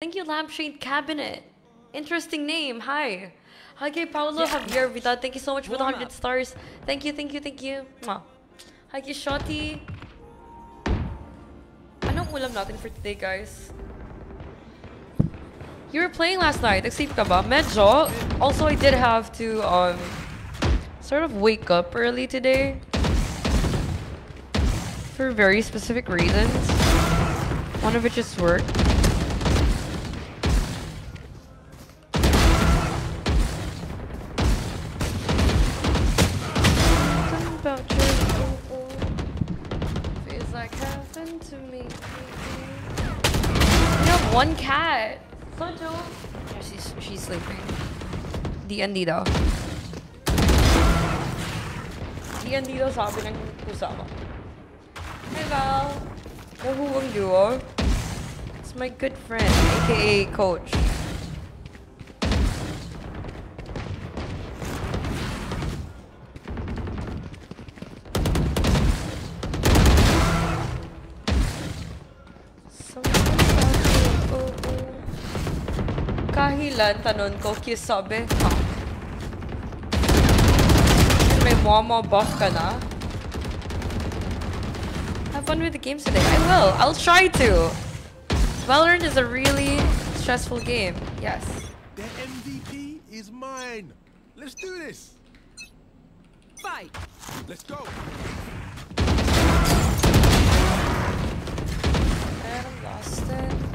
Thank you, Lampshade Cabinet. Interesting name. Hi. Hi kay Paulo Javier Vidal. Thank you so much for the 100 stars. Thank you, thank you, thank you. Mwah. Hi Shotty. Anong ulam natin for today, guys? You were playing last night. Nag-sleep ka ba? Medyo. Also, I did have to um sort of wake up early today for very specific reasons. One of which is work. Sleeping. D&D daw. D&D daw sabi ng pusa ko. Hey Val. Nahuwang duo. It's my good friend, aka Coach. Kahilan, tanon ko, kiss sabi, ha? May mama buff ka na? Have fun with the games today. I will. I'll try to. Valorant is a really stressful game. Yes. The MVP is mine. Let's do this. Fight! Let's go. And I'm lost in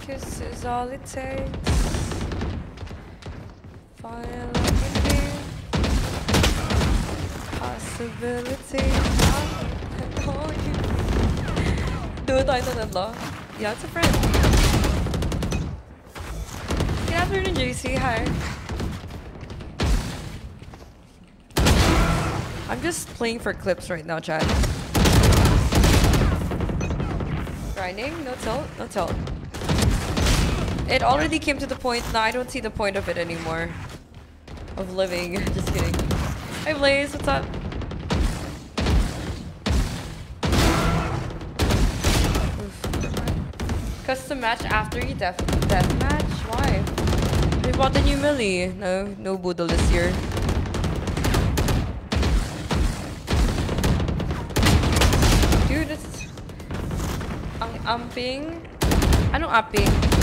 Kiss is all it takes. You. Possibility. Oh, you. Do tayo tatlo. Yeah, it's a friend. Good afternoon, JC. Hi. I'm just playing for clips right now, Chad. Grinding? No tilt? No tilt. It already came to the point, now I don't see the point of it anymore. Of living. just kidding. Hi Blaze, what's up? Oof. Custom match after you death death match? Why? We bought the new Millie. No, no Boodle this year. Dude, it's... Ang amping? Anong upping?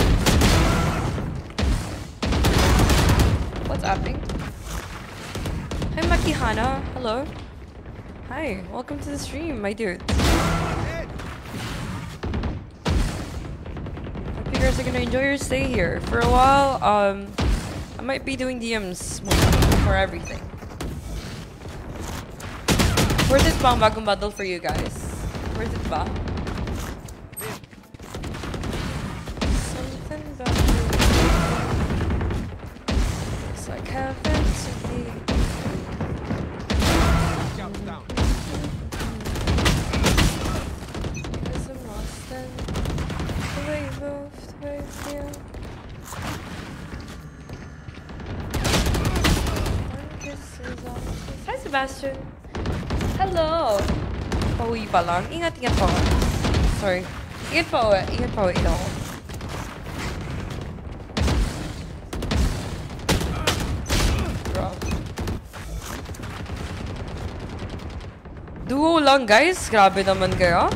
What's upping? Hi, Makihana. Hello. Hi. Welcome to the stream, my dudes. Hope you guys are gonna enjoy your stay here. For a while, um, I might be doing DMs for everything. It ba ang bagong bundle for you guys? Worth it ba? All it takes. Hi, Sebastian. Hello. Pauwi pa lang. Ingat, ingat po. Sorry. Ingat po, ingat po, ito. Duo lang, guys. Grabe naman kayo.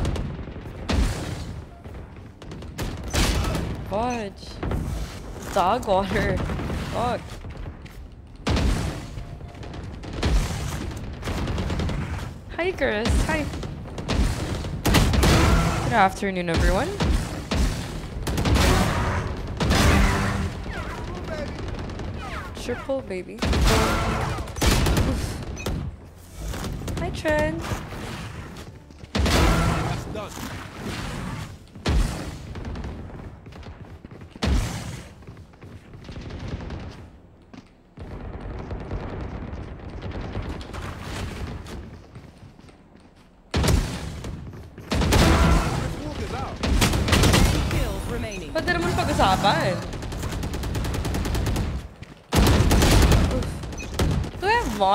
Dog water. Fuck. Hi, Chris. Hi. Good afternoon, everyone. Triple baby. Oof. Hi, Trent. That's done.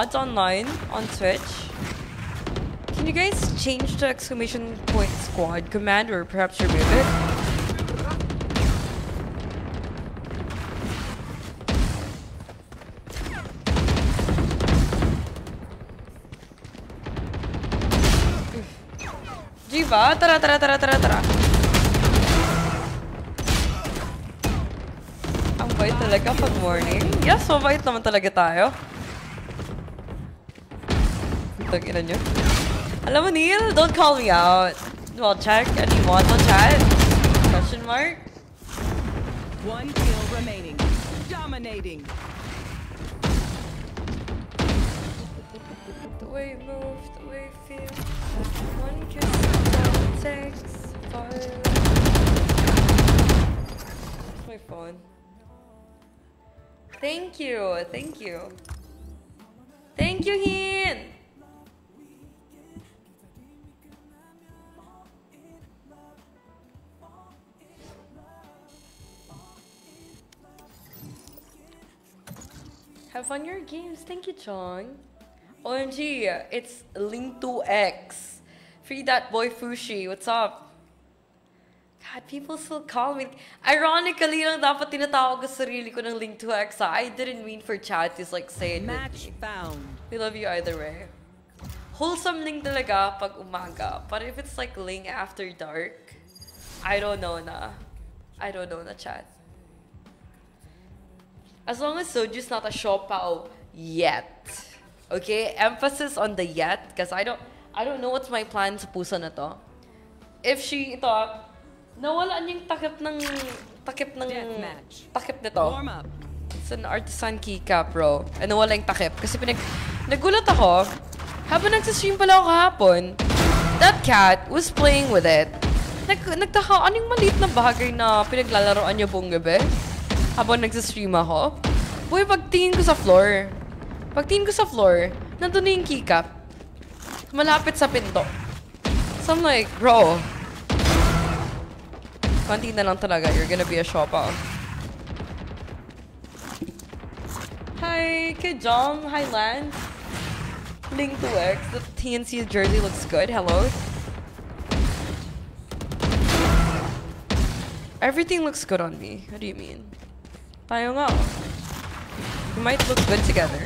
Mods online on Twitch? Can you guys change the exclamation point squad command or perhaps remove it? Jiva, tara, tara, tara, tara, tara. Ang bait talaga pag morning. Yes, mabait naman talaga tayo. Tagina nyo. Alam mo, Neil, don't call me out. Well, check anyone on chat. Question mark? One kill remaining. Dominating. The way the way. One kiss, one text, fire. My phone. Thank you, thank you. Thank you, Hin! Have fun your games. Thank you, Chong. OMG, it's Ling2x. Free that boy Fushi. What's up? God, people still call me. Ironically lang dapat tinatawag ko sarili ko ng Ling2x. ha? Ah. I didn't mean for chat to like say it. Match found. We love you either way. Wholesome Ling talaga pag umaga. But if it's like Ling after dark, I don't know na. I don't know na chat. As long as Soju's not a shopao yet. Okay? Emphasis on the yet because I don't I don't know what's my plan sa puso na to. If she ito, nawalaan yung takip ng takip ng takip nito. Warm up. It's an artisan keycap, bro. And nawala yung takip. Kasi pinag... Nagulat ako, habang nagsistream pala ako kahapon, that cat was playing with it. Nag, nagtaka, anong maliit na bagay na pinaglalaroan niya buong gabi? Habang nagsistream ako. Boy, pagtingin ko sa floor, pagtingin ko sa floor, nandun na yung keycap. Malapit sa pinto. So I'm like, bro, konti na lang talaga, you're gonna be a shopa. Hi, Jom. Hi, Lance. Link to X. The TNC jersey looks good. Hello. Everything looks good on me. What do you mean? Tayo nga. oh. We might look good together.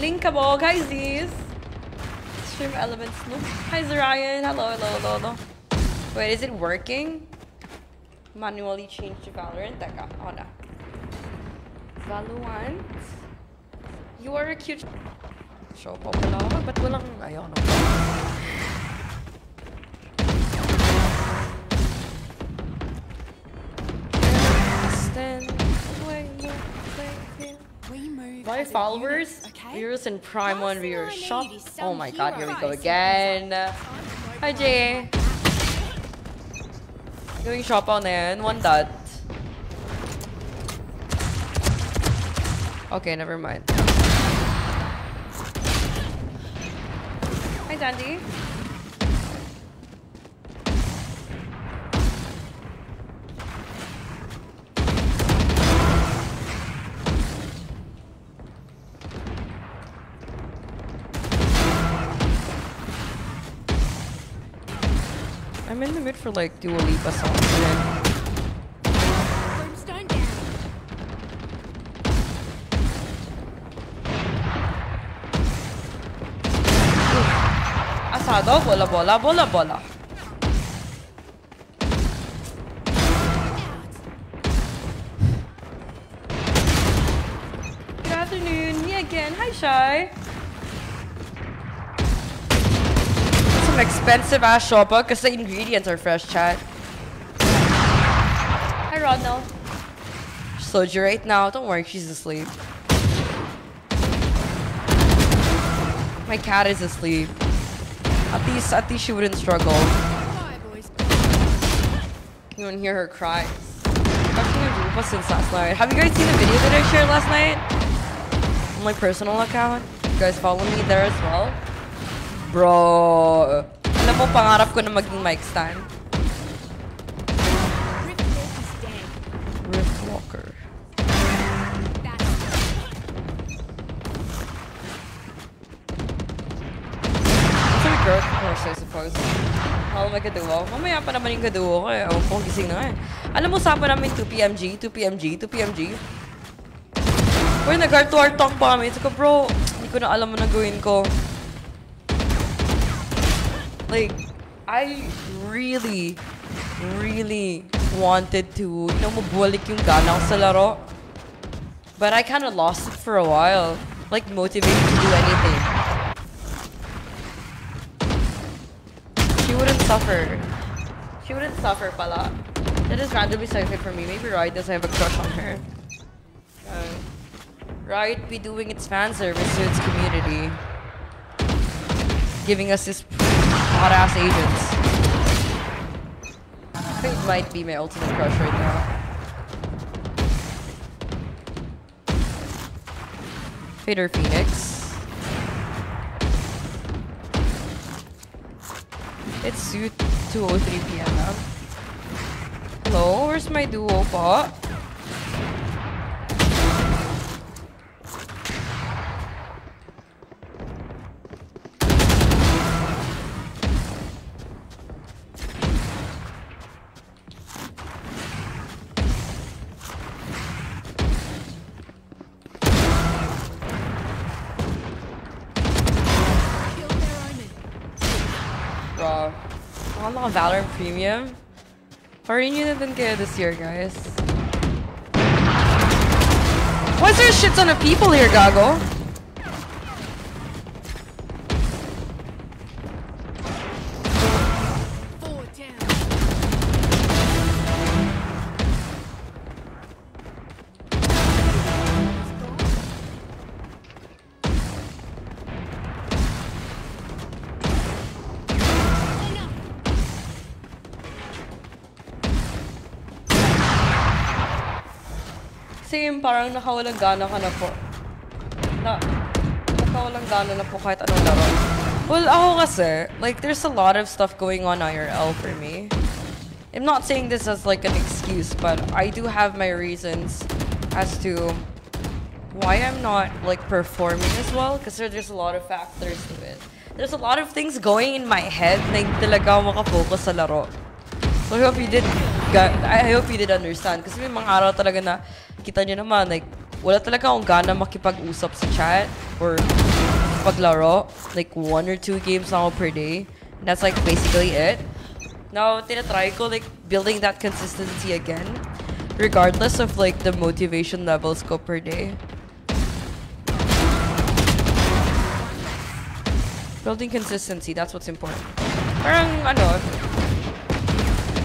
Linkabog. Hi, Z's. Stream elements. No. Hi, Zarian. Hello, hello, hello, hello. Wait, is it working? Manually change to Valorant. Teka, hold on. Oh, Valorant. You are a cute... Show pa pala ako. Ba't walang... Ayaw na. Oh. Stand way, way, way, My followers, viewers, and Prime One thing viewers. I Shop. Oh my god, here we go again. Hi, Jay. Going shop on there. One dot. Okay, never mind. Dandy. I'm in the mood for like Dua Lipa songs. Asado, bola, bola, bola, bola. Good afternoon. Me again. Hi, Shy. Some expensive ass shopper because the ingredients are fresh, chat. Hi, Rodnell. Soju right now. Don't worry, she's asleep. My cat is asleep. At least, at least she wouldn't struggle. You wouldn't hear her a Rupa since last night. Have you guys seen the video that I shared last night? On my personal account? You guys follow me there as well? Bro. Alam mo, pangarap ko na maging mic stand. I suppose. How am I kaduo? Mamaya pa naman yung kaduo ko eh. Ko, gising na nga eh. Alam mo, usapan namin 2PMG, 2PMG, 2PMG. Uy, nag-heart to heart talk pa kami. Sabi bro, hindi ko na alam mo na gawin ko. Like, I really, really wanted to, you know, mabulik yung gana sa laro. But I kind of lost it for a while. Like, motivated to do anything. Suffer. She wouldn't suffer pala. That is randomly selected for me. Maybe Riot doesn't have a crush on her. Uh, Riot be doing its fan service to its community. Giving us this hot ass agents. Fade might be my ultimate crush right now. Fade or Phoenix. It's 2.03 p.m. now. Hello, where's my duo po? Lang Valorant Premium. Pa-renew na din kaya this year, guys. Why is there a shit ton of people here, Gago? Parang nakawalang gana ka na po. Na, nakawalang gana na po kahit anong laro. Well, ako kasi, like, there's a lot of stuff going on IRL for me. I'm not saying this as like an excuse, but I do have my reasons as to why I'm not like performing as well because there's a lot of factors to it. There's a lot of things going in my head na talaga makafocus sa laro. So I hope you did I hope you did understand kasi may mga araw talaga na kita niyo naman like wala talaga akong gana makipag-usap sa chat or paglaro like one or two games na ako per day. And that's like basically it. Now, tinatry ko like building that consistency again regardless of like the motivation levels ko per day. Building consistency, that's what's important. Parang ano,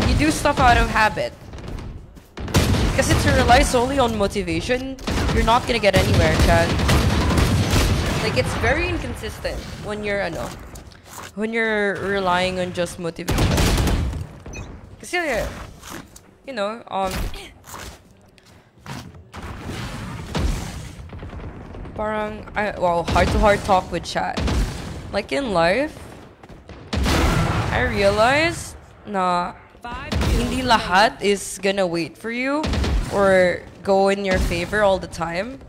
you do stuff out of habit. Because if you rely solely on motivation, you're not gonna get anywhere, Chad. Like it's very inconsistent when you're ano, when you're relying on just motivation. Kasi you know, um parang I, well, heart to heart talk with chat. Like in life, I realized na hindi lahat is gonna wait for you or go in your favor all the time.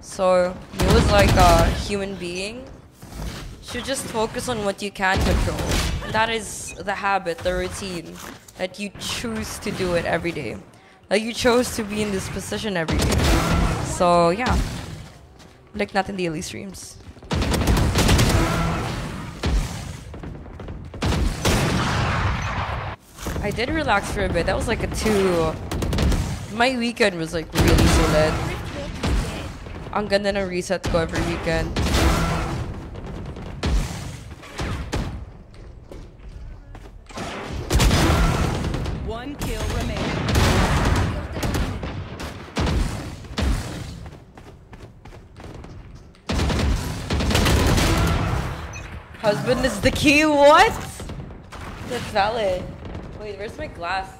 So, you as like a human being should just focus on what you can control. And that is the habit, the routine that you choose to do it every day. Like you chose to be in this position every day. So, yeah. Like natin daily streams. I did relax for a bit. That was like a two. My weekend was like really solid. Ang ganda ng reset ko every weekend. One kill remaining. Husband is the key. What? That's valid. Wait, where's my glass?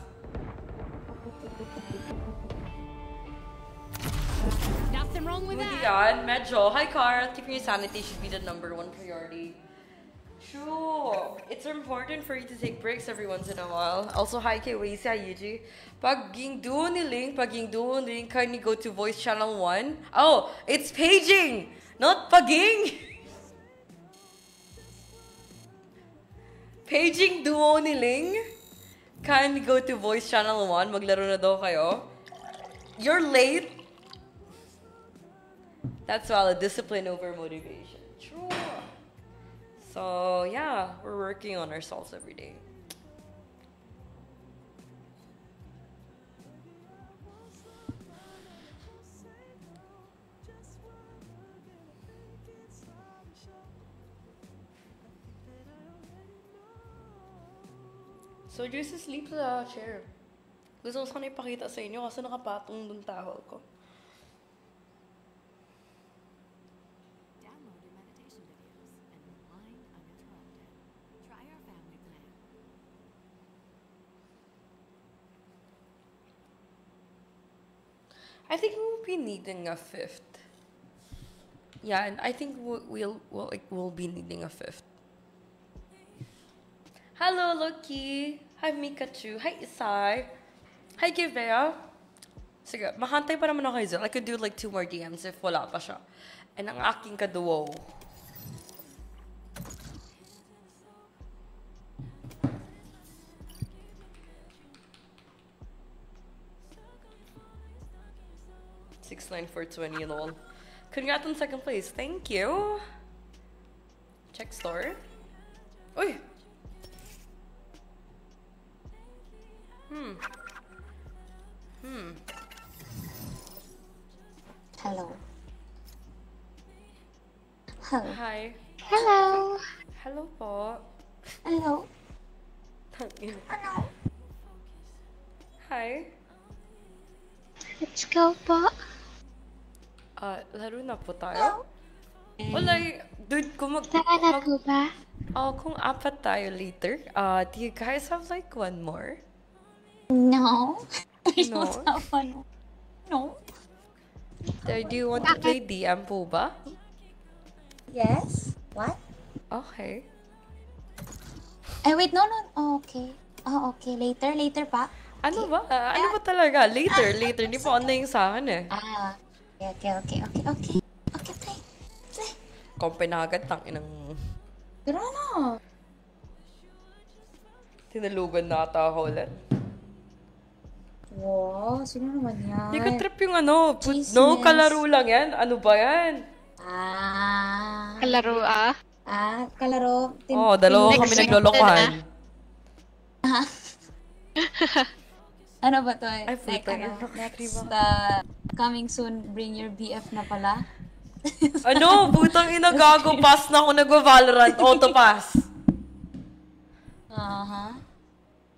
Nothing wrong with Moving that. on, medyo. Hi, Carl. Keeping your sanity should be the number one priority. True. It's important for you to take breaks every once in a while. Also, hi kay Wazy, hi Yuji. Pag yung duo ni Ling, pag yung ni Ling, can you go to voice channel 1? Oh, it's paging! Not paging! Paging duo ni Ling. Can go to voice channel 1. Maglaro na daw kayo. You're late. That's valid. Discipline over motivation. True. So, yeah. We're working on ourselves every day. So, just sleep sa chair. Gusto ko sana ipakita sa inyo kasi nakapatong dun towel ko. Download your meditation videos and unwind uninterrupted. Try our family plan. I think we'll be needing a fifth. Yeah, and I think we'll we'll we'll, like, we'll be needing a fifth. Hello, Loki. Hi, Mikachu. Hi, Isai. Hi, Givea. Sige, mahantay pa naman ako kay. I could do like two more DMs if wala pa siya. And ang aking kaduo. Six nine four twenty lol. Congrats on second place. Thank you. Check store. Uy! Hmm. Hmm. Hello. Hello. Hi. Hello. Hello po. Hello. Hello. Hi. Let's go po. Ah, laro na po tayo. Wala, dude, kung mag... Saka na po ba? Oh, kung apat tayo later, uh, do you guys have like one more? No. I No? don't have one. No. Uh, do you want to play DM po ba? Yes. What? Okay. Eh, wait, no, no. Oh, okay. Oh, okay. Later, later pa. Ano ba? Ah, ano ba talaga? Later, later. Hindi pa on na yung sa akin eh. Ah. Okay, okay, okay, okay, okay. Okay, play. Play. Kompe na agad, tang inang Pero ano? tinalugan na ata ako ulit. Wow, sino naman yan? Hindi ko trip yung ano. Put, no, kalaro lang yan. Ano ba yan? Ah. Kalaro ah. Ah, kalaro. Tin- Oh, dalawa kami naglolokohan. Ano ba to? Ay, Like, ano, next, uh, coming soon, bring your BF na pala. Ano? Putang ina gago. Pass na ako nagwa-Valorant. Auto pass. Aha.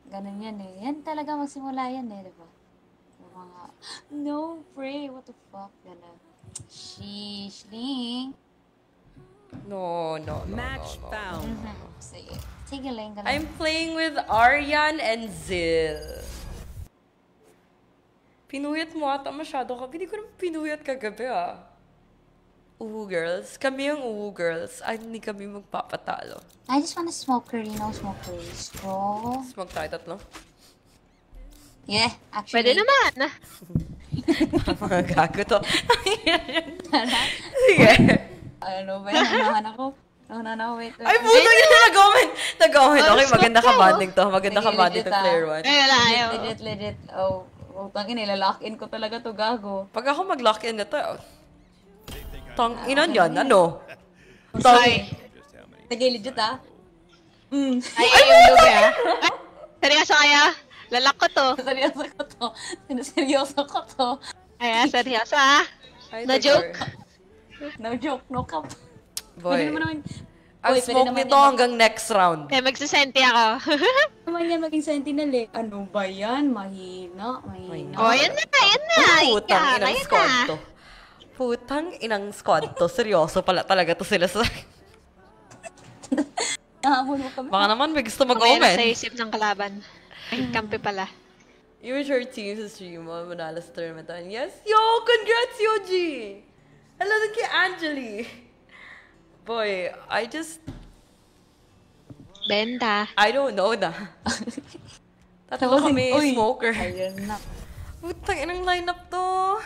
Ganun yan eh. Yan talaga magsimula yan eh, di ba? Yung mga, no, pray, what the fuck, gano'n. Sheesh, Ling. No, no, no, Match no, no. found. Mhm. Sige. Sige, Ling, ganun. I'm playing with Aryan and Zil. Pinuyat mo ata masyado ka. Hindi ko naman pinuyat kagabi ah. Uwu girls. Kami yung uwu girls. Ay, hindi kami magpapatalo. I just wanna smoke Reno, smoke Bro. Smoke tayo tatlo. Yeah, actually. Pwede naman. Mga gago to. Sige. Ano ba yun? Nahan ako. Nahan ako. Wait, wait. Ay, puto yun. Nag-comment. Nag-comment. Oh, Okay, maganda ka banding to. Maganda ka banding to legit, ah. player one. Legit, legit. Oh, utang ina, lock in ko talaga to gago. Pag ako mag-lock in na to, tang inan yan, ano? Tang. Sige, legit ah. Mm. Ay, ay, yung lubi ah. Seryoso kaya? Lalak ko to. Seryoso ko to. Seryoso ko to. Ay, ah, seryoso ah. No joke. No joke, no cap. Boy, Pwede naman naman. Ang pwede smoke nito yan- hanggang next round. Kaya magsisenti ako. naman yan maging sentinel eh. Ano ba yan? Mahina, mahina. oh, yan na, yan na. Putang Ika, inang squad to. Putang inang squad to. Seryoso pala talaga to sila sa... Mo kami. Baka naman may gusto Mamaya na sa mag-omen. isip ng kalaban. Ay, kampi pala. Use your team sa stream mo. Manalo sa tournament. Yes! Yo! Congrats, Yoji! Hello kay Angeli! Boy, I just... Benta. I don't know na. Tatlo kami uy. smoker. Ayun na. Putang inang lineup to.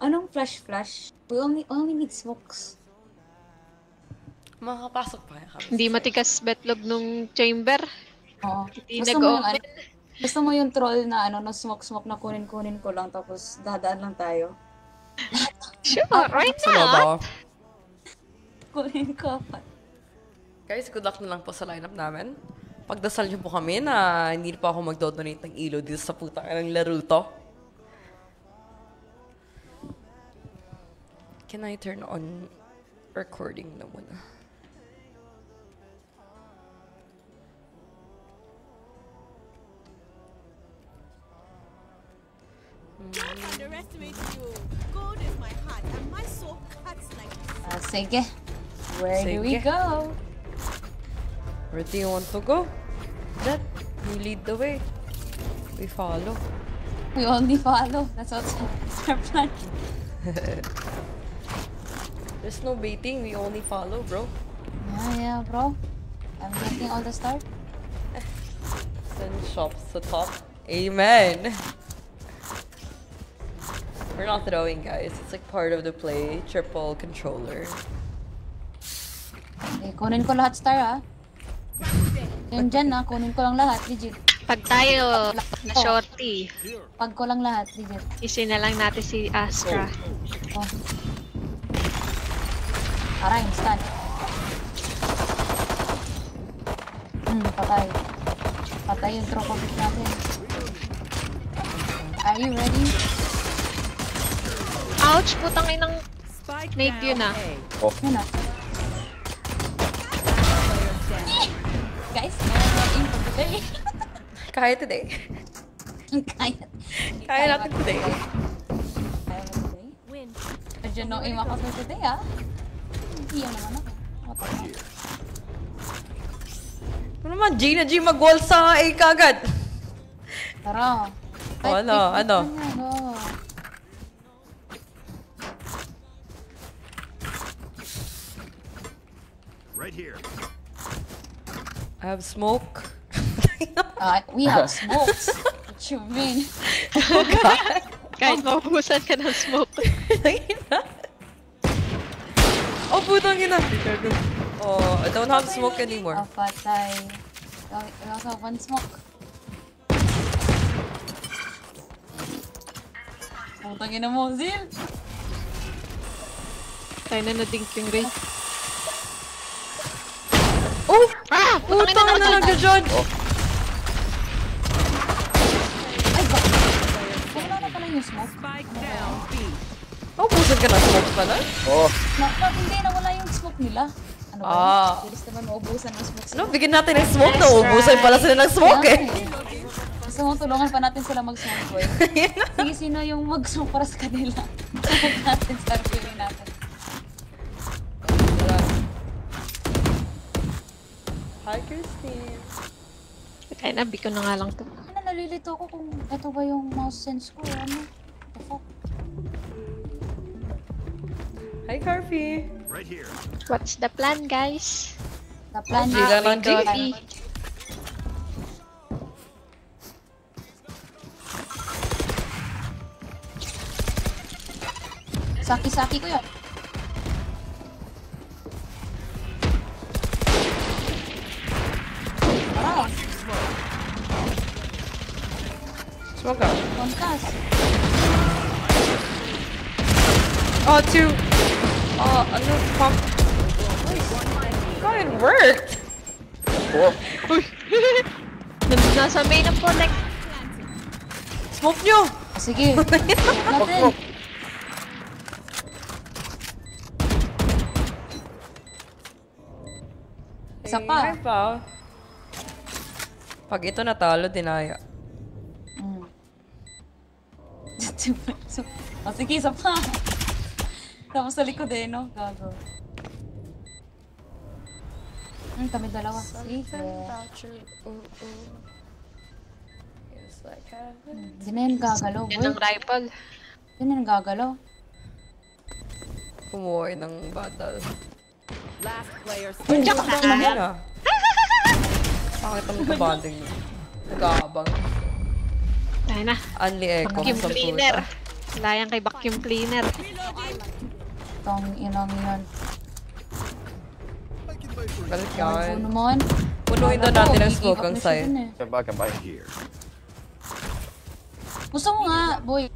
Anong flash flash? We only only need smokes. Makakapasok pa kaya kami. Hindi matigas betlog nung chamber. Oo. Hindi nag-open. gusto mo yung troll na ano, na smoke-smoke na kunin-kunin ko lang tapos dadaan lang tayo. Sure, right now. Ako. Kunin ko. Guys, good luck na lang po sa lineup namin. Pagdasal niyo po kami na hindi pa ako magdodonate ng ilo dito sa puta ng laro to. Can I turn on recording na muna? Don't underestimate you. Gold is my heart, and my soul cuts like Ah, sige. Where do we go? Where do you want to go? That, you lead the way. We follow. We only follow. That's what's our plan. There's no baiting, we only follow, bro. Yeah, yeah, bro. I'm getting all the start. Send shops to top. Amen. We're not throwing, guys. It's like part of the play. Triple controller. Okay, kunin ko lahat star ha. Yan dyan na, kunin ko lang lahat, legit. Pag tayo na shorty, Pag ko lang lahat, legit. isin na lang natin si Astra. Oh. Aray, stun. Hmm, patay. Patay yung tropopit natin. Are you ready? Ouch! Putang inang Spike Nate yun ah. A. Yun na. Today. Kaya today. Kaya. Kaya natin today. Kaya mo today? Win. Medyo no aim ako for today ah. Hindi yan naman ako. What the fuck? Ano naman, G na G mag-wall sa A kagad. Tara. Oh, ano, ano? Ano? Right here. I have smoke. Uh, we have smokes. What you mean? Kahit maubusan ka ng smoke. oh, putang ina. Oh, I don't have smoke anymore. Oh, patay. Oh, we also have one smoke. Putang ina mo, Zil! Tayo na na-dink yung Ray. Oh! Ah! Putang ina naman! nagja-judge! Ay, ba? Wala na pala yung smoke. Spike down B. Oh, busan ka ng smoke pala? Na, na, hindi, nawala yung smoke nila. Ano ba? Ah. Bilis naman maubusan ng smoke sila. No, bigyan natin ng smoke na ubusan pala sila ng smoke eh. Gusto mo tulungan pa natin sila mag-smoke, boy. Sige, sino yung mag-smoke para sa kanila? Smoke natin, sarili natin. Hi, Christine. Kaya na, ko na nga lang to. Ano, nalilito ako kung ito ba yung mouse sense ko, ano? What the fuck? Hi, Carpy. Right here. What's the plan, guys? The plan lang, G. Dotty. Saki-saki ko yun. Smoke out. kontas. Oh, two. Oh, ano, pump. God, it worked. Nandun nasa main ang connect. Smoke nyo. Ah, sige, natin. Isa pa. Hi, pa. Pag ito natalo, dinaya. Mm. Oh, sige, isa pa. Tapos sa likod eh, no? Gago. Hmm, kami dalawa. Sige. Hindi na yun gagalaw, Yan boy. ang rifle. Hindi na yun gagalaw. Kumuha ng battle. Last player diyan ka na yun. Bakit ang kabanding nun? Nag-aabang. Tayo na. Unli Echo. Vacuum cleaner. Layan kay vacuum cleaner. Tang inang yan. Galit ka yun. naman. Punuhin na natin ang smoke ang side. Kaba, eh. kaba. Gusto mo nga, boy.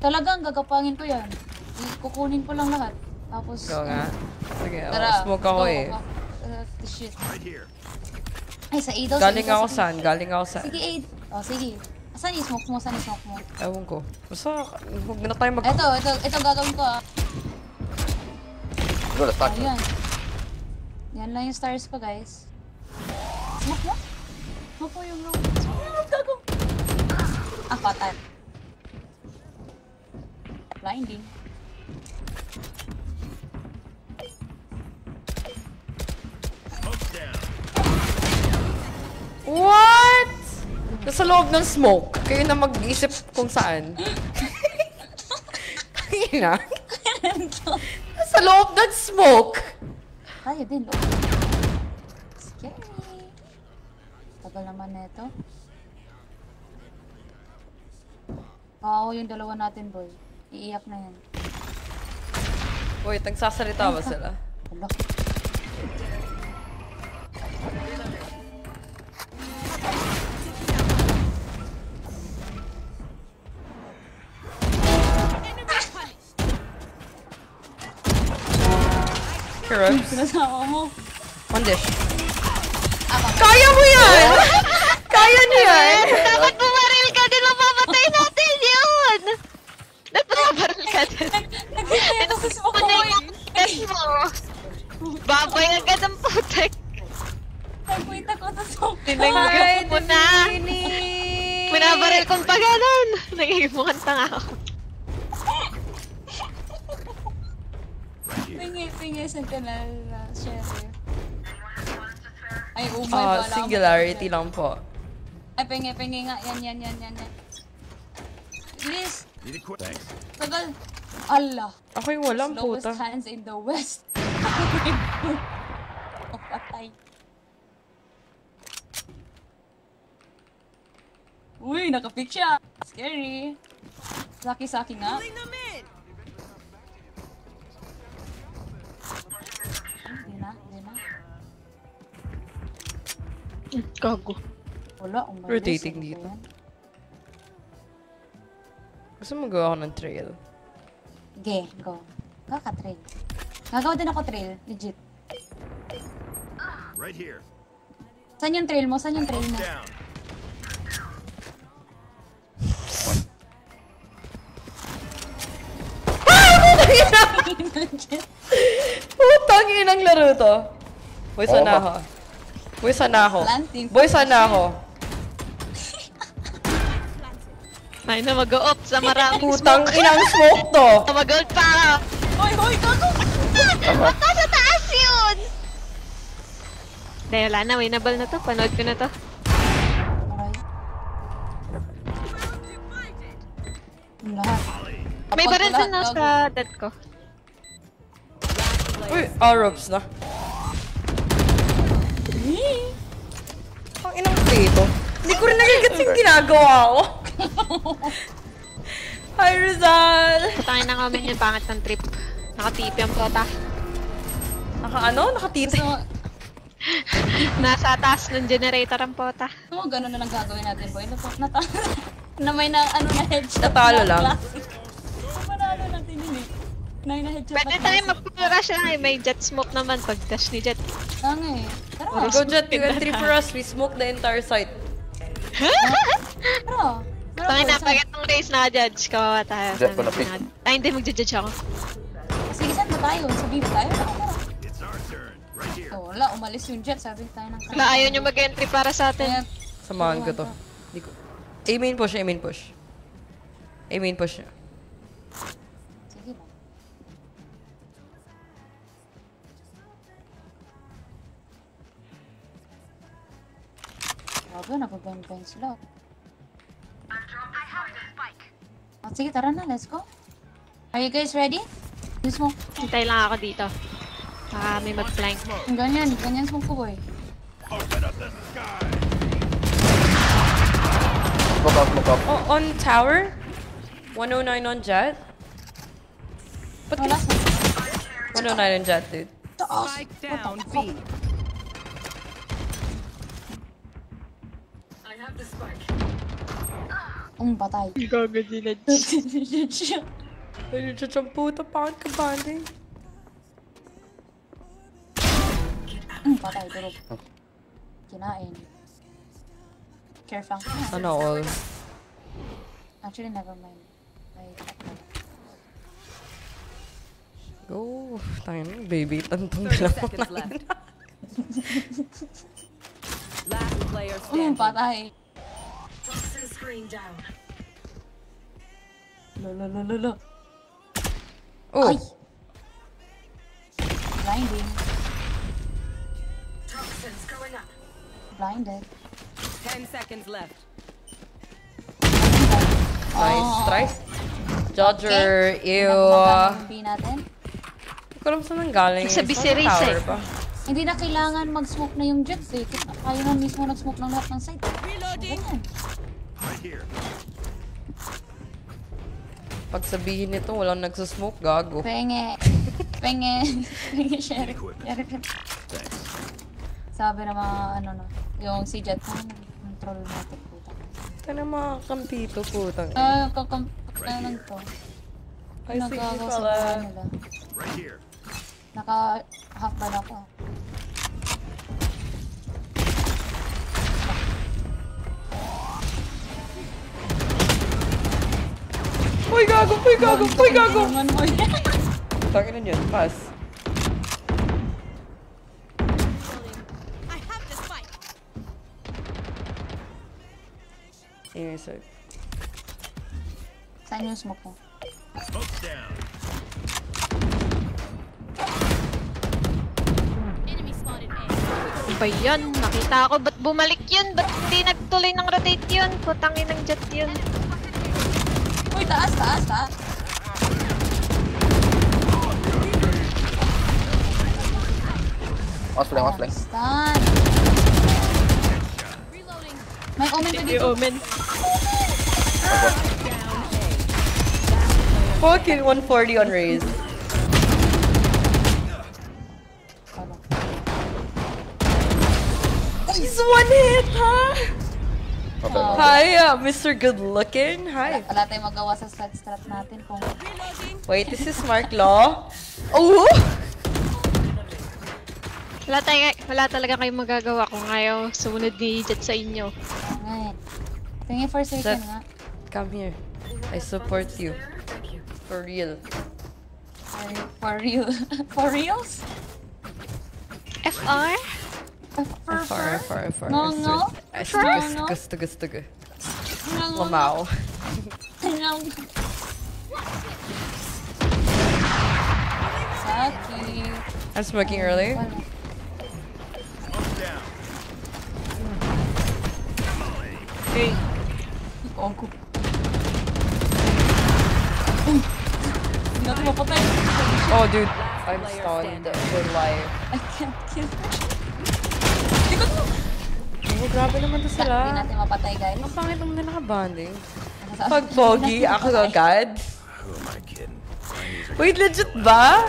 Talagang gagapangin ko yan. Kukunin ko lang lahat. Tapos... Oo nga. Mm. Sige, oh, smoke ako eh. Shit. Right here. Ay, sa A daw. sa Galing A daw, ako sige. saan? Galing ako saan? Sige, A. Oh, sige. Saan i-smoke mo? Saan i-smoke mo? Ewan ko. Basta, huwag na tayo mag... Ito, ito, ito gagawin ko ah. Go, let's stack. Ayan. Yan lang yung stars ko, guys. Smoke mo? Smoke mo yung room. Smoke mo yung room, gago. Ah, patay. Blinding. What? Nasa loob ng smoke. Kayo na mag-isip kung saan. Ina. Nasa loob ng smoke. Tayo din, lo. Scary. Tagal naman na ito. Oo, yung dalawa natin, boy. Iiyak na yan. Wait, nagsasalita ba sila? Hala. Kirobs? Sinasama mo. One dish. Kaya mo yan! Kaya niya yan! Dapat bumaril ka din, mapapatay natin yun! Dapat bumaril ka din. Naghintay ako sa test mo? Babay agad ang putek. Nag-wait ako sa smoke. Tinanggap mo na. Minabaril kong pa ganun. Nagiging mukhang tanga ako. Pingi, pingi, sentinel, uh, sheriff. Ay, oh my Ah, God. singularity lang po. Ay, pingi, pingi nga. Yan, yan, yan, yan, yan. Quick. Thanks. tagal. Allah. Ako yung walang Lowest puta. hands in the West. oh, patay. Uy, nakapick siya. Scary. Saki-saki nga. Pulling them in. Hindi na, hindi na. Gago. Wala, umalis. Rotating Ano ba dito. yan? Gusto mo gawa ako ng trail. Ge, go. Kaka-trail. Gagawa din ako trail, legit. Right here. Saan yung trail mo? Saan yung trail mo? Down. Putang inang laro to. Boy, Oo sana ako. Boy, sana ako. Boy, sana ako. May na mag-oop sa maraming Putang smoke. inang smoke to. Mag-old pa ako. Hoy, hoy, gago! Ba't nasa taas yun? Dahil wala na, winnable na to. Panood ko na to. Lahat. May baril sa dead ko. Uy, Arabs na. Ang inang plito. Hindi ko rin nagigits yung ginagawa ko. Hi, Rizal! Putangin na comment yung pangit ng trip. Nakatipi ang pota. Naka ano? Nakatiti. So, Nasa taas ng generator ang pota. so ganun na lang gagawin natin, boy. Nata- nata- na may na, ano na headshot. Natalo na lang. classic. So, panalo natin yun eh. Pwede na tayo magpaparash lang eh. May jet smoke naman pag dash ni Jet. Ang eh. Tara. Go Jet, you entry for us. We smoke the entire site. Tara. Tara, Tangin na, pag itong race na-judge, kawawa tayo. Jet ko na pick. Ay, hindi, magja-judge ako. Sige, saan ba tayo? Sa B ba tayo? Tara, tara. So, wala, umalis yung jet. Sabi tayo ng Wala, ayaw nyo mag-entry para sa atin. Samahan ko to. Di ko. A main push, A main push. A main push. Grabe, nag-bang-bang sila. Oh, sige, tara na. Let's go. Are you guys ready? Yung smoke. Hintay lang ako dito. Baka may mag-flank. Yung ganyan. Ganyan smoke ko, boy. Open up the sky. Smoke up, smoke up. Oh, on tower? 109 on jet? Ba't Wala sa... 109 on jet, dude? Ta- taas. Spike What the down fuck? B. Он батай. Гага дилечи. Дилечи чампута панка банды. Он батай, дурок. Kinain. Careful. Ano all? Actually, never mind. Go. Tayo na, baby. Tantong lang mo na. Last player standing. Um, patay. Standing. patay. Lo, lo, lo, lo, lo. Oh, Ay! Blinding. Blinded. 10 seconds left. nice try. Dodger, ew. Nagmamagana yung B natin. Hindi ko alam saan nanggaling. Sa Sa Viserys eh. Hindi na kailangan mag-smoke na yung jets eh. Kasi Kayo na mismo nag-smoke ng lahat ng site. Reloading. Ganyan. Right here. Pag sabihin nito, walang nagsusmoke, gago. Penge. Penge. Penge, sheriff. Sheriff. Sabi na mga ano na. Yung si Jet. Ano, control natin puta. Ito na mga kampito, putang. Ah, kakam... Ano to? Ay, sige pala. nila. Right here. Naka-hackban ako. Uy, gago! Uy, gago! Uy, gago! Tangin na yun. Pass. Seriously. Saan yung smoke mo? Smoke's down. Ba yan? Nakita ako. Ba't bumalik yun? Ba't hindi nagtuloy ng rotate yun? Putangin ng jet yun. Uy, taas, taas, taas. Mas flank, mas flank. Stun. Reloading. May omen pa dito. omen. fucking 140 on raise. Wala. He's one hit, huh? Okay. Oh. Hi, uh, Mr. Good Looking. Hi. Wala tayong magawa sa strat strat natin kung Wait, this is Mark Law. Oh! Wala, tayo, wala talaga kayong magagawa kung ayaw sumunod ni Jet sa inyo. ngayon. Tingin for certain That- nga. Come here. I support you. For real. For, for real. for reals? FR? For, Far, far, far. No, no. Lamau. no. I'm smoking early. Wala. Smoke's down. Okay. Gago. Uy! Hindi natin mapatay. Oh, dude. I'm stunned. Good life. I can't kill her. Mo! Oh, grabe naman to Hindi sila. natin mapatay, guys. Ang pangit naman na nakabanding. Pag pogi, Hindi ako agad. Who am I kidding? Wait, legit ba?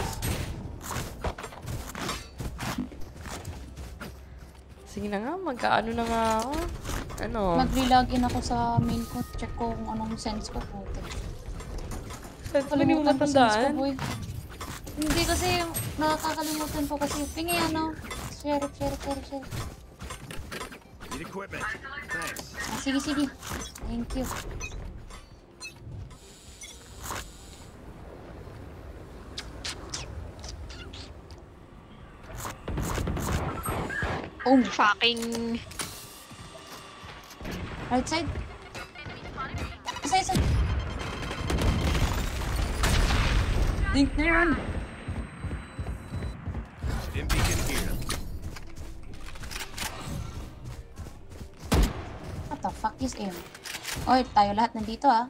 Sige na nga, magkaano na nga ako. Ano? Mag-relogin ako sa main ko. Check ko kung anong sense ko. Puti. Hindi mo sense ko, matandaan? boy. Hindi kasi nakakalimutan ko kasi. Pingi ano. Sheriff, sheriff, sheriff, sheriff. Need equipment. Thanks. Sige, sige. Thank you. Oh, Fucking... right side. Isa, isa. Dink na yun. Dim beacon here. The fuck is aim? Oy, tayo lahat nandito ah.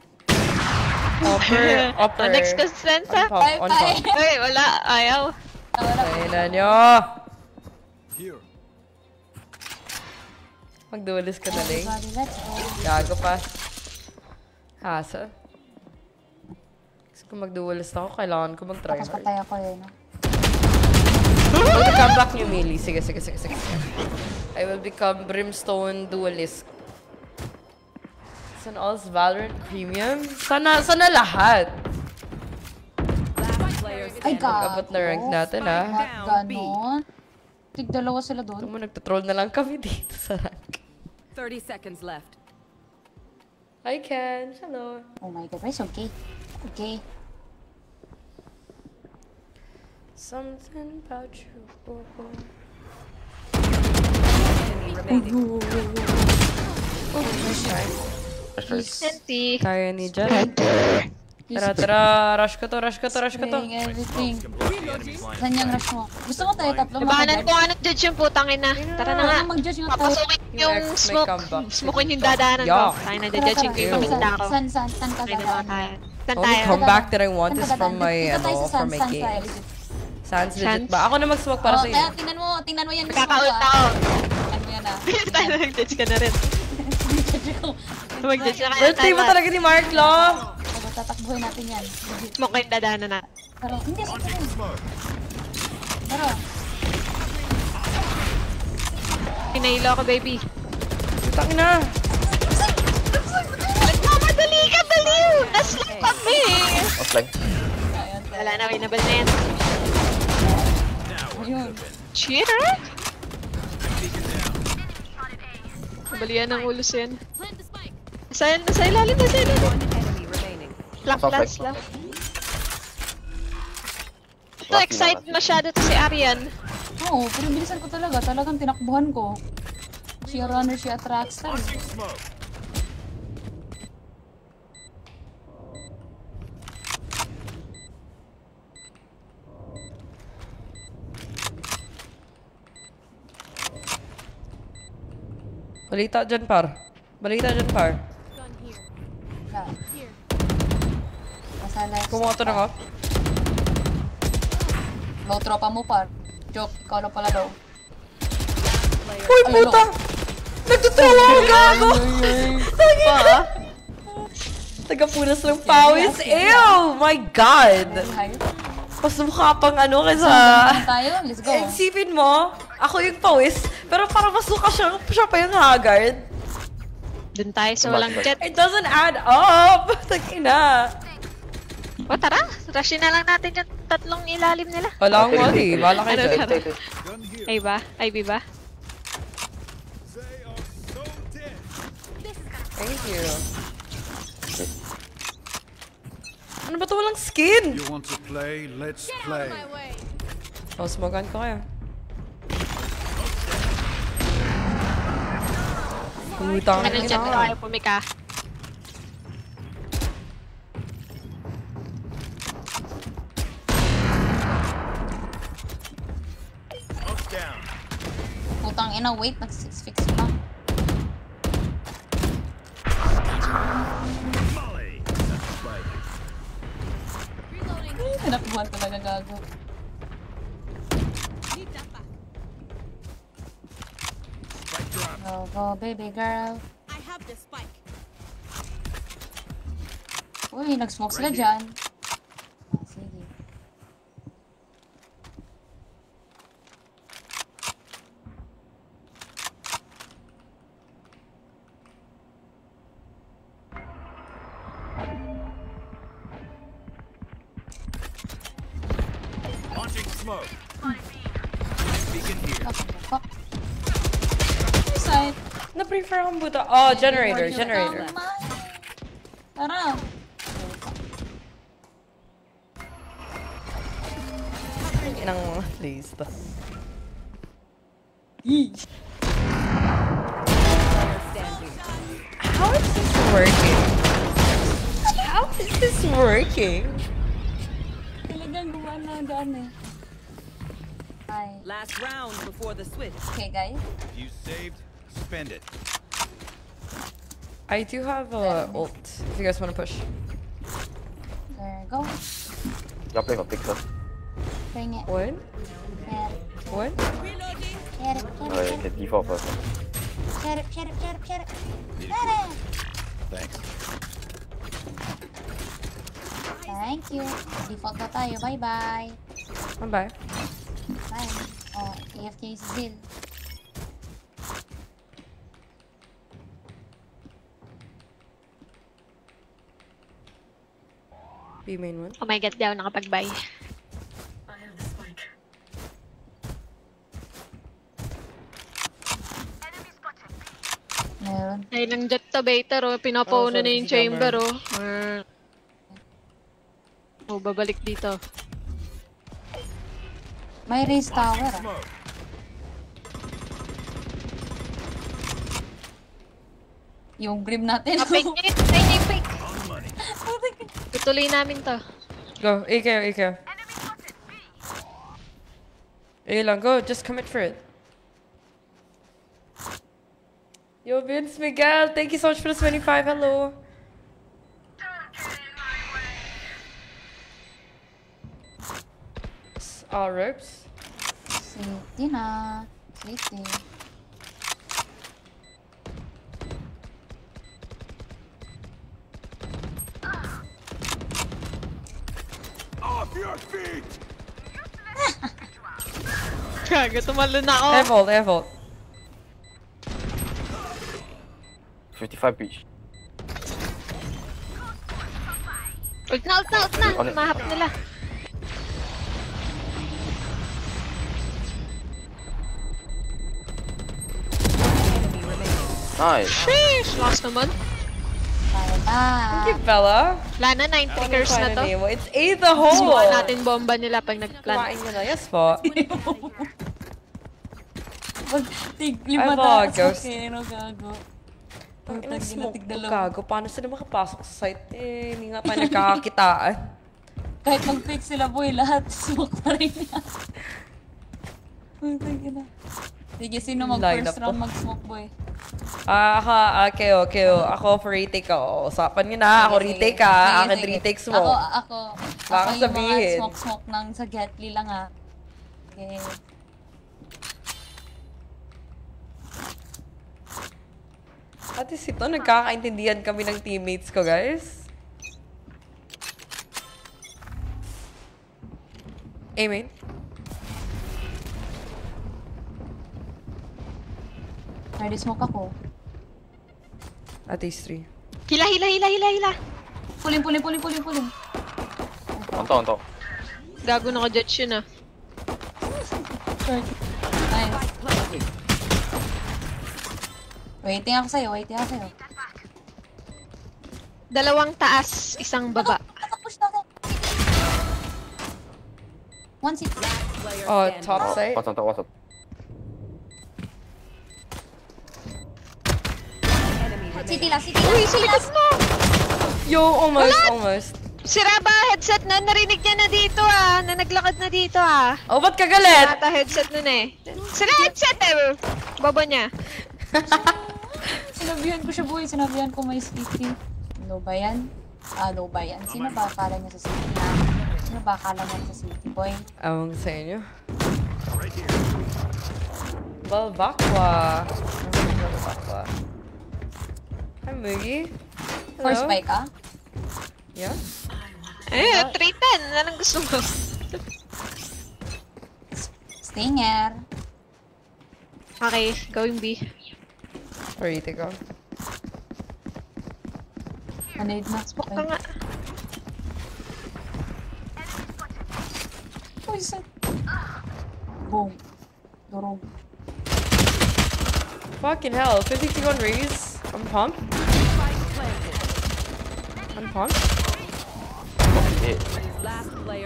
Upper, upper. Oh, next consent On Bye, on bye. top. Ay, wala. Ayaw. Wala. Ay na nyo! Here. Magduwalis ka na go. Gago pa. Hasa. Gusto ko magduwalis ako, kailangan ko mag-try Tapos hard. patay ako eh, no? will become back new melee. Sige, sige, sige, sige. I will become Brimstone Duelist. San All's Valorant Premium? Sana, sana lahat. Last player Ay, gago. Abot na rank natin, ah. Ba't ganon? Tig dalawa sila Ito doon. mo, nagtatroll na lang kami dito sa rank. 30 seconds left. Hi, Ken. Hello. Oh my god, it's okay. Okay. Something about you. Enemy remaining. Nice try. Vicente. Kaya ni Jet. Tara, tara. Rush ko to, rush ko to, rush ko to. Everything. Saan yung rush mo? Gusto ko tayo tatlo. Ibanan ko nga nag-judge yung putangin na. Tara na nga. Papasokin yung smoke. Smoke yung dadaanan ko. Tayo na, judging ko yung paminta ko. San, san, san ka dadaan? San comeback that I want is from my, ano, from my game. Sans legit ba? Ako na mag-smoke para sa'yo. Oh, tingnan mo, tingnan mo yan. Kakaunt ako. Ano yan ah. Tayo na nag-judge ka na rin. Na kayo. Birthday mo talaga ni Mark, lo! Diba, tatakbuhin natin yan. Yung dadaanan na. Pero, hindi, sige. Pero, Pinahilo ako baby. Putang na. Nagmamadali ka baliw! Naslang kami! Offline. Wala na, winabal na yan. Ayun. Cheater? Balian ng ulo siya. Nasa, nasa ilalim, nasa ilalim. Lap, last, last. Ito, excited masyado to si Arian. Oo, oh, pero bilisan ko talaga. Talagang tinakbuhan ko. She a runner, she a trackster. Balita dyan, par. Balita dyan, par. Here. Na, na ka. Low tropa mo par. Joke, ikaw lang pala daw. Uy, puta! Nagtutroll ako, gago! Pa, Tagapunas ng pawis. Ew! My God! Mas mukha pang ano kaysa... Tayo? Let's go. Isipin mo, ako yung pawis, pero para mas mukha siya, siya pa yung haggard. dun tayo sa walang jet. It doesn't add up! Tagina. O tara, rushin na lang natin yung tatlong ilalim nila. Wala akong worry. Wala kayo dyan. Ay ba? Ay bi ba? Thank you. Ano ba to walang skin? You want to play? Let's play. Oh, smokean ko kayo. Pumita ka na ito. Ano, Ayaw pumika. Putang ina, wait, nag 6 fix pa. Hanap mo talaga gago. Go, go, baby girl. I have the spike. Uy, nag-smoke sila dyan. Na-prefer akong buta. Oh, generator, generator. Tara. Inang mga please. Yee. Standing. How is this working? How is this working? Talagang gumana gaan. Last round before the switch. Okay, guys. You saved. Spend it. I do have a ult. If you guys want to push. There, you go. Y'all play for pixel. Bring it. What? Get it. What? Reloading. Get it. Get Alright, it. default first. Get it. Get it. Get it. Get it. Get it. Thanks. Thank you. Default na tayo. Bye-bye. Bye bye. Fine. Oh, AFK si Jill. B main one. Oh my god, di ako nakapag-buy. Meron. Ay lang jet to baiter oh. Pinapauna Oh, na sorry, yung si chamber oh. Mer- Oh, babalik dito. May race tower ah. Yung grim natin. Fake it! Fake Ituloy namin to. Go, AKO, AKO. A lang, go, just commit for it. Yo, Vince Miguel, thank you so much for the 25, hello. S- Uh, ropes. City na. City. Off your feet! Gaga, tumalo na ako. Air vault, air vault. 55 each. Ult na, ult na, ult na! On it. Mahap nila. Nice. Sheesh! Last naman. Thank you, Bella. Wala na, 9 tickers na to. It's A the hole. Subukan natin bomba nila pag nag-plant. Kumain nyo na, yes po. Wag, tig, lima ghost. okay, no, gago. Ang Putang ina, smoke tig to dalawa. gago. Paano sila makapasok sa site? Eh, hindi nga pa nagkakakitaan. Kahit mag-fake sila boy, lahat smoke pa rin yan. Putang ina. Sige, sino mag Line first up round mag-smoke boy? Ah, ako, ah, kayo, kayo. Ako for retake ako. Usapan nyo na. Ako retake ka. Sige, Akin retake Ako, smoke. ako, Baka ako yung sabihin. mga smoke-smoke ng sa Gatli lang ah. Okay. At least ito, nagkakaintindihan kami ng teammates ko, guys. Amen. Ready smoke ako. At least three. Hila, hila, hila, hila, hila. Puling, puling, puling, puling, puling. Onto, onto. Gago naka-judge yun ah. Nice. Waiting ako sa'yo, waiting ako sa'yo. Dalawang taas, isang baba. Na ako. One. Player Oh, top site. What's on top, what's City lang, city lang. Uy, sa likod mo! Yo, almost, almost. Sira ba headset na? Narinig niya na dito ah. Na naglakad na dito ah. Oh, ba't ka galit? Ata headset nun eh. Sira headset eh! Bobo niya. Sinabihan ko siya, boy. Sinabihan ko may city. Ano ba yan? Ah, ano ba yan? Sino ba akala niya sa city na? Sino ba akala niya sa city, boy? Awang sa inyo. Balbakwa. Balbakwa. Hi, Boogie. Hello? Force spike, ah? Yeah? Eh, 310! Anong gusto mo? Stinger. Okay, going B. Where you to go? I need na. Spoke ka nga. Poison! Boom. Durong. Fucking hell. 52 on raise. I'm pumped. I'm pumped. Last player.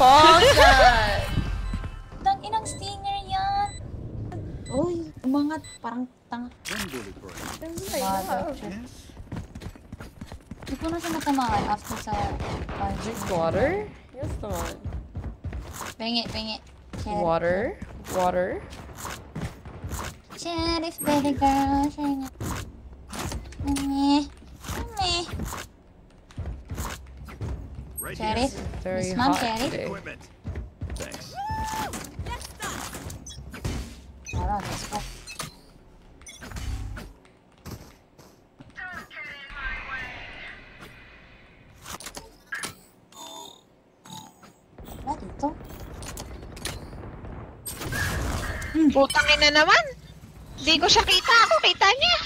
Fuck that! Tang inang stinger yan. Uy, umangat. Parang tanga. One bullet break. Mother. Yes. Hindi ko na siya natamaan after sa... Drink water? Yes, naman. Bang it, bang it. Chad. Water, water. Chad is better girl. Chad. Is very hot Thanks. Putang ina naman. Di ko siya kita. Ako kita niya.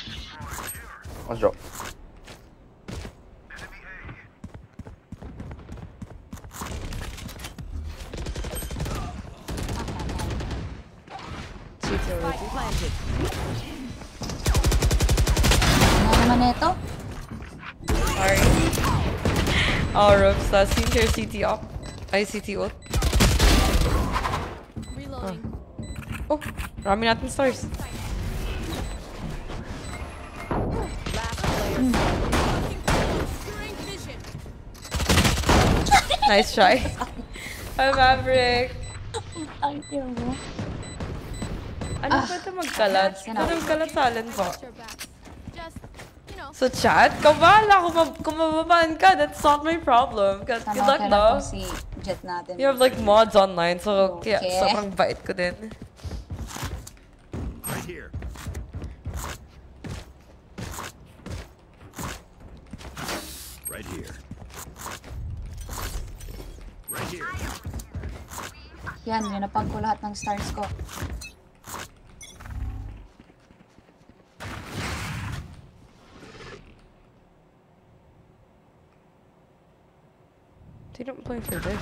Spike planted. Ano naman ito? Sorry. Oh, Rubs, uh, senior CT up. Ay, CT ult. Reloading. Oh, Oh, rami natin stars. nice try. Hi, Maverick. Thank you. Ano ba ito magkalat? Ah, ano magkalat sa alin po? So chat, kabala, kumab kumababaan ka. That's not my problem. Good, luck daw. Si Jet natin. You have like mods online, so okay. yeah, sobrang bait ko din. Right here. Right here. Right here. Yan, linapag ko lahat ng stars ko. Sino mo playing for this?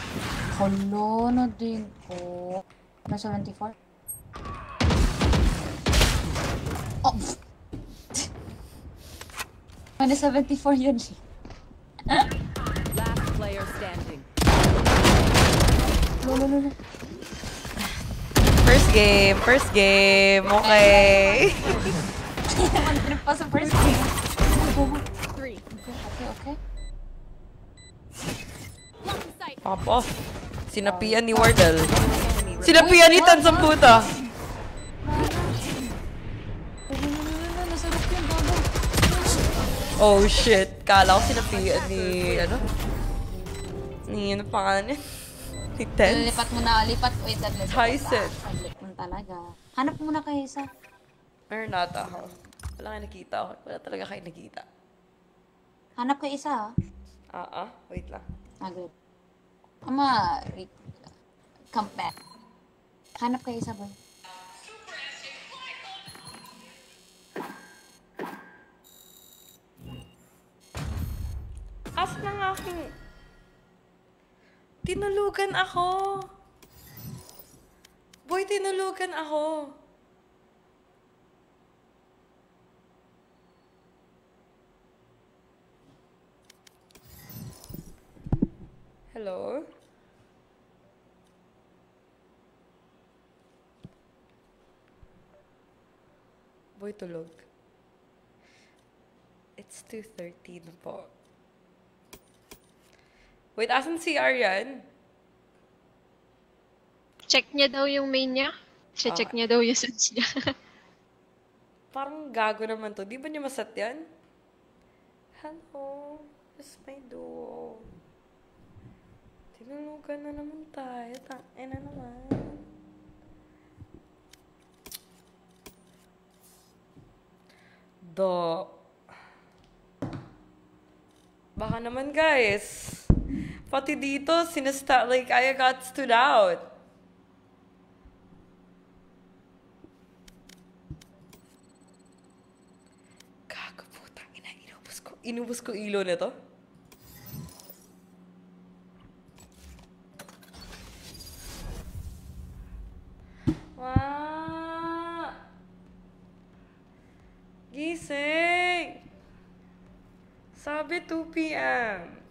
Hello, na din ko. Na 74? 174 yun. Last player standing. No, no, no, no. First game, first game. Okay. Hindi pa Sinapian ni Wardle. Sinapian ni Tansamputa. Puta. Oh shit. Kala ko sinapian ni, ano? Ni, ano pangalan niya? Ni Ten. Lipat mo na, lipat. Wait, that let's Tyson. Mo talaga. Hanap mo muna kayo isa. Meron nata ako. Wala kayo nakita ako. Wala talaga kayo nakita. Hanap kayo isa, ha? Ah, ah. Wait lang. Ah, good. Ama, come back. Hanap kayo isa, boy. Asan ang aking... Tinulugan ako. Boy, tinulugan ako. Hello? Boy, tulog. It's 2.30 na po. Wait, asan si Aryan? Check niya daw yung main niya. Siya check niya daw yung sense niya. Parang gago naman to. Di ba niya masat yan? Hello. It's my duo. Tinulugan na naman tayo. Tangin na naman. Do. Baka naman guys. Pati dito, sinasta, like, I got stood out. Gago putang ina, inubos ko, inubos ko ilo na to. Wow! Gising! Sabi 2 p.m.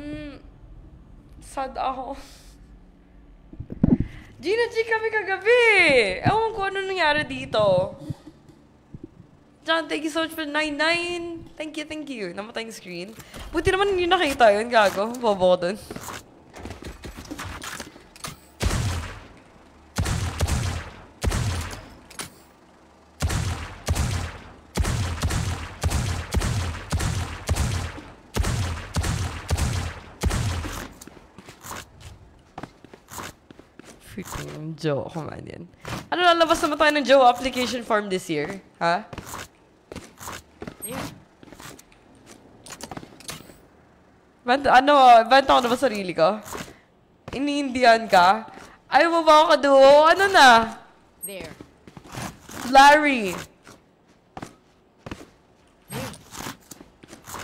Mm, sad ako. Gina G kami kagabi! Ewan ko ano nangyari dito. John, thank you so much for 99. Thank you, thank you. Namatay yung screen. Buti naman hindi nakita yun, gago. Bobo ko dun. Joe. Come on yan. Ano lalabas naman tayo ng Joe application form this year? Ha? Banta, ano, banta ko na ba sarili ko? Iniindihan ka? Ayaw mo ba ako kaduo? Ano na? There. Larry.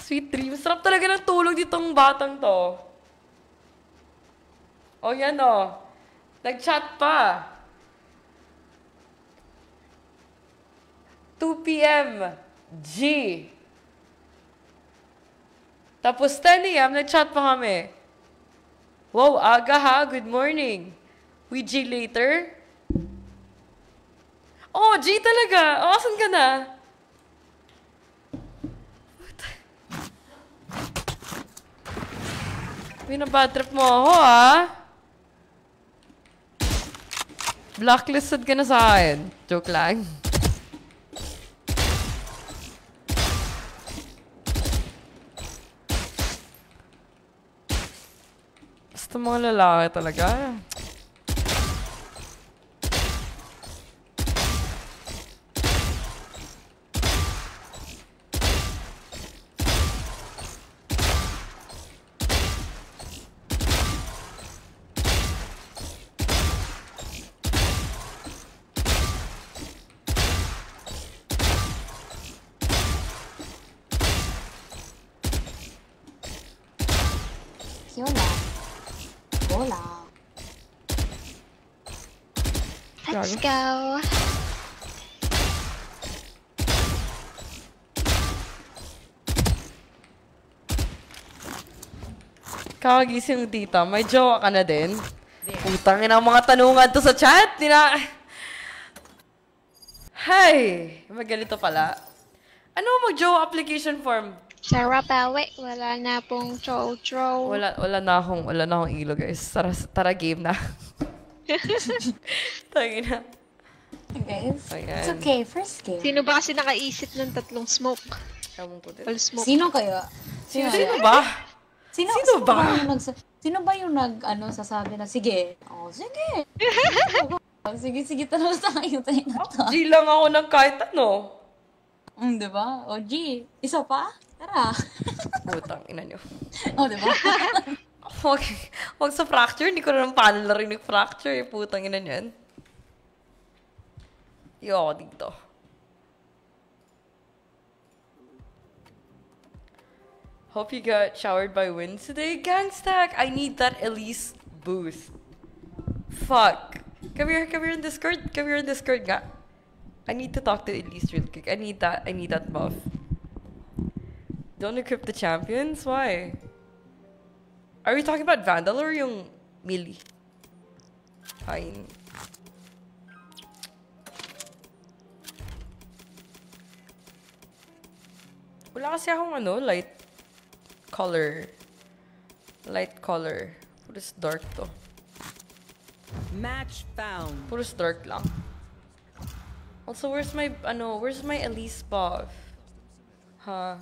Sweet dreams. Sarap talaga ng tulog ditong batang to. Oh, yan oh. Nag-chat pa. 2 p.m. G. Tapos 10 a.m. nag-chat pa kami. Wow, aga ha. Good morning. We G later? Oh, G talaga. Oh, asan ka na? Binabad trip mo ako, ah. Blacklisted ka na sa akin. Joke lang. Basta mga lalaki talaga. Go. Kakagising ng tita, may jowa ka na din? Putang ina ang mga tanungan to sa chat. Tina... Hay! Magalito pala. Ano mag-jowa application form? Sarah Bawi, wala na pong chow-chow. Wala, wala na akong, wala na akong ilo, guys. Tara, tara game na. Tangina. Guys, Ayan. it's okay. First game. Sino ba kasi nakaisip ng tatlong smoke? Ewan ko din. All smoke. Sino kaya? Sino, sino ba? Sino, Sino ba? yung nagsa- sino ba yung nag, ano, sasabi na, sige. Oh, sige. sige, sige, tanong sa kayo tayo na to. G lang ako ng kahit ano. Mm, di ba? O, G, isa pa? Tara. Putang ina nyo. o, di ba? Wag, wag sa fracture. Hindi ko na paano narinig fracture. Eh. Putang ina niyan. Iyo ako dito. Hope you got showered by wind today, Gangstack. I need that Elise boost. Fuck. Come here, come here in Discord. Come here in Discord, nga. I need to talk to Elise real quick. I need that. I need that buff. Don't equip the champions? Why? Are we talking about Vandal or yung Melee? Fine. Wala kasi akong ano, light color. Light color. Puros dark to. Match found. Puros dark lang. Also, where's my, ano, where's my Elise buff? Huh?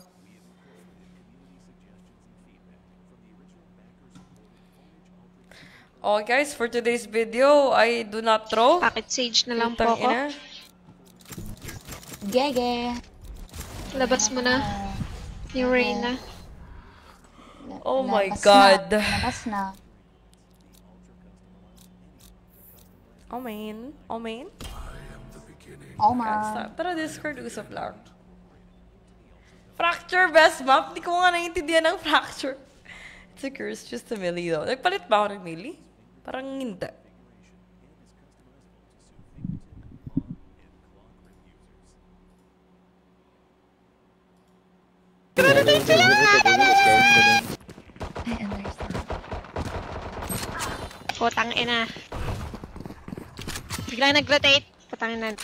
Oh, guys, for today's video, I do not throw. Packet sage na lang po Putang ako. ina. Gege. Labas mo na. Yung Reyna. Oh my Labas God. Na. Labas na. Oh, man. Oh, man. Oh, Can't man. stop. Tara, Discord, usap lang. Fracture best map? Hindi ko nga naiintindihan ng fracture. It's a curse, just a melee though. Nagpalit ba ako ng melee? Parang hindi. I understand. Putang ina. Biglang nag-rotate. Putang ina.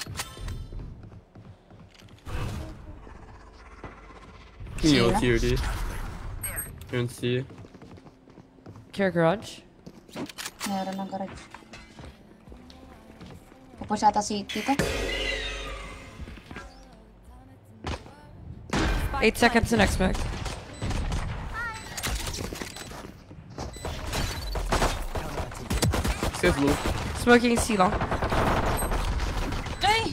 Ulti already. Yun C. Care garage? Meron ng garage. Pupush ata si Tito. 8 seconds to next mech. Safe blue. Smoking C long. Hey!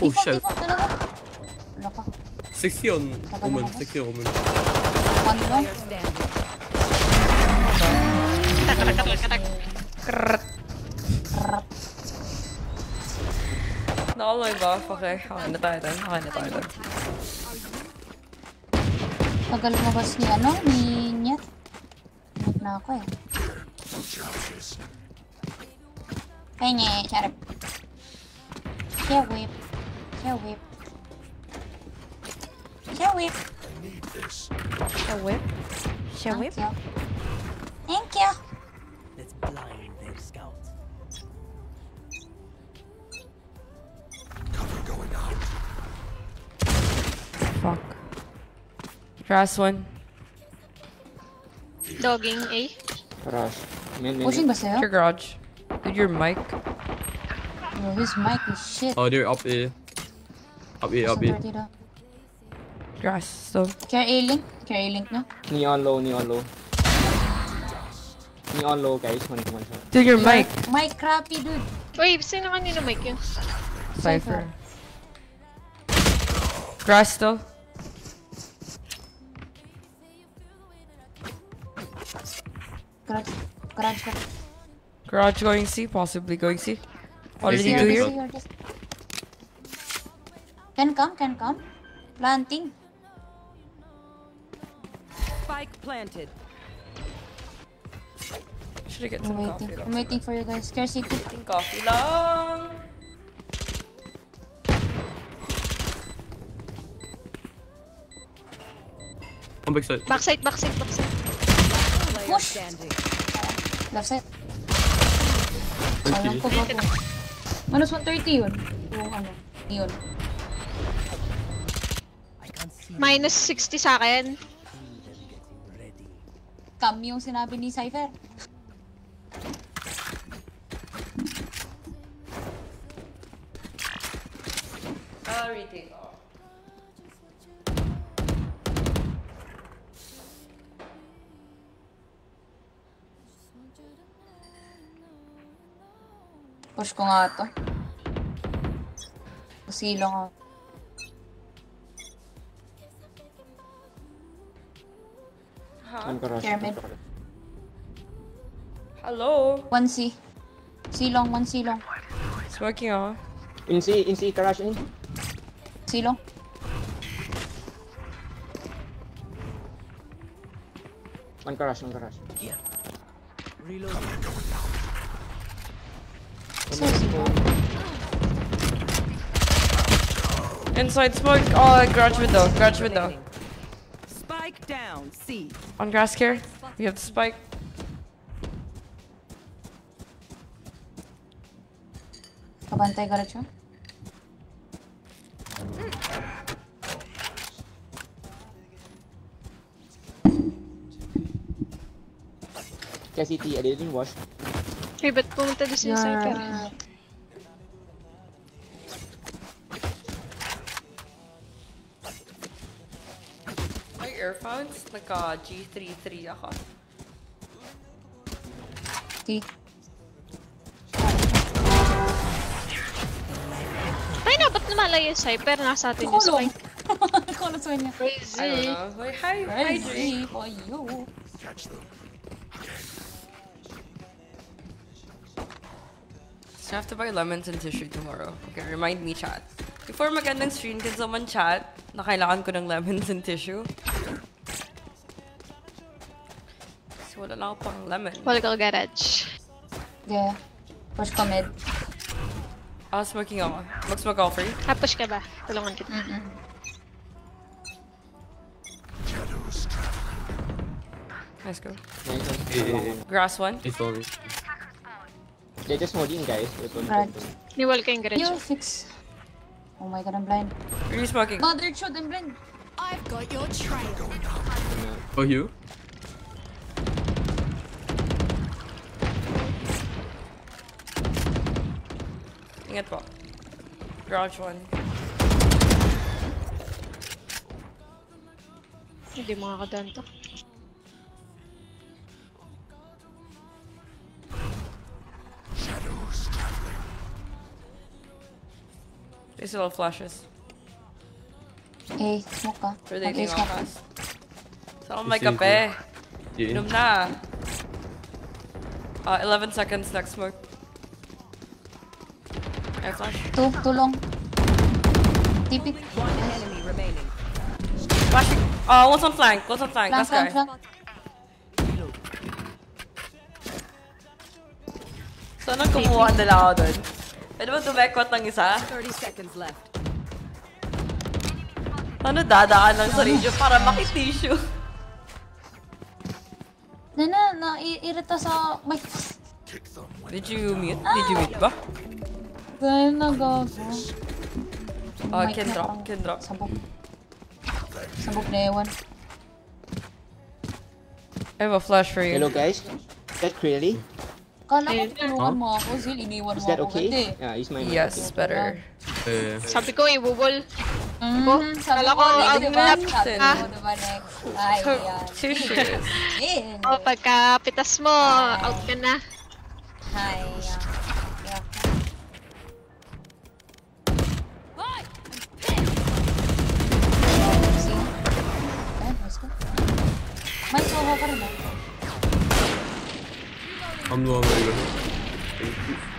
Oh shit. 60 on woman, 60 on woman. One No, alleen maar van rechts. Ga in de tijd, ga in de tijd. Tagal lumabas ni ano, ni Nyet. Nyet na ako eh. Ay, nye, charap. Siya whip. Siya whip. Siya whip. A whip? Siya whip? Last one. Dogging A. Rush. Main, main, Pushing main. ba sa'yo? Your garage. Dude, your mic. Bro, his mic is shit. Oh, they're up A. Up A, up A. Super dito. Grass, so. Care A-Link? Care A-Link no? Neon low, neon low. Neon low, guys. One to one shot. Dude, your mic. Mic crappy, dude. Uy, sino kanina mic yun? Cypher. Grass still. Garage. Garage ka. Garage going C, possibly going C. Already see do here. Can come, can come. Planting. Spike planted. Should I get I'm some waiting. coffee? I'm waiting for you guys. Care CT. Ting coffee lang. One backside. Backside, backside, backside. Push. standing. Left side. Alam ko ba po. Minus 130 yun. Yung ano. Yun. Minus 60 sa akin. Cam yung sinabi ni Cypher. Retake off. Push ko nga to. Kusilo ko. Huh? Hello? One C. Silong, one silong. It's working oh. In C, in C, Karash eh? in. Silong. One Karash, one Karash. Yeah. Reload. So, silong. Inside smoke. Oh, garage window. Garage window. Spike down. C. On grass care. We have the spike. Kabantay ka rin siya. Kaya CT, I didn't wash. Uy, ba't pumunta doon si Cypher? My earphones, naka G33 ako. T. Ay na, ba't lumalayo yung Cypher? Nasa atin yung Kulong. spike. Kulong sa kanya. I don't Crazy. know. Like, hi, hi, Drake. Crazy for So I have to buy lemons and tissue tomorrow. Okay, remind me, chat. Before magandang stream, can someone chat na kailangan ko ng lemons and tissue? Kasi wala lang ako pang lemon. Political garage. Yeah. Push ka mid. Ah, smoking ako. Mag-smoke ako for you. Tapos ka ba? Tulungan kita. Mm-mm. Let's go. Nice one. Grass one. It's only. They just holding, guys. Wait, one, Right. Niwal ka yung garage. You fix. Oh my god, I'm blind. You smoking? Mother shoot, I'm blind. I've got your trail. Oh, you? Ingat po. Garage one. Hindi makakadaan to. They still have flashes. Eh, smoke ka. Rotating Okay, ako smoke. fast. Saan ako may kape? Yeah. Inom na. Uh, 11 seconds, next smoke. I flash. Two, two long. TP. One enemy remaining. Flashing. Uh, one's on flank, one's on flank, Flank, last guy. flank, flank. So, anong kumuha nila ako dun? Pwede ba tumekot ng isa? 30 seconds left. Ano dadaan lang sa radio para makitissue? Nana, na-irita sa mic. Did you mute? Did you mute ba? Dahil nagago. Uh, Mic can drop, can drop. Sabog. Sabog na ewan. I have a flash for you. Hello guys. Is that really? Kala ko tulungan mo ako, Zil. Iniwan mo Is that ako okay? Yeah, use my mic. Yes, better. Uh, sabi ko, eh, ibubol. Mm, mm-hmm. ko, diba? sabi ko, ang map. Sabi ko, diba next? Ay, yan. Two shoes. Oh, pagka pitas mo, out ka na. Hi, um, yan. May soho ka rin ah. I'm low, I'm ready. Uy, okay.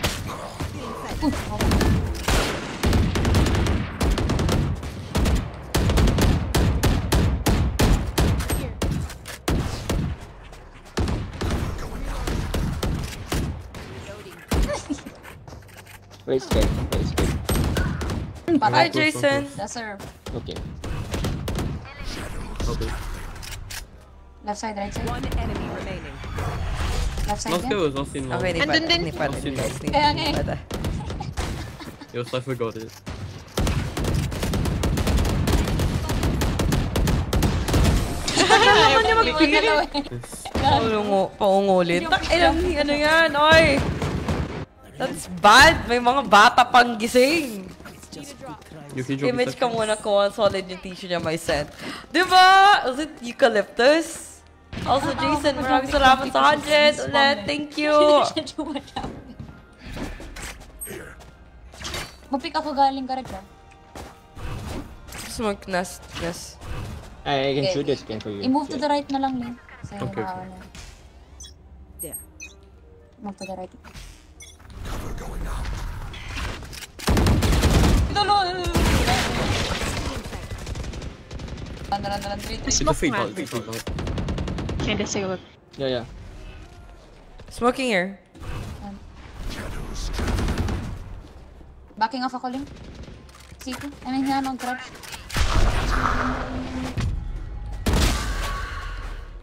Wait, stay. Hi, Jason. That's her. Okay. Okay. Left side, right side. One enemy remaining. Left side Last guy was last in long. Okay, Andun din. Pwede, guys. Kaya nga eh. pwede. Yes, I forgot it. Naman niya eh. Paungo, paungulit. Tak, ilang, ano yan, oy. That's bad. May mga bata pang gising. Image ka muna ko solid yung t-shirt niya may sent. Diba? Was it eucalyptus? Also, Jason, maraming salamat sa 100 ulit. Thank you. Mapick ako galing ka rin ah. Smoke nest. Yes. I, I can Okay. shoot this again for you. I-move to the right na lang, Ling. Kasi Okay, okay. nakakaano. There. Move to the right. Run, run, run, three, three. It's a fade out, it's a fade out. Hindi, siguro. Yeah, yeah. Smoking here. Backing off ako, Lin. City. I mean, yan, on crutch.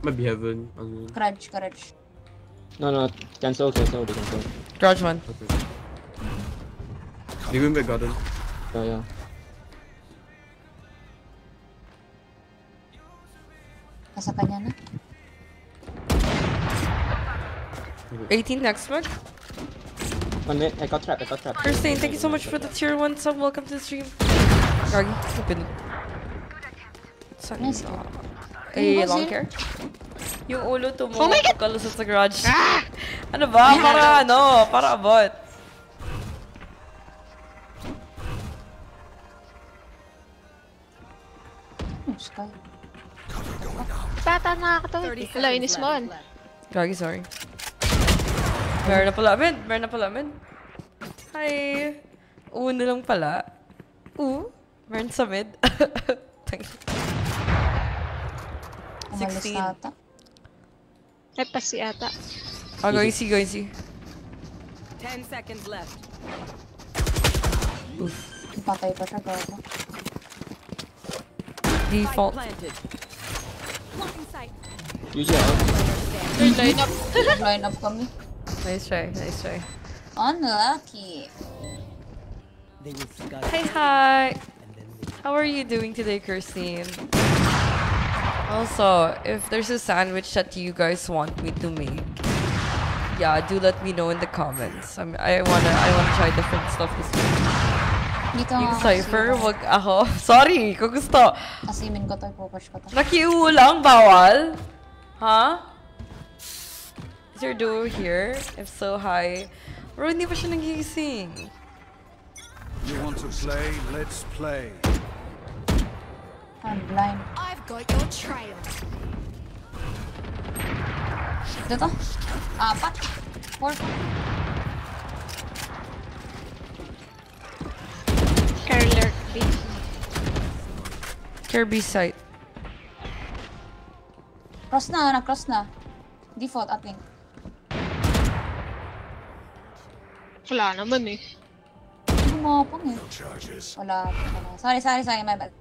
Maybe heaven. Crutch, crutch. No, no. Cancel, cancel. They cancel. Garage one. Okay. They went back garden. Yeah, yeah. Nasa kanya na. 18 next smoke. One minute. I got trapped. I got trapped. Christine, thank you so much for the tier 1 sub. Welcome to the stream. Gagi, open. Saan Nice. na? Yung Eh, long buzzer. care? Yung ulo to mo, Oh my God! pagkalusot sa garage. Ano ba? Para ano? Para abot. Sky. Bata nakakatawa. 30 Hello, inis mo. left. Gagi, sorry. Meron na pala, men. Meron na pala, men. Hi. Una lang pala. Oo. Meron sa mid. Thank you. Umalis 16. na ata. Ay, pasi ata. Ah, going C, going C. 10 seconds left. Patay pa siya, gago. Default. Use ult. Third line up. Line up kami. Nice try, nice try. Unlucky. Hi, hi. How are you doing today, Christine? Also, if there's a sandwich that you guys want me to make, yeah, do let me know in the comments. I'm, I wanna, I wanna try different stuff this week. Dito Yung nga Cypher, wag ako. Sorry, kung gusto. Asimin ko to, ipupush ko to. Nakiu lang, bawal? Huh? Is your duo here? If so, hi. Bro, hindi pa siya nagising. You want to play? Let's play. I'm blind. I've got your trail. Dito? Ah, Apat. Four. Curler, please. Kirby site. Cross na, na-cross na. Default, I think. Wala naman eh. Hindi gumapang eh. Wala. wala. Sorry, sorry, sorry. My bad.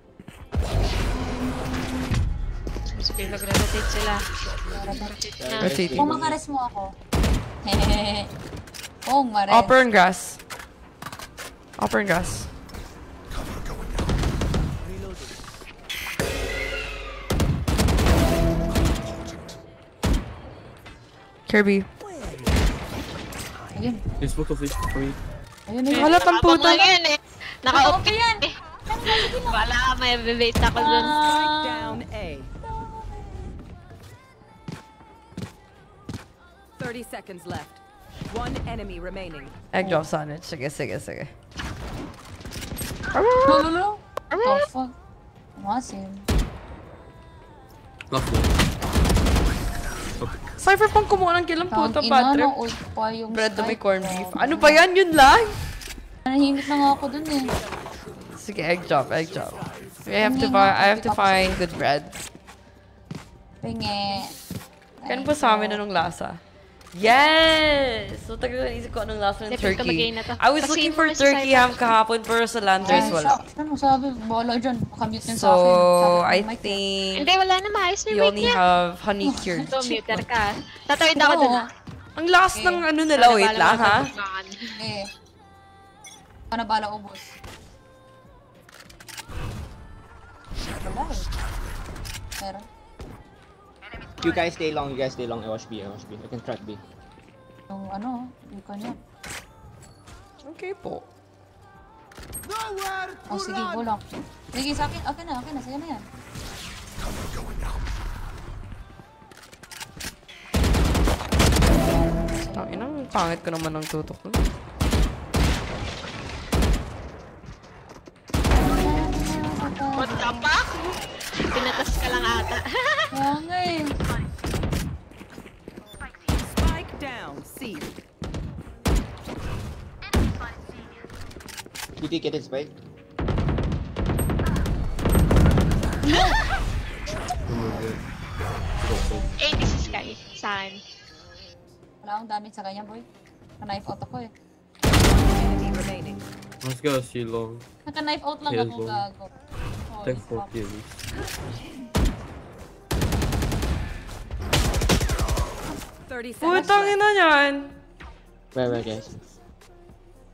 Sige, nagre-rotate sila. Na. Rotating. Kung makares mo ako. Hehehe. Kung mares. Upper and grass. Upper and grass. Kirby. Ayun. There's both of these for me. Ayun, ayun. Wala pang Nakapang puta. yan eh. Naka-off Okay yan. eh. Wala, may bebait ako dun. Ah. Down A. 30 seconds left. One enemy remaining. Egg drop it. Sige, sige, sige. No, no, no. Oh, fuck. Umasin. Last one. Cypher pang kumuha ng kill ang puta, Tang bad ina, pa yung Bread na may corned beef. Ano ba yan? Yun lang? Nanahimik na nga ako dun eh. Sige, egg drop, egg drop. I have to buy, I have to find good bread. Pinge. Kaya po sa amin anong lasa? Yes! So, tagal ko naisip ko anong Depende ka turkey. mag-gain na to. I was looking for turkey ham kahapon pero sa Landers Ay, wala. sa- Ano sabi? Bala dyan. Makamute yun So, sa akin. Sabi I eh. think Hindi, wala na maayos na you yung mic only niya. have honey cured. So, muter ka. Tatawid ako dun Oo. ah. Ang last ng ano nila, wait lang mo ha? pagbukaan. Eh. Ano bala ubos? Wala eh. Meron. You guys stay long, you guys stay long. I watch B, I watch B. I can track B. Yung ano, yung kanya. Okay po. Nowhere to Oh, sige, go lang. Sige, sa akin. Okay na, okay na. Sige na yan. Ang inang pangit ko naman ng tutok ko. What the fuck? Pinatas ka lang ata. Kaya nga eh. Spike down. C. You take it in spike. Eh, this is Sky. Saan? Wala akong damage sa kanya, boy. Naka-knife out ako eh. Let's go see long. Naka-knife out lang ako, gago. Holy Take four fuck. kills. 30 seconds Putang left. Where, where, guys?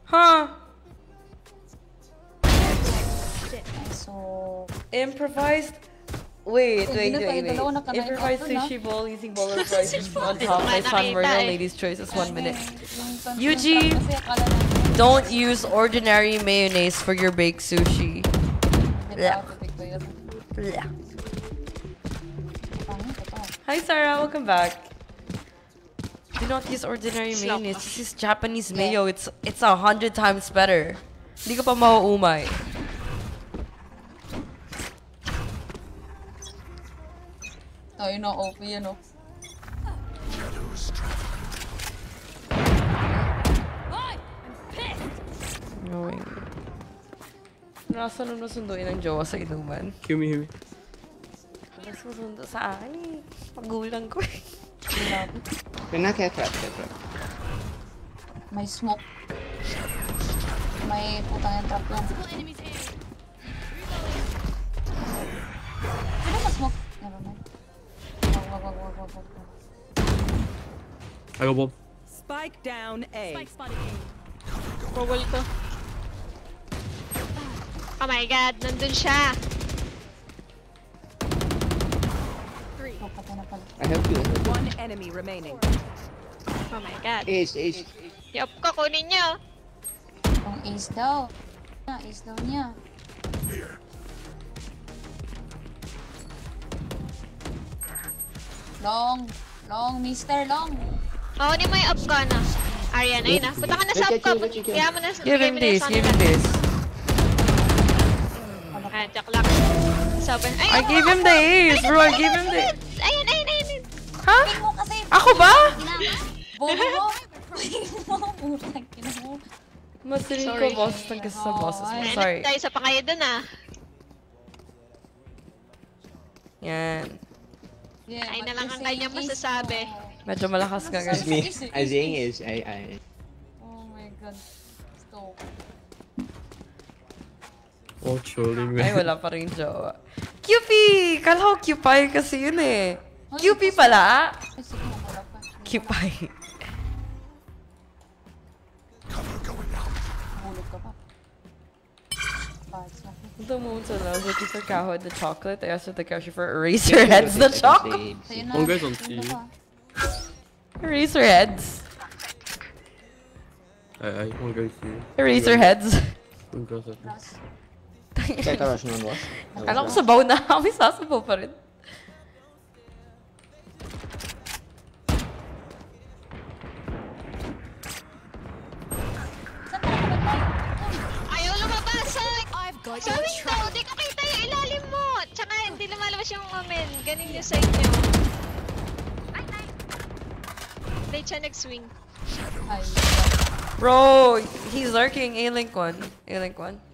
Ha? So, Improvised? Wait, wait, di na tayo wait, wait. dalawa naka-knife Improvised out dun, sushi bowl using baller fries on top. My Nakita son Muriel, eh. ladies' choice is one minute. yung pan- Yuji! yung trap kasi akala natin, Don't use ordinary mayonnaise for your baked sushi. Yeah. pa ako ko yun. Blech. Ito. Hi Sarah, welcome back. Do not use ordinary mayonnaise. This is Japanese mayo. It's it's a hundred times better. Hindi ka pa mauumay. Tayo na OP yan oh. Knowing. Nasa nung nasunduin ng jowa sa inuman. Me. Mas masundo sa akin eh. Magulang ko eh. Can I get trap, get trap. May smoke. May putang yung trap lang. Sino mas smoke? Never mind. Wag, wag, wag, wag, wag, wag. I got bomb. Spike down A. Spike spotted A. Roll ko. Oh my god, nandun siya. Three. Oh. I have two. One enemy remaining. Oh my god. Ace, ace. Yup ko, kunin niyo. Ang ace daw. Ah, ace daw niya. Long. Long, mister, long. Makunin mo yung up ko, ano. Arian, ayun na. Punta ka na sa up ko. You, you, Kaya mo na, Give him this, sa give him this. Ah, joke lang. Sobrang, ay, I oo, gave him the ace, bro. I gave him the... Ayun, ayun, ayun. Ha? Ako ba? Bobo mo. Masiling ko Sorry. Boston kasi sa bosses mo. Sorry. Tayo sa pa kayo dun ah. Yan. Yeah, Ay na lang ang kanya masasabi. Medyo malakas ka guys. Me, saying is, I, I, Oh my god. Stop. Oh, trolling Ay, wala pa rin jowa. Cupie! Kala ko Cupie kasi yun eh. Cupie pala! Cupie. The moon's so I was looking for Cowhead the chocolate. I also took out for Eraser Heads the chocolate. Hunger on tea. Eraser Heads. I, I, Hunger tea. Eraser Heads. Kahit rush naman was. Akala ko sabaw na. May sasabaw pa rin. Ayaw lumabas! Sabi daw, di ko kita yung ilalim mo! Tsaka hindi lumalabas yung omen. Ganun yung side nyo. Play siya nag-swing. Bro, he's lurking A-Link 1. A-Link 1.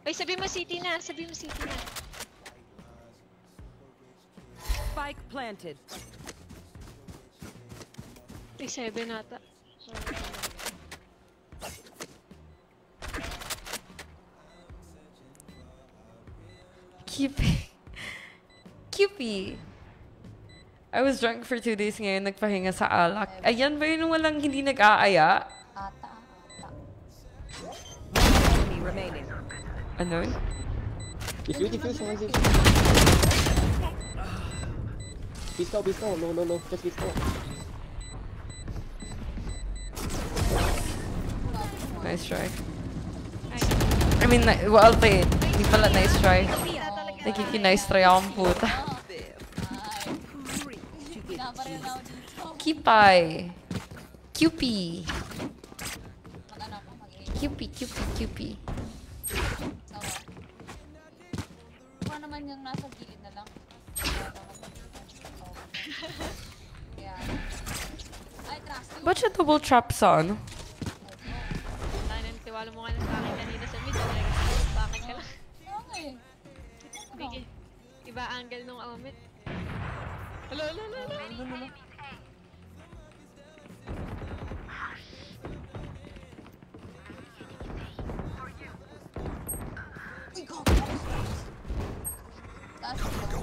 Ay, sabi mo city na. Sabi mo city na. Spike planted. Ay, seven ata. Cupie. Cupie. I was drunk for two days ngayon, nagpahinga sa alak. Ayan ba yun walang hindi nag-aaya? Ano? yun? Defuse, defuse, someone defuse. Beast go, beast go, low, low, low, just beast go. Nice try. I mean, na- well played. Hindi pala nice try. Nakiki-nice try akong puta. Pinaparil na ako dito. Kipay. Kewpie. Mag-ano Kewpie, Kewpie, Kewpie. Naman yung nasa gilid na lang. Kaya, ay, trust you. Ba't siya double trap sa ano? Wala na, tiwala mo nga na sa akin kanina sa mid. Ka bakit ka lang. Okay. Sige. Iba angle nung omen. Hello, hello, hello, hello. Taas ko.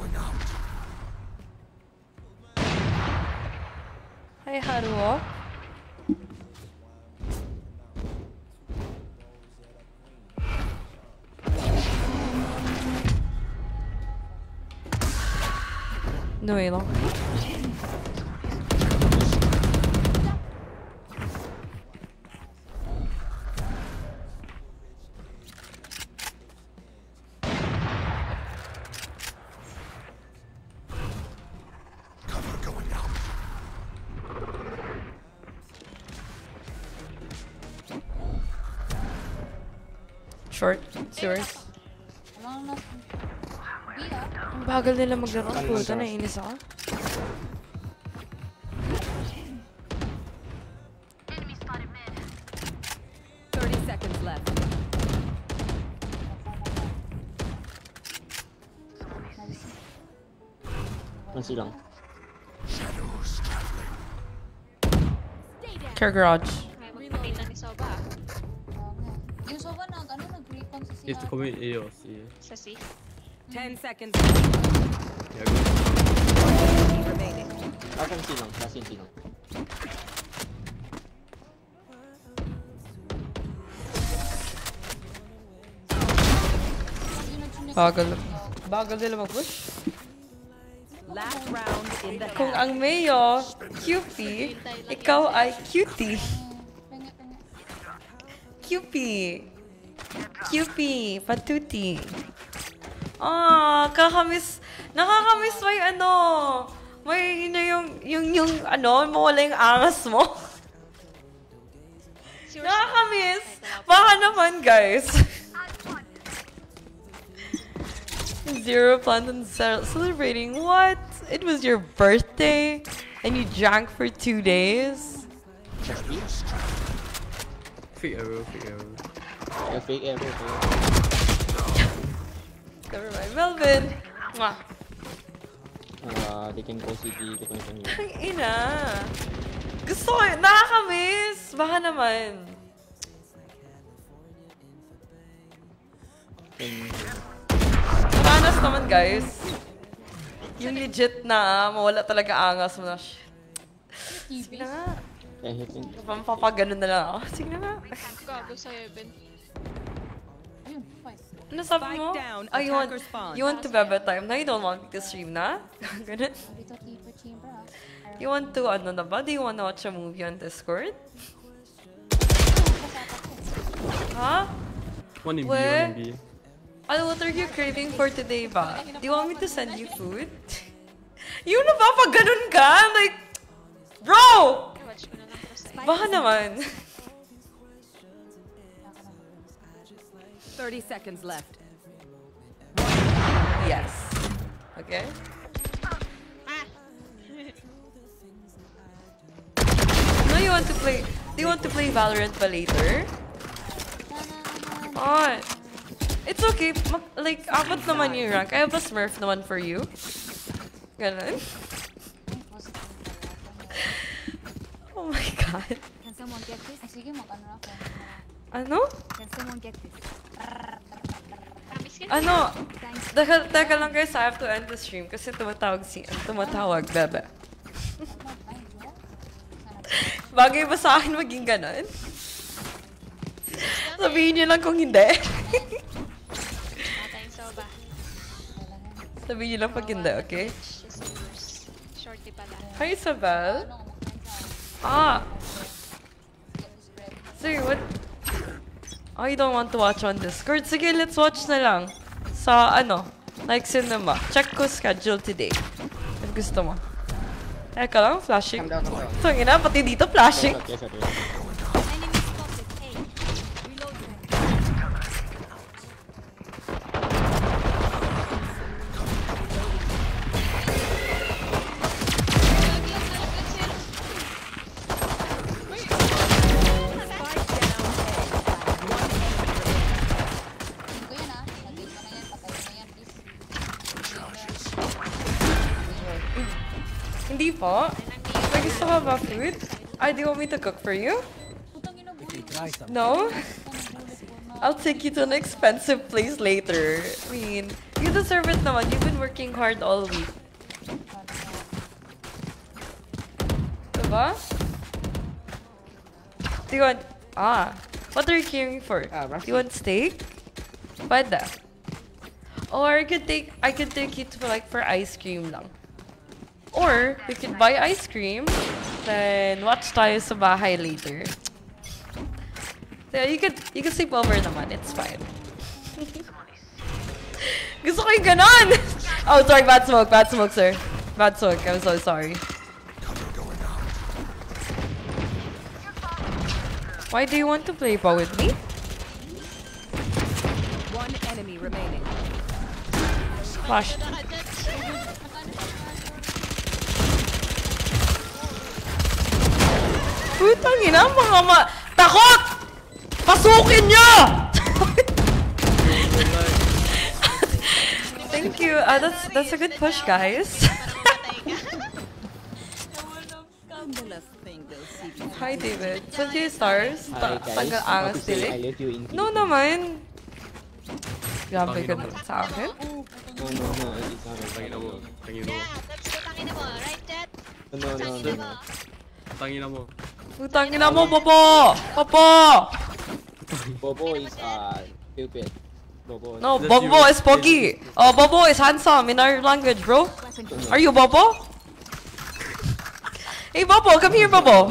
Hi, Haruo. No way lang. Cover Source. Ang bagal nila maglaro. Puta, nainis ako. Nancy lang. Care garage. It's coming A or C. Sa C. Ten seconds Yeah, go. remaining. One C lang, last one C lang. Bagal. Bagal nila mag-push. Last round in the Kung ang mayo, Cupie, ikaw ay cutie. Pengi. Kewpie. Kewpie. Patuti. Ah, kakamiss. Nakakamiss may ano. May yun yung, yung, yung, ano, mawala yung angas mo. Nakakamiss. Baka naman, guys. Zero planned on ce- celebrating. What? It was your birthday? And you drank for two days? Fake arrow, arrow. fake arrow. Never mind. Melvin! Mwah. Uh, they can go city, they can here. Ang ina. Gusto ko yun. Nakakamiss. Baka naman. Manas naman, guys. Yung legit na mawala talaga angas mo na. Shit. Sige na nga. Pampapaganon na lang ako. Sige na nga. Gago sa Evan. Ayun, fine. Ano sabi mo? down, Oh, you want, attacker spawn. you want to bebe time na? You don't want me to stream na? Ganun. Dito keeper chamber. You want to, ano na ba? Do you want to watch a movie on Discord? Ha? One in B, Where? one in B. Ano, what are you craving for today ba? Do you want me to send you food? Yung napapaganon ka? Like, bro! Watch ko na lang ako Baka naman. 30 seconds left. yes. Okay. No, you want to play... Do you want to play Valorant ba later? Oh, it's okay. Ma- like, apat naman yung rank. I have a smurf naman for you. Ganun. Oh my god. Can someone get this? Ay, sige, mag-ano na ako. Ano? Can someone get this? Ano? Teka, teka lang guys, I have to end the stream kasi tumatawag si... Tumatawag, bebe. Bagay ba sa akin maging ganon? Sabihin niyo lang kung hindi. Sabihin niyo lang pag hindi, okay? Hi, Isabel. Ah. Sorry, what? You don't want to watch on Discord? Sige, let's watch na lang. Sa, ano, like cinema. Check ko schedule today. If gusto mo. Teka lang, flashing. Tangina, pati dito flashing. Ay, do you want me to cook for you? Putang ina, bully mo. Try some. No? Putang bullet ko na. I'll take you to an expensive place later. I mean, you deserve it naman. You've been working hard all week. Diba? Do you want... Ah. What are you queuing for? Ah, Do you want steak? Pwede. Or I could take... I could take you to like for ice cream lang. Or, we could buy ice cream, then watch tayo sa bahay later. So, you could, you could sleep over naman. It's fine. Gusto ko yung ganon! Oh, sorry. Bad smoke. Bad smoke, sir. Bad smoke. I'm so sorry. Why do you want to play ball with me? One enemy remaining. Flash. Putang ina, mga ma... Takot! Pasukin niyo! Thank you. Uh, that's that's a good push, guys. Hi, David. Saan kayo stars? Hi, Ta guys. tanggal angas tilik? love you in No naman. Grabe ka naman sa akin. No, no, no. Not. Tangina mo. The tangina mo. Right, Jet? No, no, no, Tangina no. mo. Tangina mo. Putang ina mo, Popo! Popo! Bobo is uh stupid. Bobo. No, That's Bobo is Pogi. Oh, Bobo is handsome in our language, bro. Are you Bobo? Hey, Bobo, come here, Bobo.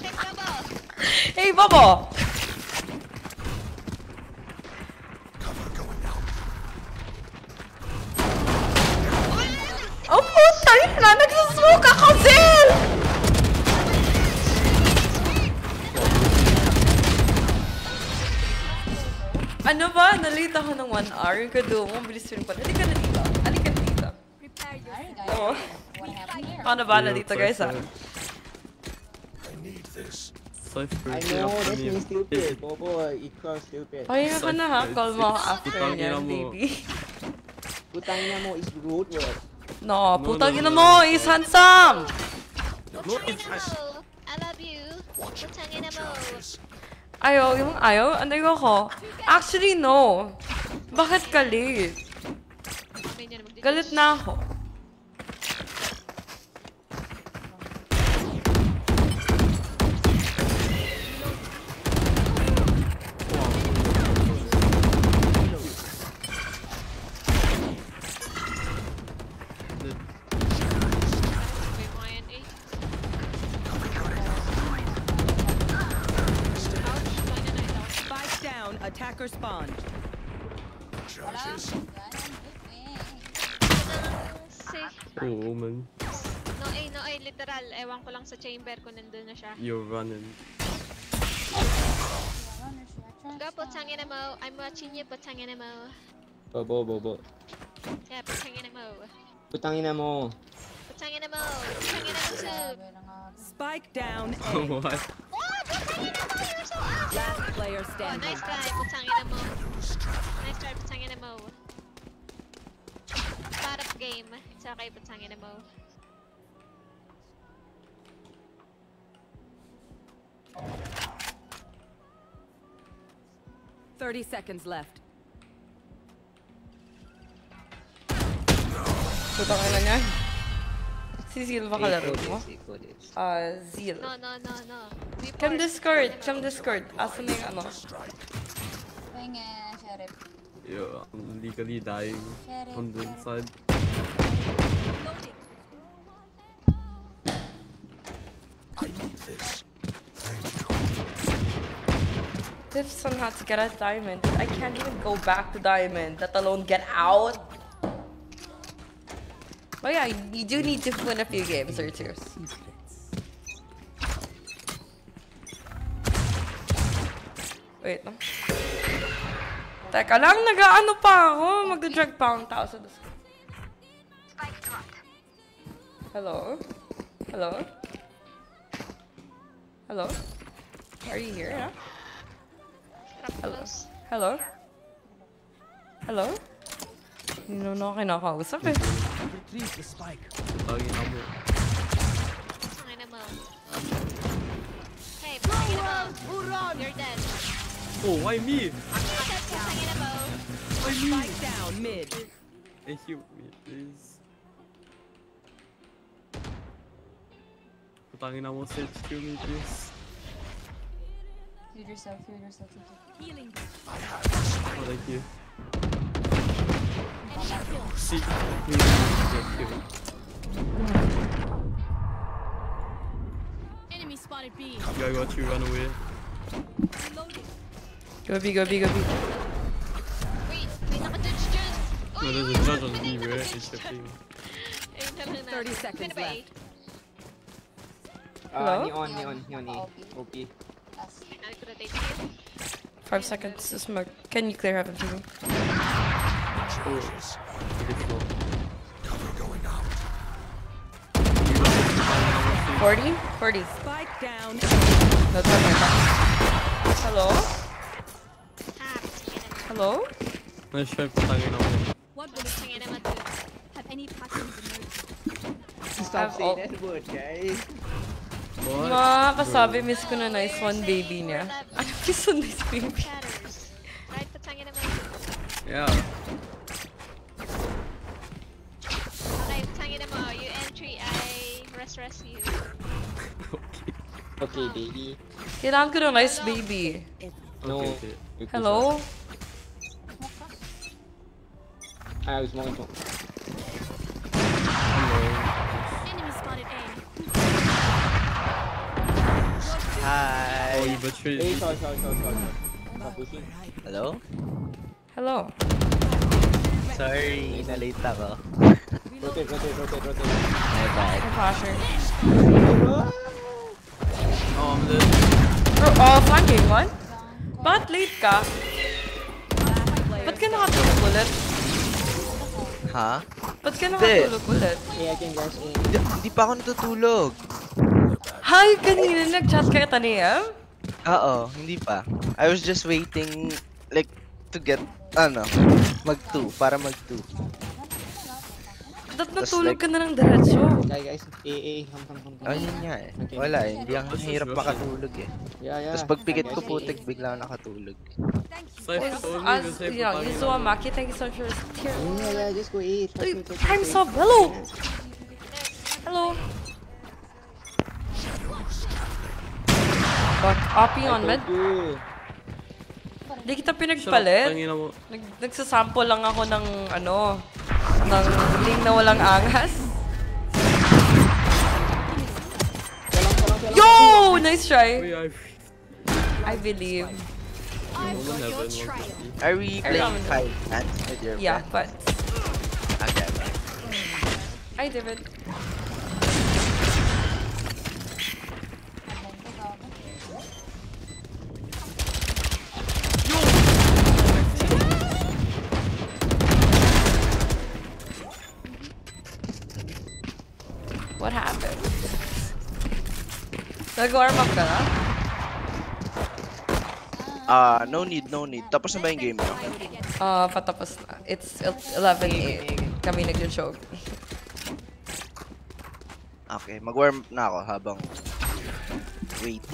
Check ka ba? Hey, Bobo. Oh, putang ina, nagsusmoke ako, Zil! Ano ba? Nalate ako ng 1 hour. Yung kado mo, bilis rin pala. Halika na dito. Halika na dito. What happened here? Paano ba na dito guys ah? Cypher, I know, that's me. stupid. Bobo, ikaw stupid. Pahinga ka na ha, call mo ako after Putang ina mo. baby. Putang ina mo is rude word. No, putang ina mo, is handsome! No, it's Mo, I love you. Putangin na mo. Ayaw, yung ayaw? Yung ako? Actually, no. Bakit ka late? Galit na ako. Lang sa chamber kung nandun na siya. You're running. Go, putangin na mo. I'm watching you, putangin na mo. Bobo, bobo. Yeah, putangin na mo. Putang ina mo. Putangin na mo. Putangin na mo, soup. Spike down. A. What? Oh, putangin na mo. You're so awesome. Last player Oh, standing. nice try. Putangin na mo. Nice try, putangin na mo. Startup game. It's okay, putangin na mo. Thirty seconds left. Putang ina niya. Si Zil ba kalaro mo? Ah, Zil. No, no, no, no. Come. Discord, come Discord. Asa na yung ano? Pahinga, Sheriff. Yeah, I'm legally dying Sheriff, on the sheriff. inside. I need this. Tips on how to get a diamond. I can't even go back to diamond, let alone get out. But yeah, you do need to win a few games or two. Wait lang. Teka lang, nag-ano pa ako. Mag-drag pa akong tao sa. Hello? Hello? Hello? Are you here? Yeah? Trap Hello? Hello? Hello? Hindi naman ako kinakausap eh. Lagi na mo. Putangin na mo. Hey, putangin na mo. You're dead. Oh, why me? Dead, putangin na mo. Spike down mid. Hey, heal me, please. Putangin na mo, Sage. Kill me, please. Feed yourself, feed yourself, feed yourself. Healing. Oh, thank you. See, please. Thank you. Enemy spotted B. I got you, run away. Go B, go B, go B. Wait, may nakadodge dyan. No, there's a oh, judge on B, where is shipping? Ayun na lang na. 30 seconds left. Ah, Hello? neon, neon, neon OP. Last. I could rotate you. Five seconds to smoke. Can you clear heaven for me? Okay, slow. 40? 40. Spike down. No, it's okay. Hello? Putangin. Hello? Nice try, putangin na mo. What will it Putangin na mo, dude. have any patterns emerged? Stop I've saying that word, guys. What? Makakasabi, miss ko na nice one baby niya. Ano kiss on nice baby? Yeah. Okay, putangin na mo. You entry, I rest rest you. okay. Okay, baby. Kailangan ko ng nice baby. No. Okay, okay. Hello? I was smoking smoke. Hello. Enemy spotted A. You betrayed Hey, sorry, sorry, sorry, sorry. sorry. Stop pushing. Hello? Hello? Sorry, na-late ako. Rotate, rotate, rotate, rotate. My bad. I'm flashing. Oh, I'm dead. Oh, oh flanking. What? Bakit late ka? Ba't ka nakatulog ulit? Ha? Ba't ka nakatulog ulit? Again, guys. A. Hindi, hindi pa ako natutulog. Hi, kanina nag-chat ka kay Tania? Oo, hindi pa. I was just waiting, like, to get, ano, mag-2, para mag-2. Ba't Tas natulog like- ka na ng diretso? Guys, guys. A, A. Ham, ham, ham. Ayun nga eh. Okay. Wala eh, hindi ang hirap makatulog eh. Yeah, yeah. Tapos pag pikit ko putik, bigla ako nakatulog. Told me As, yeah, putangin Yuzuwa mo. Maki, thank you so much for this tier. Yeah, yeah, just go trust sub, me. hello! Hello! But hopping on mid. Good. Di kita pinagpalit. Nag nagsasample lang ako ng ano, ng link na walang angas. Yo! Nice try. I... Believe. Roman heaven, 150. Are we I playing five hands with your Yeah, but Okay. Hi, David. What happened? Nag-warm up ka na? Ah, no need, no need. Tapos na ba yung game mo? Ah, patapos na. It's 11-8. Kami nag-choke. Okay, mag-warm up na ako habang wait.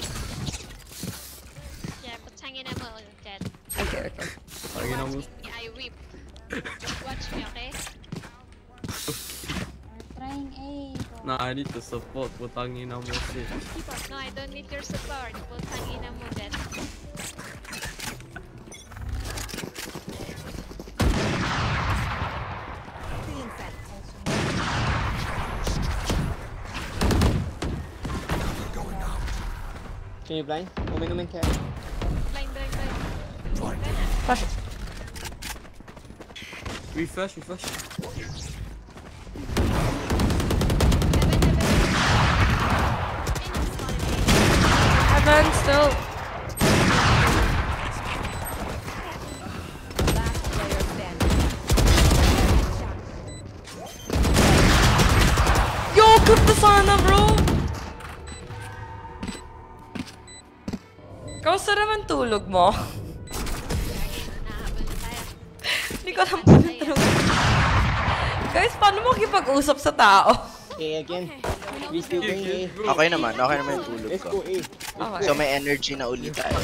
Yeah, putangin na mo, Jet. Okay, okay. Tangina mo. I whip. Watch me, okay? We're trying A. Na, I need to support. Putangin na mo si. No, I don't need your support. Putangin na mo, Jett. Can you blind? Omen, omen, carry. Blind, blind, blind. Flash. Refresh, refresh. man still. Yo, kırdı sana bro. Kausa naman tulog mo. Hindi ko alam tulog. Guys, paano makipag-usap sa tao? A again. We still playing A. Okay naman, okay naman yung tulog Let's ko. A. Okay. So may energy na ulit tayo.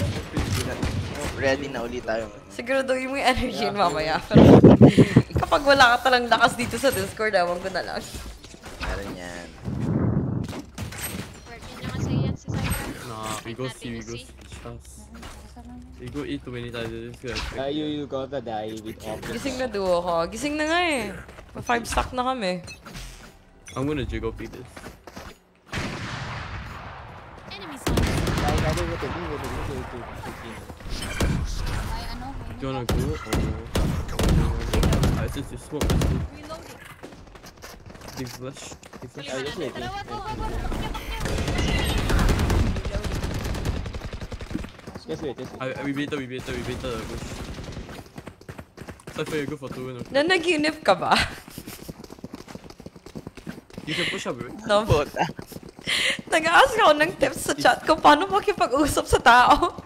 Ready na ulit tayo. Siguraduhin mo yung energy yun mamaya. Kapag wala ka talang lakas dito sa Discord, ewan ko na lang. Meron yan. Nah, we go C, we go C. We go E too many times. Uh, you, you gotta die with all Gising na duo ko. Gising na nga eh. Pa five stack na kami. I'm gonna jiggle feed this. Enemies Guys, I don't know what to do, to to to you wanna go or... I just you smoke this dude. Big flash. Big flash. Uh, just wait, wait, Dalawa, go, wait, go, go. Just wait, just wait. I, I, we beta, we beta, we beta the push. Cypher, you go for two and Na naginip ka ba? You can push up, bro. No. Puta. Nag-ask ako ng tips sa chat ko paano makipag-usap sa tao.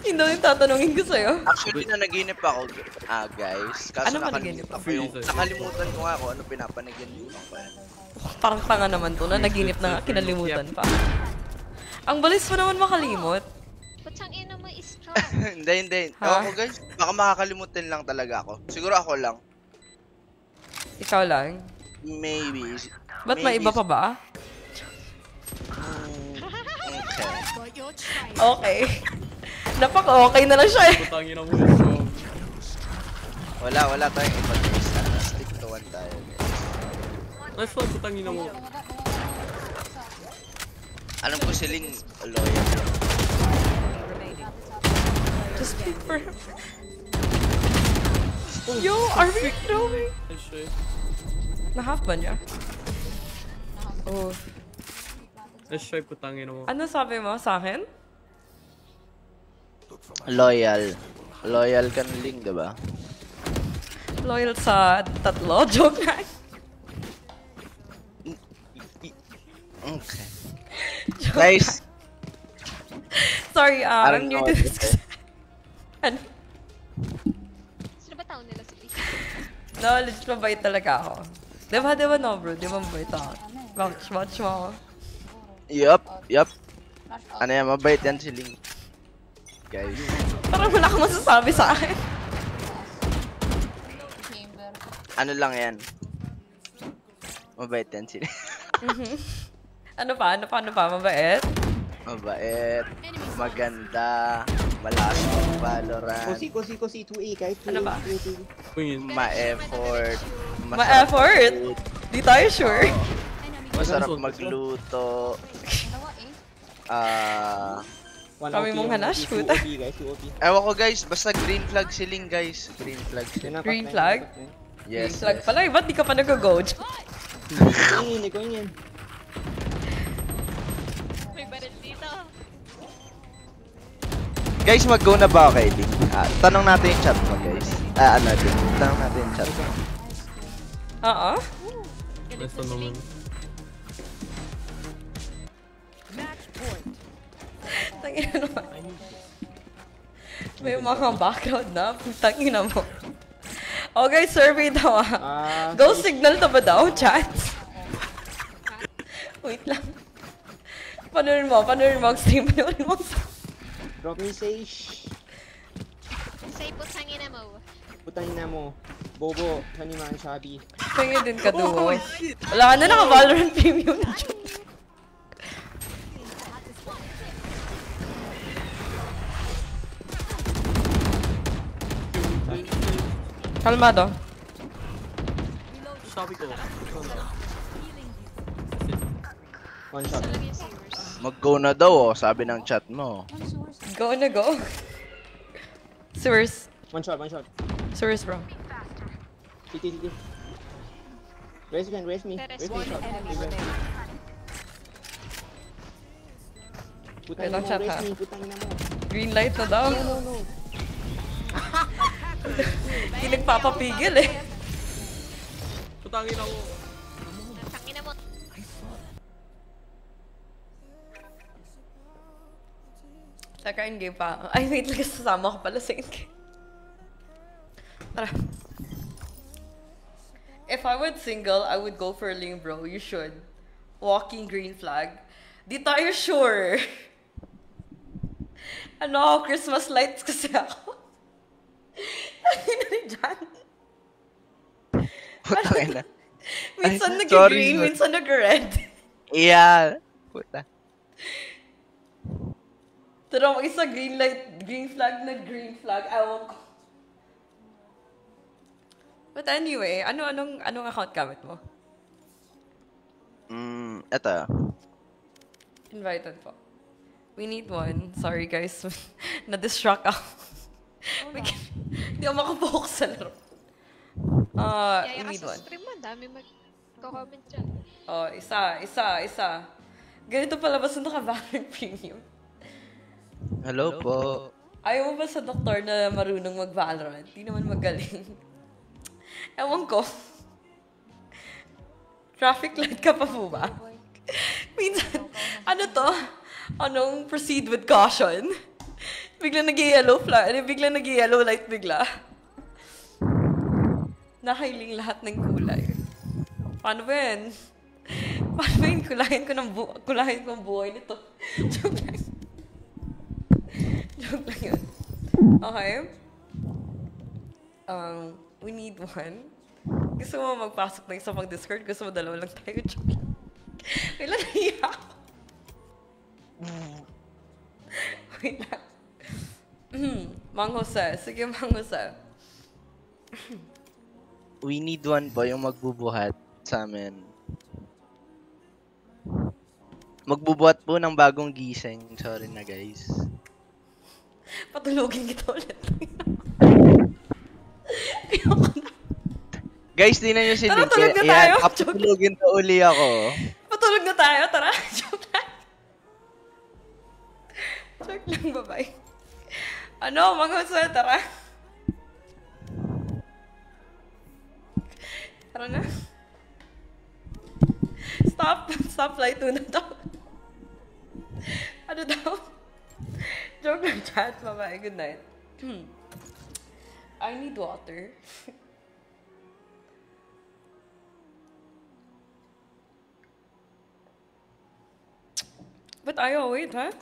Yun daw yung tatanungin ko sa'yo. Actually, na naginip ako, ah, guys. Kaso Ano ba nakalimutan naginip? ko yung... Nakalimutan ko nga kung ano pinapanaginipan ko. Parang tanga naman to na naginip na nga, kinalimutan pa. Ang balis mo naman makalimot. Putangin na mo is strong. hindi, hindi. Ha? Ewan ko, guys. Baka makakalimutan lang talaga ako. Siguro ako lang. Ikaw lang. Maybe. Ba't may iba pa ba? Okay. Trying. Okay. Napaka-okay na lang siya eh. Putangin na strong. Wala, wala tayong iba. Sana stick to one tayo. Nice one, putangin na mo. Alam ko siling loyal. Just speak for him. Yo, are we? Nice try. Na-half ba niya? Oh. Nashipe ko tangin mo. Ano sabi mo sa akin? Loyal. Loyal ka ng Ling, diba? Loyal sa tatlo? Joke na. okay. Joke Guys. Sorry, uh, I'm new to this. ano? Sino ba taon nila si Lee? No, legit mabait talaga ako. Diba, diba no bro? Diba mabait ako? Vouch, vouch mo yup, yup. Ano yan, mabait yan si Ling. Guys. Parang wala kang masasabi sa akin. Ano lang yan. Mabait yan si Ling. Mhm. Ano pa? Ano pa? Ano pa? Mabait? Mabait. Maganda. Malakas mag Valorant. Kosi, kosi, kosi, 2A guys. 2A, Ano ba? 2A, 2A. Queen. Ma-effort. Ma-effort? Di tayo sure. Masarap magluto. Eh. Ah... One Kami mong hanash, puta. OP, guys, 2 OP. Ewan ko guys, basta green flag si Ling guys. Green flag si Yan na, Green flag? Yes. Flag pala eh. Ba't di ka pa nag-go? Yun, ikaw yun. May baril dito. Guys, mag-go na ba ako kay Ling? Ah, tanong natin yung chat mo guys. Ah, ano din. Tanong natin yung chat mo. Oo. Nice one naman. Tangina naman. May mga background na. Putang ina mo. Okay, survey daw ah. Ah, Go signal na ba daw, chat? Wait lang. Panurin mo, panurin mo ang stream, panurin mo drop me Sage. Say, putangin na mo. Putangin na mo. Bobo, Haniman, Shabi. Kaya din ka doon. Wala ka na naka-Valorant premium na Kalmado. Sabi ko. One shot. Mag-go na daw oh, sabi ng chat mo. Go na go. Sewers. One shot, one shot. Sewers, bro. CT, CT. Raise me. Raise me shot. Raise me. remaining. Putangin Wait, mo, chat, raise ha? me. Putangin na mo. Green light na daw. No, no, no. Hindi nagpapapigil eh. Putangin ako. Tangin na mo. Saka in-game pa. Ay, wait lang. Sasama ko pala sa in-game. Tara. If I was single, I would go for Ling, bro. You should. Walking green flag. Di tayo sure. ano, Christmas lights kasi ako. Ano na rin dyan? Putangin na. Minsan Ay, nag-green, sorry. minsan nag-red. Yeah. Puta. Pero mag isa green light, green flag na green flag. Ewan ko. But anyway, ano anong anong account gamit mo? Mm, eto. Invited po. We need one. Sorry guys. Na-distract ako. Hindi ako makafocus sa laro. Ah, Yaya we ka need one. stream mo. Dami mag-comment dyan. Oh, isa, isa, isa. Ganito pala ba sa naka-Valorant Premium? Hello po. Ayaw mo ba sa doktor na marunong mag-Valorant? Di naman magaling. Ewan ko. Traffic light ka pa po ba? Minsan, ano to? Anong proceed with caution? Bigla nag-yellow flag, ano, bigla nag-yellow light bigla. Nakailing lahat ng kulay. Paano ba yan? Paano ba yun? Kulahin ko ng bu kulahin ko ang buhay nito. Joke lang. Joke lang yun. Okay. Um, we need one. Gusto mo magpasok na isa pang Discord? Gusto mo dalawa lang tayo? Joke lang. Kailan nahiya ako? Wait lang. Mang Jose. Sige, Mang Jose. We need one po yung magbubuhat sa amin. Magbubuhat po ng bagong gising. Sorry na guys. Patulogin kita ulit. Guys, di na nyo si Tara, tulog na Ayan, tayo. kapatulogin na uli ako. Patulog na tayo. Tara. Joke lang. Joke lang, bye-bye. Ah, Jose, tara. Tara na. Stop Stop, flight 2 na daw. ano daw? Joke lang chat, bye good night. I need water. but I? Wait, ha?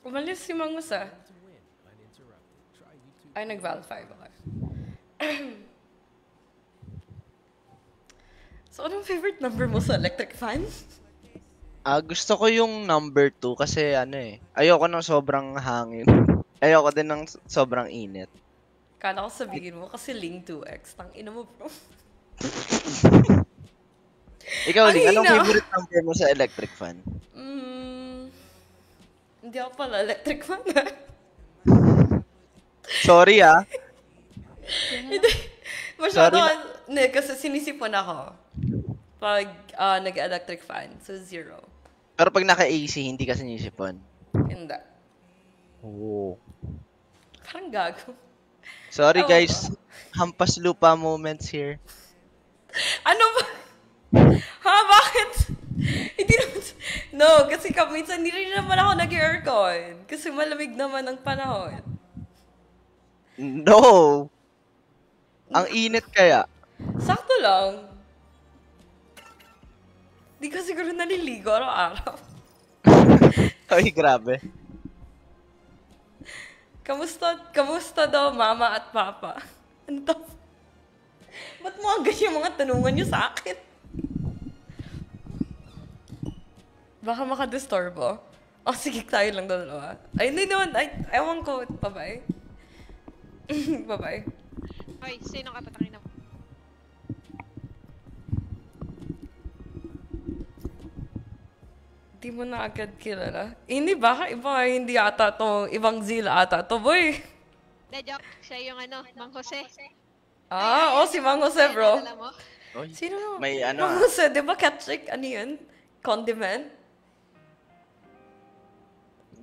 Umalis si Mangus ah. Ay, nag-Val 5 ako. so, anong favorite number mo sa electric fan? Ah, gusto ko yung number 2 kasi ano eh. Ayoko ng sobrang hangin. Ayoko din ng sobrang init. Kala ko sabihin mo kasi Ling 2X. Tang ina mo, bro. Ikaw, Ling, anong favorite number mo sa electric fan? Mm, hindi ako pala electric fan ah. Sorry ah. Hindi. Masyado, Sorry hindi, kasi sinisipon ako. Pag ah, nag-electric fan. So, zero. Pero pag naka-AC, hindi ka sinisipon. Hindi. Oo. Parang gago. Sorry Ewan guys. Hampas lupa moments here. Ano ba? Ha? Bakit? Hindi naman... No, kasi ka, minsan hindi rin naman ako nag-aircon. Kasi malamig naman ang panahon. No! Ang init kaya. Sakto lang. Di ka siguro naliligo araw-araw. Ay, grabe. Kamusta, kamusta daw mama at papa? Ano to? Ba't mo agad yung mga tanungan niyo sa akin? Baka makadisturbo. Oh, sige, tayo lang dalawa. Ay, hindi naman. Ay, ewan ko. Bye-bye. Bye-bye. Hoy, sino ka tatangin na? Di mo na agad kilala. Eh, hindi, baka iba, hindi ata to, ibang zila ata to, boy. De, joke. Siya yung ano, Mang Jose. Ah, oh, si Mang Jose, bro. Oy, Sino? May ano Mang ah. Jose, di ba ketchup? Ano yun? Condiment?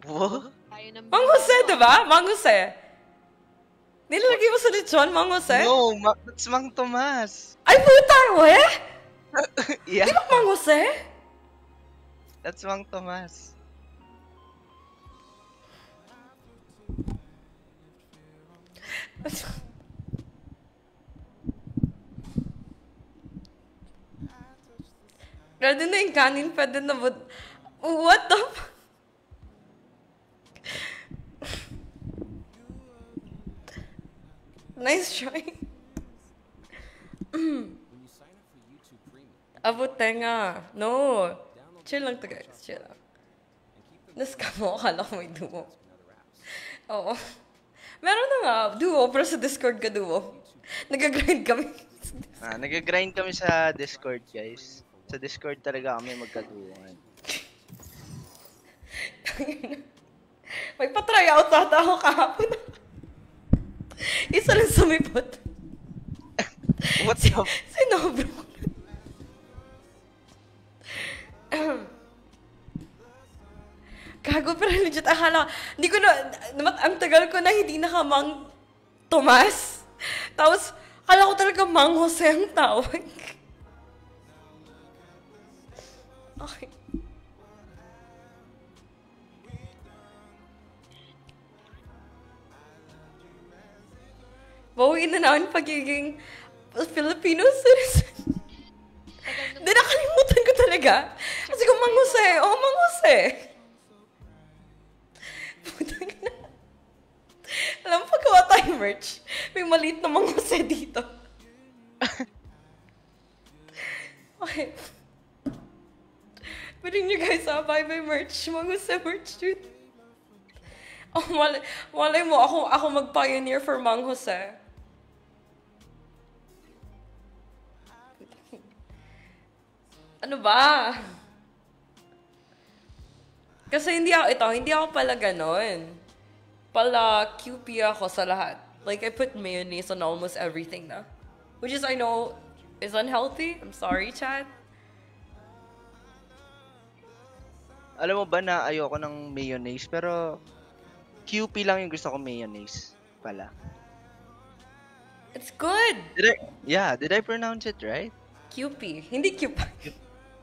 Ng Mang Jose, di ba? Mang Jose. Nilalagay mo sa lechon, Mang Jose? No, ma- that's Mang Tomas. Ay, puta, we? yeah, Di ba Mang Jose? that's Mang Tomas. Pwede na yung kanin, pwede na ba? What the f- Nice try. Abot tenga. No. Chill lang to guys. Chill lang. Nascam mo. Akala ko may duo. Oo. Meron na nga. Duo. Pero sa Discord ka duo. Nag-grind kami. Ah, nag-grind kami sa Discord, guys. Sa Discord talaga kami magkatuwan. May pa-try out ata ako kahapon. Isa lang sumipot. What's up? Sinobro ko. Gago, pero legit, akala, hindi ko na, ang tagal ko na hindi nakamang Tomas. Tapos, akala ko talaga Mang Jose ang tawag. Okay. Bawiin na namin pagiging Filipino citizen. Hindi, nakalimutan ko talaga. Kasi kung Mang Jose, oh, Mang Jose. Putang ina. Alam pagkawa tayo merch, may maliit na Mang Jose dito. okay. Pwede nyo guys, ah, bye-bye merch. Mang Jose merch, dude. Oh, malay, malay mo, ako, ako mag-pioneer for Mang Jose. Ano ba? Kasi hindi ako, ito, hindi ako pala ganon. Pala QP ako sa lahat. Like, I put mayonnaise on almost everything na. Which is, I know, is unhealthy. I'm sorry, Chad. Alam mo ba na ayoko ng mayonnaise, pero QP lang yung gusto ko mayonnaise pala. It's good. Did I, yeah, did I pronounce it right? QP. Hindi QP.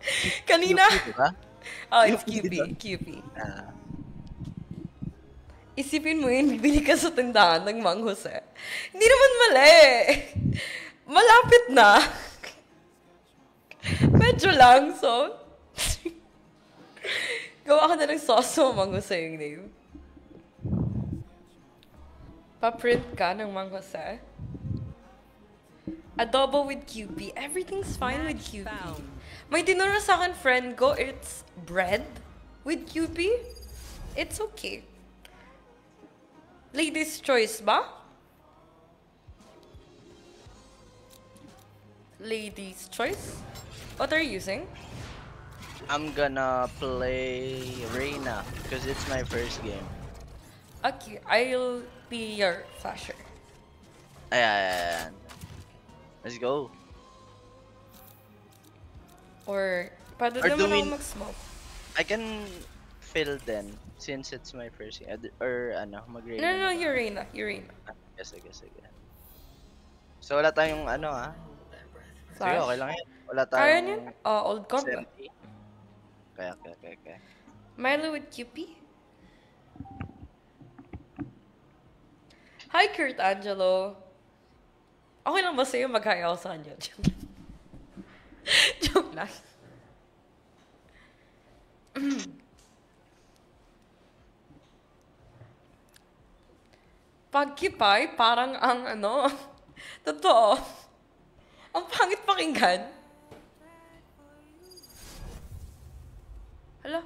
Kanina. QP, diba? Oh, it's QP, QP. Ah. Isipin mo yun, bibili ka sa tindahan ng Mang Jose. Hindi naman mali. Malapit na. Medyo lang, so... Gawa ka na ng sauce mo, Mang Jose yung name. Pa-print ka ng Mang Jose. Adobo with QP. Everything's fine with QP. May tinuro sa akin friend ko, it's bread with Kewpie. It's okay. Ladies' choice ba? Ladies' choice? What are you using? I'm gonna play Reyna because it's my first game. Okay, I'll be your flasher. Ayan. Let's go. Or, pwede Or do naman ako mag-smoke. I can fill then since it's my first game. Or ano, mag No, no, no, Urena, Urena. Yes, sige, sige. So wala tayong ano ah. Sige, Flash? okay lang yan. Wala tayong... niyan? Uh, old comp ba? SMT. Kaya, kaya, kaya, kaya. Milo with QP? Hi, Kurt Angelo. Okay lang ba sa'yo mag-hi ako sa kanya? Joke lang. Pagkipay, parang ang ano, totoo. Ang pangit pakinggan. Hala.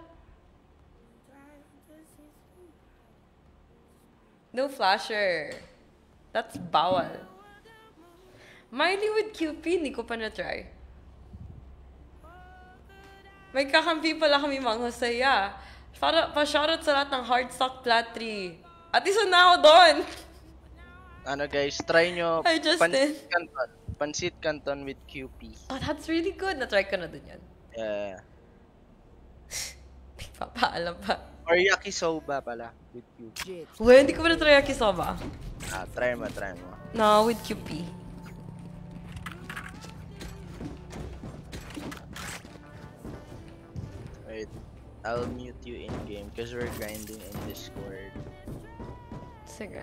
No flasher. That's bawal. Miley with QP, hindi ko pa na-try. May kakampi pala kami mga Hosea. Para, pa-shoutout sa lahat ng hardstock plat 3. At isa na ako doon. Ano guys, try nyo Justin. Pansit Canton. Pansit Canton with QP. Oh, that's really good. Na-try ko na din yan. Yeah. Papaalam pa. Or yakisoba pala with QP. Uy, hindi ko pa na-try yakisoba. Ah, try mo, try mo. No, with QP. I'll mute you in game because we're grinding in Discord. Sige.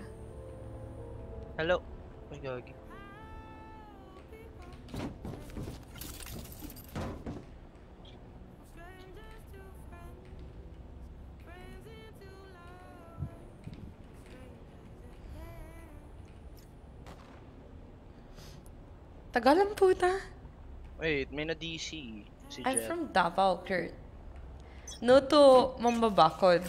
Hello. Ay, gagi. Tagalan puta. Wait, may na DC. Si I'm Jeff. from Davao, Kurt. No to mambabakod.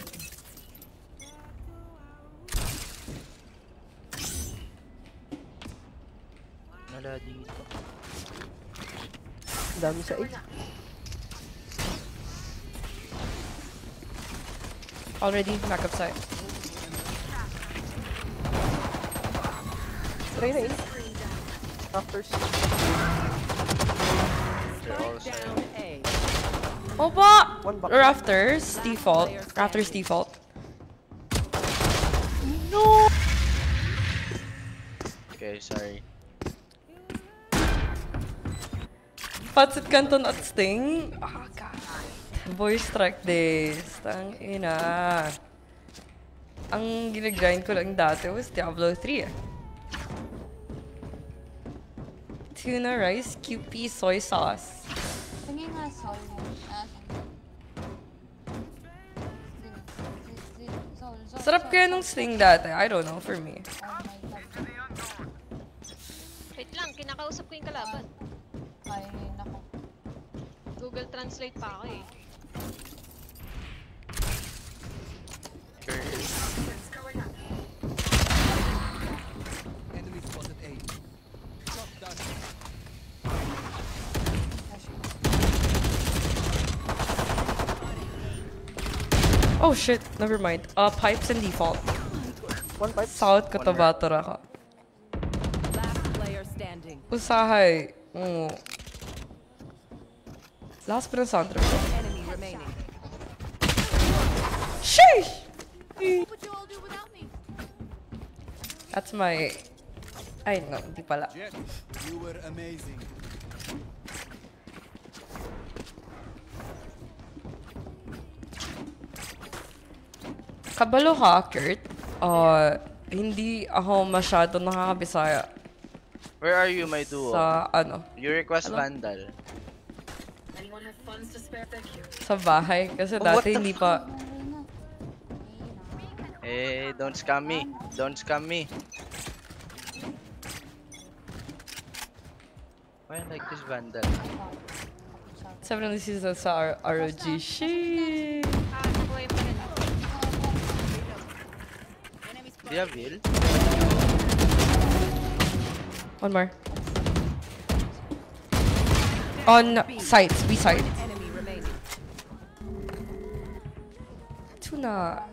Wala dito. Dami sa eight. Already, back up side. Three rain. Up first. Okay, all the same. Opa! One back. Rafters, default. Rafters, default. No! Okay, sorry. Pansit Canton at Sting. Oh, God. Voice track days. Tang ina. Ang ginagrind ko lang dati was Diablo 3 eh. Tuna rice, Kewpie soy sauce. Tingin nga, Sol. Ah, Sarap kaya nung Sting dati. I don't know, for me. Wait lang, kinakausap ko yung kalaban. Ay, nako. Google Translate pa ako eh. Enemy Oh shit, never mind. Uh, pipes and default. One pipe. South Cotabato ako. Last player standing. Usahay. Mm. Last pa ng soundtrack. Enemy remaining. Sheesh! What would you all do without me? That's my... Ay, no, hindi pala. Jett, you were amazing. Kabalo ka, Kurt. Uh, hindi ako masyado nakakabisaya Where are you, my duo? sa, ano, You request Ano? Vandal. sa bahay. Kasi Oh, dati hindi pa, Eh, don't scam me. Don't scam me. Why I like this Vandal? 70 seasons sa R- ROG. Sheesh. Do you have heal? One more. On sites, B side. Enemy remaining. Tuna.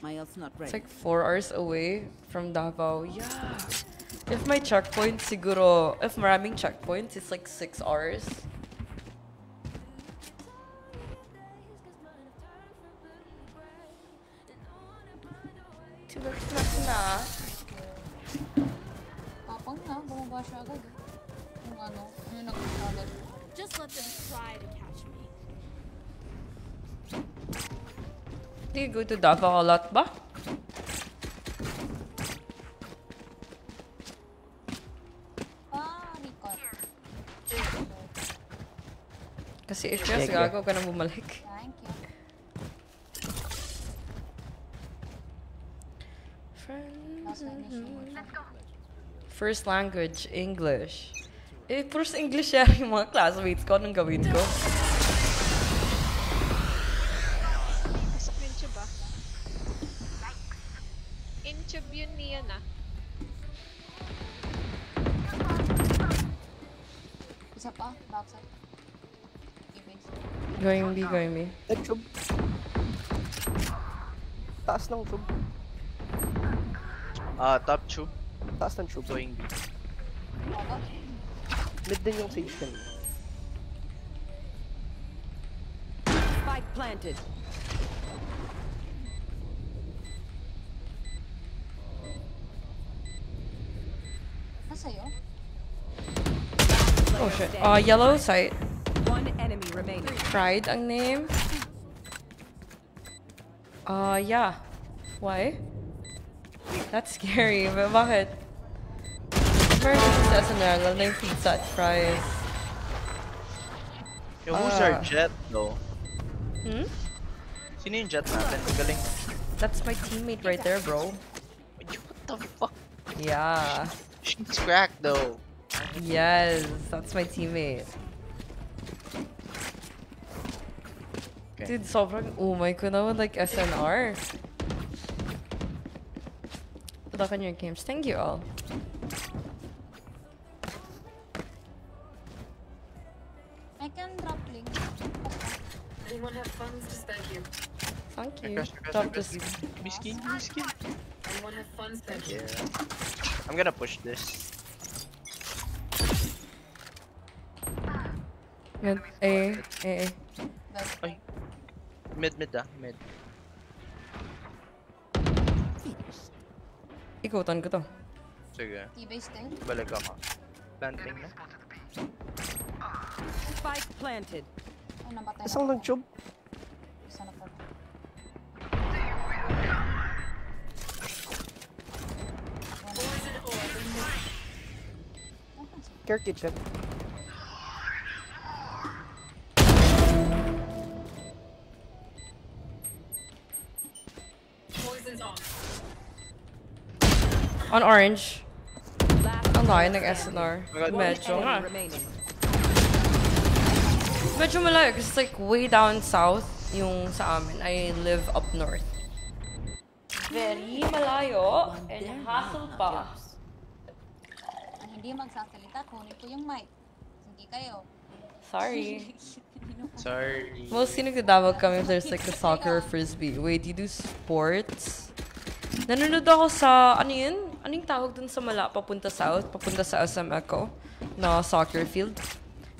My ult's not It's like four hours away from Davao. Yeah. If my checkpoint, siguro, if maraming checkpoints, it's like six hours. Tuna, tuna. Kapang na, bumaba siya agad. Yung ano, yung nag-agad. Just let them try to catch me. You go to Davao a lot ba? Ah. Kasi if yes, gago ka na bumalik. Thank you. Last initial. First language, English. Eh, puro sa English yan yung mga classmates ko. Anong gawin ko? Sa YouTube ah. Intube yun niyan ah. Isa pa, backside. Going B, going B. Dead tube. Taas ng tube. Ah, top tube. Taas ng tube. Going B. Baba. Mid din yung sage kanina. Spike planted. Nasa'yo? Oh shit. Uh, yellow site. One enemy remaining. Pride ang name. Uh, yeah. Why? That's scary. But bakit? Meron sa SNL, lalo na yung pizza at fries. Yo, who's our Ah. jett, though? Hmm? Sino yung jett natin? Galing. That's my teammate right there, bro. What the fuck? Yeah. She's cracked, though. Yes, that's my teammate. Okay. Dude, sobrang umay ko na with like S&R. Good luck on your games. Thank you all. I can drop link. Anyone have funds to spend here? Thank you. Request, request, Drop request. this. Miskin, miskin. Anyone have funds spent here? Yeah. I'm gonna push this. Mid. A. A. A. Mid, mid ah. Mid. Ikutan ko to. Sige. T-base still. Balik ako. Planting na. Spike planted. Oh, namatay Isang lang tube. Isa na pa. Care kitchen. On orange. Ang layo ng. One Medyo. Medyo malayo kasi it's like way down south yung sa amin. I live up north. Very malayo and hassle pa. Ang hindi magsasalita, kunin ko yung mic. Hindi kayo. Sorry. Sorry. Mostly nagdadawag kami if there's like a soccer or frisbee. Wait, you do sports? Nanonood ako sa, ano yun? Ano yung tawag dun sa mala, papunta south, papunta sa SM Echo, na soccer field?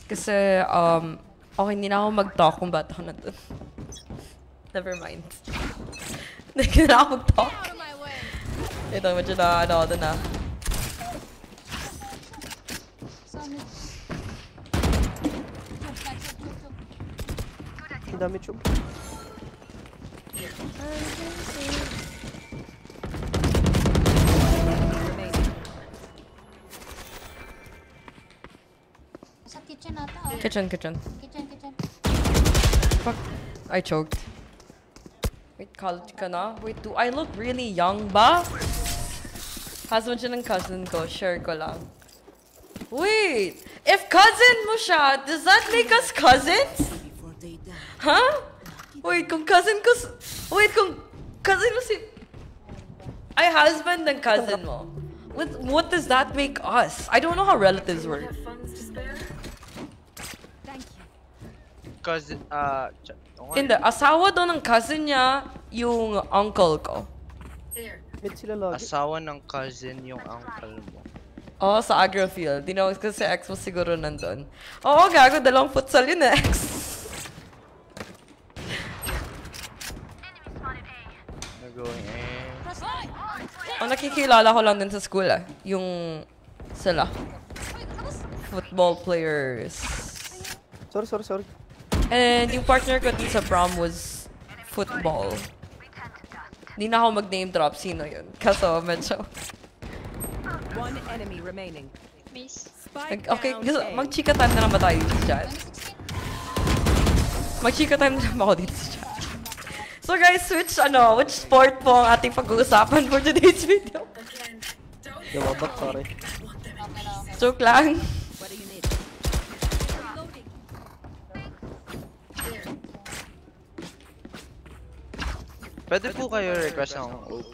Kasi, um, okay, hindi na ako mag-talk kung ba't ako nandun. Never mind. Hindi na ako mag-talk. Ito, medyo na, ano ako dun ah. Ang dami tube. Kitchen. Kitchen, kitchen. Kitchen, kitchen. Fuck. I choked. Wait, college ka na? Wait, do I look really young ba? Husband siya ng cousin ko. Share ko lang. Wait! If cousin mo siya, does that make us cousins? Huh? Wait, kung cousin ko... Wait, kung cousin mo si... Ay, husband ng cousin mo. What, what does that make us? I don't know how relatives work. Cause, uh. Hindi, asawa daw ng cousin niya yung uncle ko. Mid sila lagi. asawa ng cousin yung uncle mo. Oo, sa agrofield. Di na kasi ex mo siguro nandun. Oo, gago, dalawang futsal yun eh, ex. Nagawin eh. Ang nakikilala ko lang din sa school eh. Yung sila. Football players. Sorry, sorry, sorry. And yung partner ko din sa prom was football. Di na ako mag-name drop sino yun. Kaso medyo... One enemy remaining. Nag- okay, gusto, mag-chika time na lang ba tayo dyan? Mag-chika time na lang ba ako dito sa chat? So guys, which ano, which sport po ang ating pag-uusapan for today's video? Lumabak, sorry. Joke lang. Pwede po kayo request ng OP.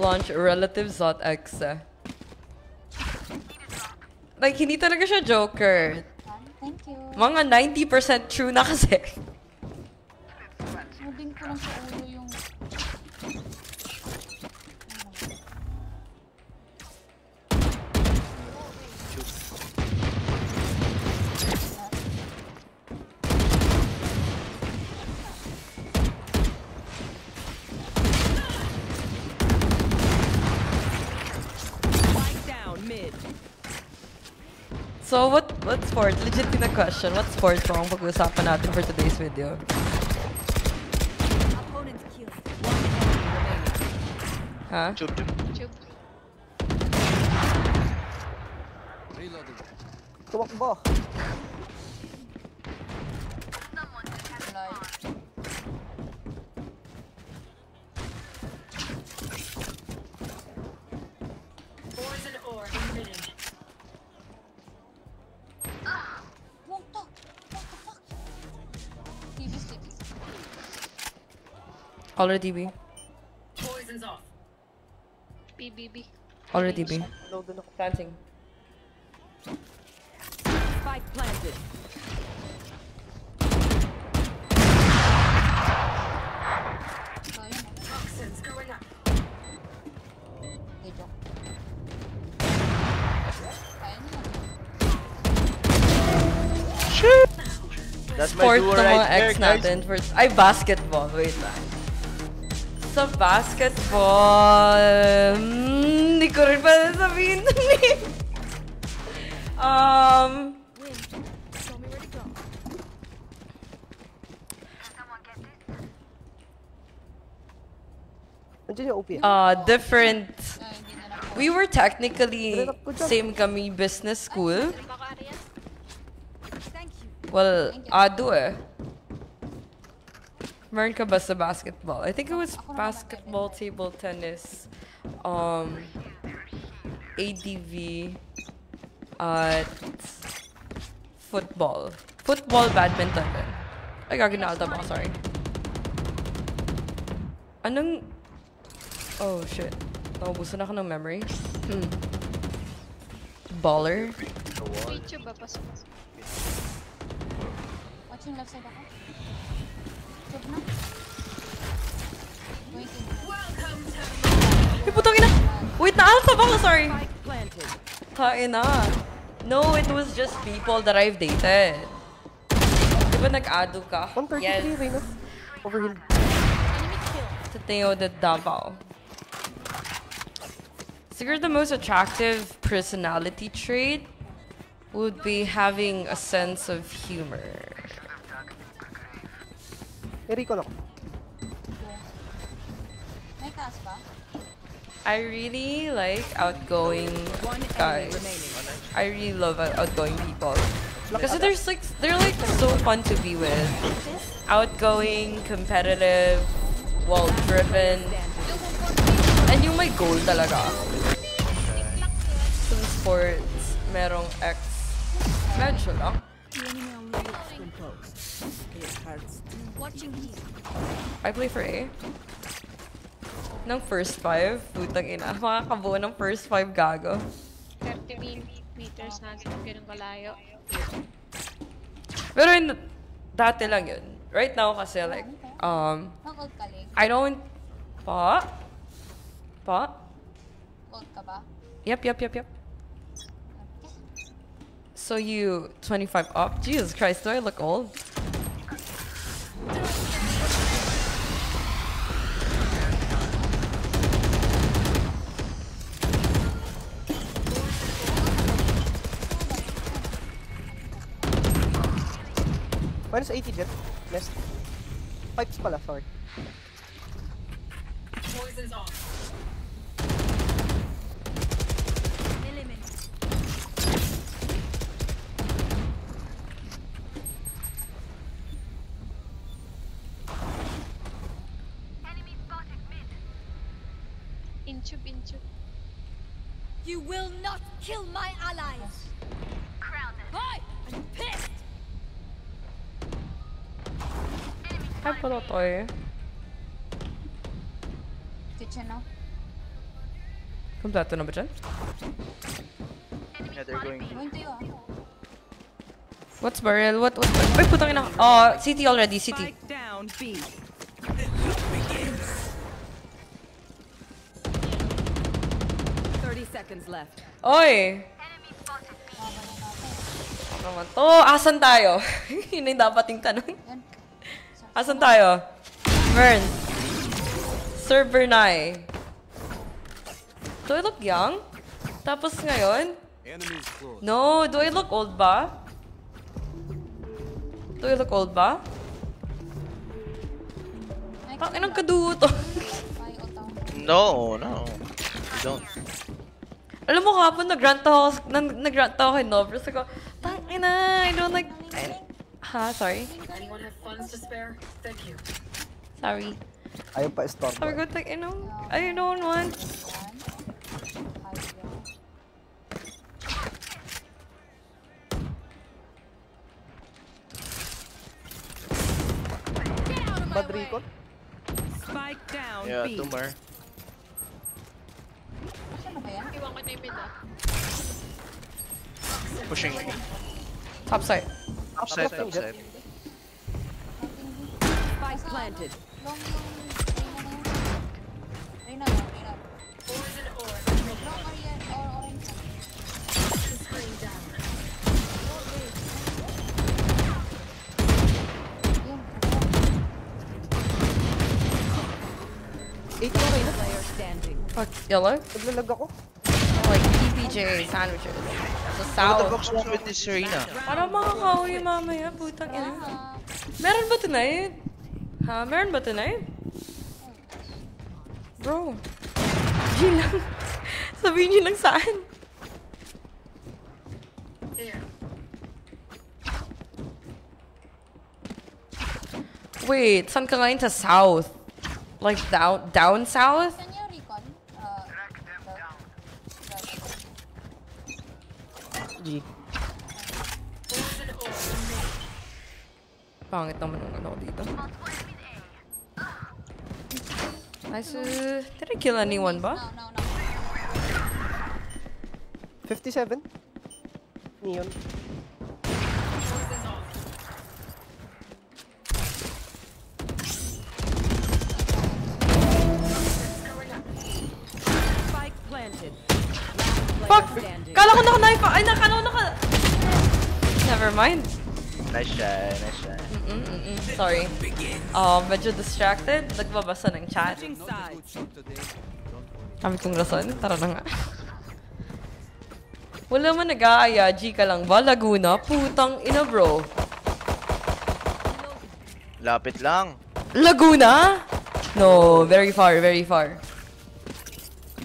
Launch relatives.exe. Like, hindi talaga siya joker. Thank you. Mga 90% true na kasi. Nuding ko lang sa ulo yung... mid. So, what what sport? Legit na question. What sport po ang pag-uusapan natin for today's video? Opponent killed. Ha? Chup, chup. Tube. Reloading. Tumakbo. Already B. BBB. Already B. Load na ako. Planting. Spike planted. So, yun. Okay, joke. Kaya niya. That's my Sport duo ng right mga ex there, guys. natin. First, ay, basketball. Wait lang. Sa basketball, mm, hindi ko rin pala sabihin ng name. Um, Win. Show me where to go. Nandiyan yung OP. uh, different. Hindi na lang. We were technically same kami business school. Baka Arias. Thank you. Well, ado eh. Meron ka ba sa basketball? I think it was basketball, table tennis, um, ADV, at football. Football, badminton. Ay, gagawin na alta ba? Sorry. Anong... Oh, shit. Naubusan ako ng memory. Hmm. Baller? Wait, tube ba? Pasok. Watching left side ako. Joke na. Going to... Ay, putang ina! Wait, na-alta ba ako? Sorry. Spike na. No, it was just people that I've dated. Di ba nag-ado ka? 133, Yes. Reyna. Overheal. Sa Teo de Davao. Siguro the most attractive personality trait would be having a sense of humor. May? I really like outgoing guys. I really love outgoing people. Because there's like they're like so fun to be with. Outgoing, competitive, well driven. And you may goal talaga. Some sports, merong X. Medyo lang. I play for A. Ng first five, putang ina. Makakabuo ng first five gago. 30 meters na ganun kalayo. Pero in, dati lang yun. Right now kasi like, um? I don't, pa? Pa? Old ka ba? Yep, yep, yep, yep. So you 25 up? Jesus Christ, do I look old? Minus 80 jett. Nest. Pipes pala, sorry. Poison's off. You will not kill my allies. Crown them. Hi! I'm pissed. Ay, pala to eh. Kitchen, no? Kompleto na ba? Yeah, they're going. Going to you. What's barrel? What? What? Ay, putang ina. Oh, city already, city. Down B. seconds left. Oy! Ano naman to? Asan tayo? Yun yung dapat yung tanong. Asan tayo? Vern. Server Nai. Do I look young? Tapos ngayon? No, do I look old ba? Do I look old ba? Ang inang kadugo to. No, no. You don't. Alam mo kapon nag-rant ako, nag- nag-rant ako kay Novra. Sabi ko, tangina, I don't like... I, ha, sorry. Anyone have funds to spare? Thank you. Sorry. Ayaw pa storm. Sabi ko, you know, I don't want... Bad recon? Spike down Yeah, B. two more. Iwan ko na yung mid ah. Pushing. Top side. Top side, top side. Spike planted. Long yung Reyna na. Reyna, Reyna. Poison or Long or yan, or orange. screen down. Eight. Player standing. Fuck, yellow? Naglalag ako. Oh, like PPJ sandwiches. So What the sour. fuck's wrong with this Serena? Para makakauwi mamaya, putang ina. Meron ba tonight? Ha? Meron ba tonight? Bro. Yun lang. Sabihin niyo lang saan. Wait, saan ka ngayon sa south? Like down, down south? G. Pangit naman ng ano dito. Nice. Did I kill anyone ba? no, no, no. 57? Neon. Spike planted. Fuck! Kala ko naka-knife. Ay, nakala ko naka... Never mind. Nice try, nice try. Mm-mm-mm. Sorry. Um, medyo distracted. Nagbabasa ng chat. Kami kong rason. Tara na nga. Wala man nag-aaya. G ka lang ba? Laguna? Putang ina, bro. Lapit lang. Laguna? No, very far, very far.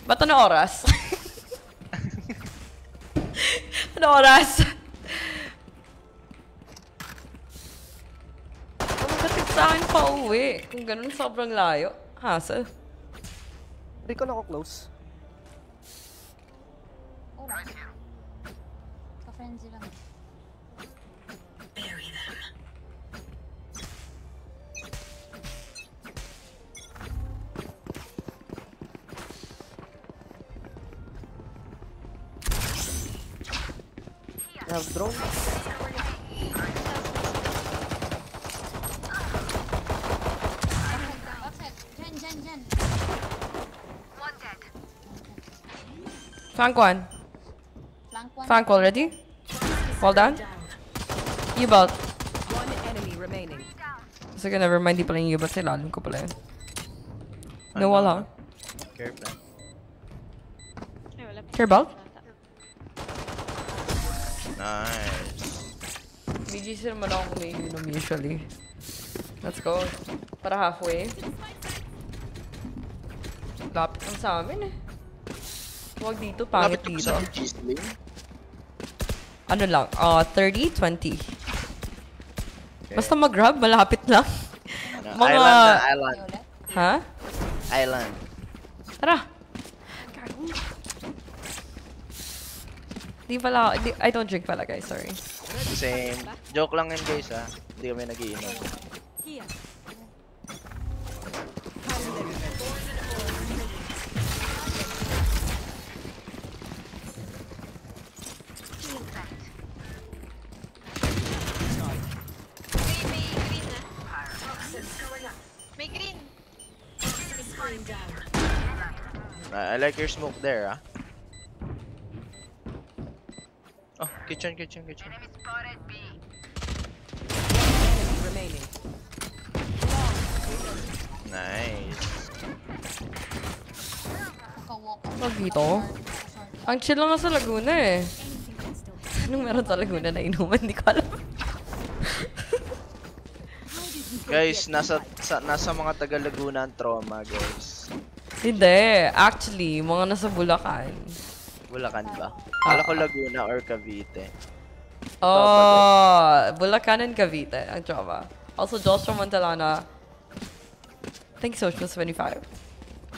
Ba't ano oras? ano oras? Ang katig sa akin pa uwi. Kung ganun, sobrang layo. Hassle. Recon ako close. Oh, Ka-frenzy lang. Have drone. Flank one. Flank one. Flank already? Fall down? You belt. One enemy remaining. Sige, never mind. Di pala yung U-belt. Sa ilalim ko pala yun. No wall, ha? Care plan. Ay, wala pa. Care belt? Nice. BGC naman ako umiinom usually. Let's go. Para halfway. Lapit lang sa amin eh. Huwag dito, pangit Lapit dito. sa Gisling. Ano lang, uh, 30, 20. Basta mag-grab, malapit lang. Ano, Mga... Island island. Ha? Island. Tara! Di pala, di, I don't drink pala guys, sorry. Same. Joke lang yun guys ha. Hindi kami nagiinom. Here. May, may green ah. May green. I, I like your smoke there ah. Oh, kitchen, kitchen, kitchen. Enemy remaining. Nice. Nakawalk. Wag dito. Ang chill lang sa Laguna eh. Anong meron sa Laguna na inuman? Hindi ko alam. Guys, nasa sa, nasa mga taga Laguna ang trauma, guys. Hindi. Actually, mga nasa Bulacan. Bulacan ba? Kala ko Laguna or Cavite. Oh, Bulacan and Cavite ang trauma. Also, Joshua Montalana. Thanks so much for 25.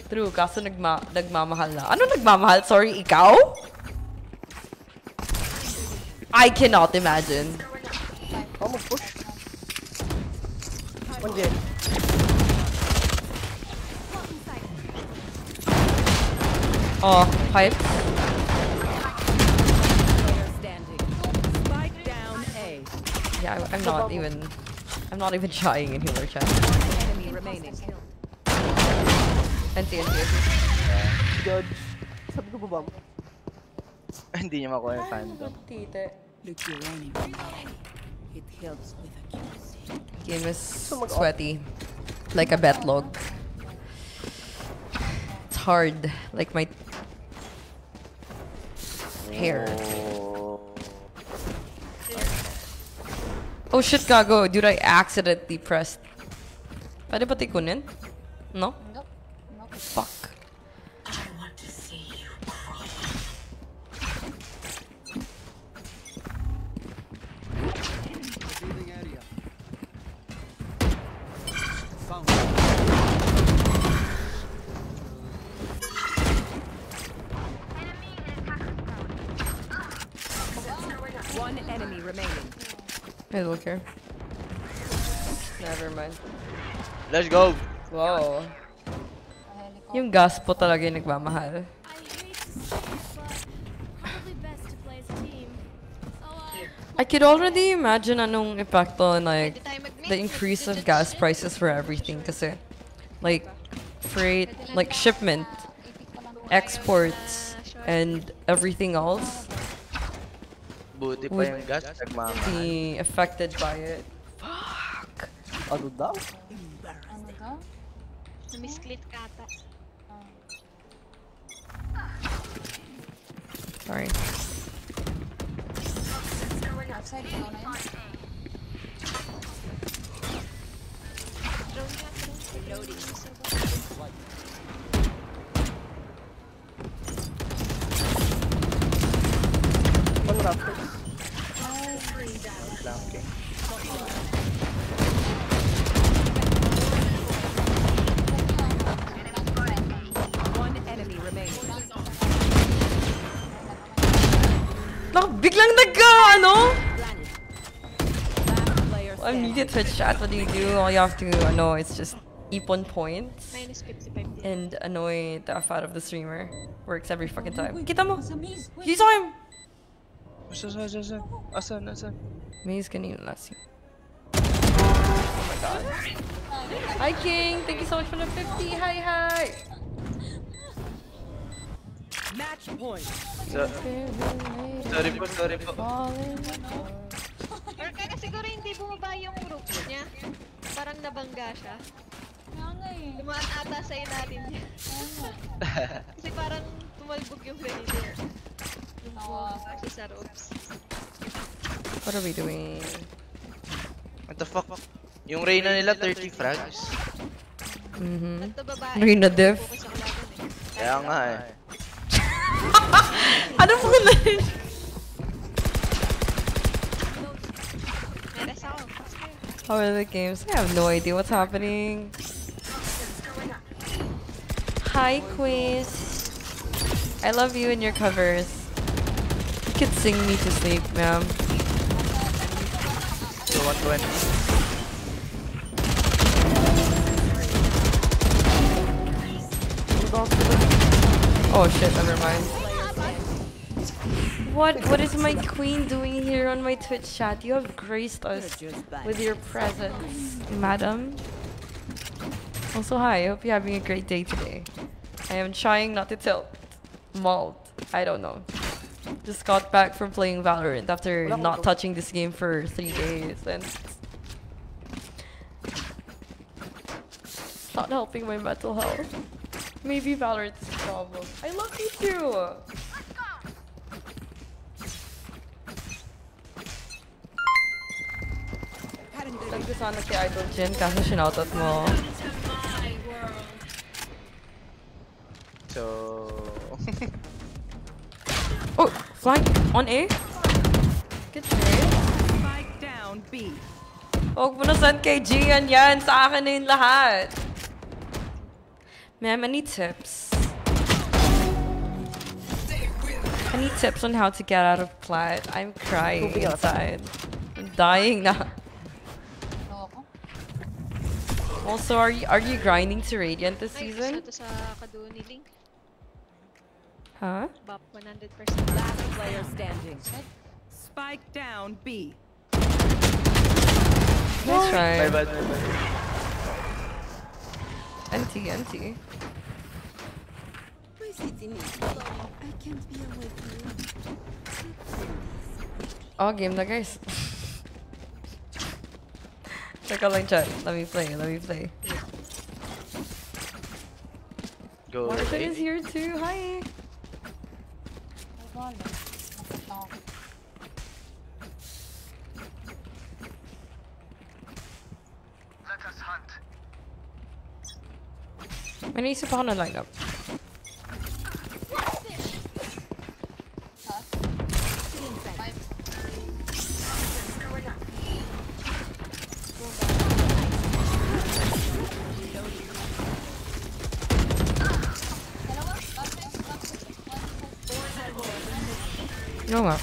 True, kaso nagma nagmamahal na. Ano nagmamahal? Sorry, ikaw? I cannot imagine. Almost push. One jet. Oh, hype. Yeah, I, I'm not even... I'm not even trying in healer chat. Enemy remaining. NT, NT, NT. Judge. Sabi ko ba? Hindi niya makuha yung fandom. Tite. Look your enemy. It helps with accuracy. Game is sweaty. Like a bet log. It's hard. Like my hair. Oh. Oh shit, gago. Dude, I accidentally pressed. Pwede ba tikunin? No? Nope. Nope. Fuck. Revealing area. Found. One enemy remaining. I don't care. Never mind. Let's go! Wow. Yung gas po talaga yung nagmamahal. I hate to say it, but probably best to play as a team. I could already imagine anong epekto like Pwede tayo mag-mix. the increase of gas prices for everything kasi like freight, like shipment, exports, and everything else Buti pa gas, affected by it. Fuck! Ano daw? Ano daw? Namisklit ka. Sorry. Upside down, One Drone nga, drone. Reloading. Nak, biglang nagka, ano? Well, immediate Twitch chat, what do you do? All you have to know is just ipon points Minus and annoy the F out of the streamer. Works every fucking time. Kita mo! You saw him! Asan, asan? Maze kanina last year. Oh my god. Hi King! Thank you so much for the 50! Hi, hi! Match point. So, sorry po, sorry po. Or kaya siguro hindi bumaba yung group niya. Parang nabangga siya. Dumaan ata sa ilalim niya. Kasi parang tumalbog yung grenadier. Yung bumaba siya sa ropes. What are we doing? What the fuck? Yung Reyna nila, 30 frags. Mm-hmm. To babae? Reyna eh. Kaya nga eh. ano po na Meres ako. How are the games? I have no idea what's happening. Hi, Quiz. I love you and your covers. You could sing me to sleep, ma'am. So, 120. Oh shit, never mind. What what is my queen doing here on my Twitch chat? You have graced us with your presence, madam. Also hi, I hope you're having a great day today. I am trying not to tilt. Malt. I don't know. Just got back from playing Valorant after not touching this game for three days and it's not helping my mental health. Maybe Valorant's the problem. I love you too! Send ko sana kay Idol Jin kaso sinoutout mo. So... Oh! Flank! On A? Good trade. Spike down B. Huwag mo na send kay Gian yan. Sa akin na yung lahat. Ma'am, any tips? Any tips on how to get out of plat? I'm crying Tubig ata. inside. I'm dying now. Also, are you are you grinding to Radiant this season? isa to sa kaduo ni Ling. Huh? Bop 100%. Last player standing. Spike down B. Nice try. My bad, my bad. From you. Oh, game na guys. Teka lang chat. Let me play, let me play. Go. Martin is here too. Hi. When is Subhana lined up? Junge.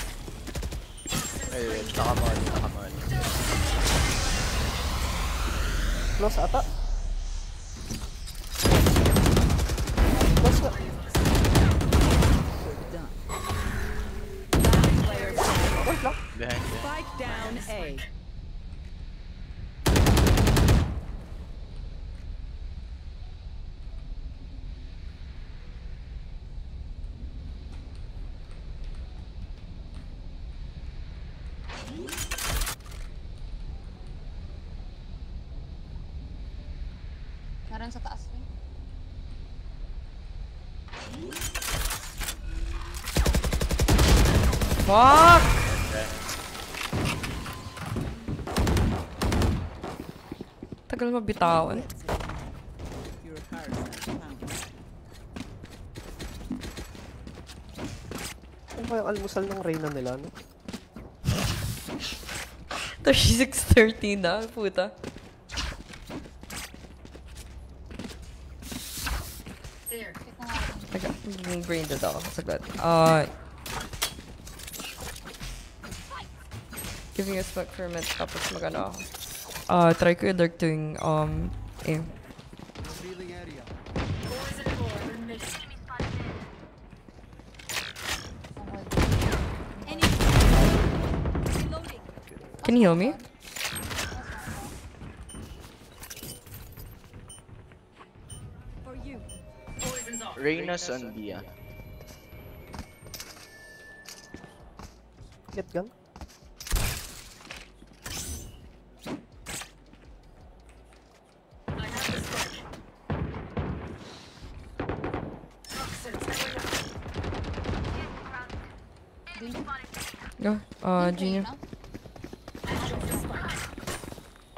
Los, Atta. Tagal mabitawan. Ano ba yung almusal ng Reyna nila, no? 36.30 na, puta. Teka, magiging brain dead ako. Saglit. Ah... Giving a smoke for a minute tapos magano ako. Try ko i-lurk tuwing um aim. Can you heal me? For you. Reyna's on B ah. Get gun. Ah, Junior.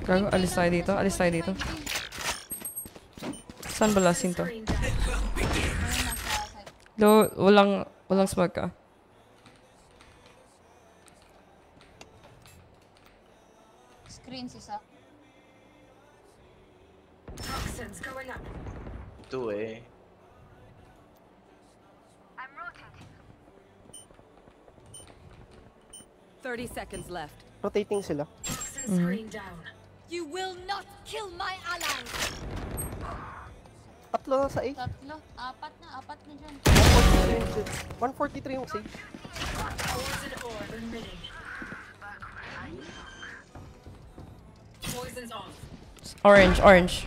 Gago, alis tayo dito. Alis tayo dito. Saan ba lasin to? Do, walang, walang smoke ka. Seconds left. Rotating sila. Mm-hmm. You will not kill my allies. Tatlo na sa A. Tatlo. Apat na. Apat na dyan. 143 yung sage. Orange, orange.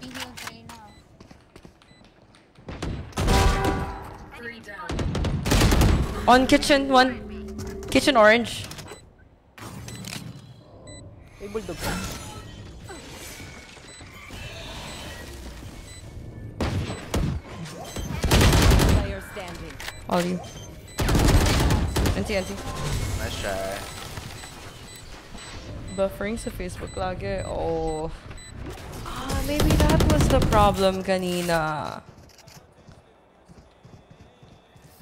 I-heal kayo na. On kitchen, one. Kitchen orange. Player standing. All you. NT, NT. Nice try. Buffering sa Facebook lagi. Oh. Ah, maybe that was the problem kanina.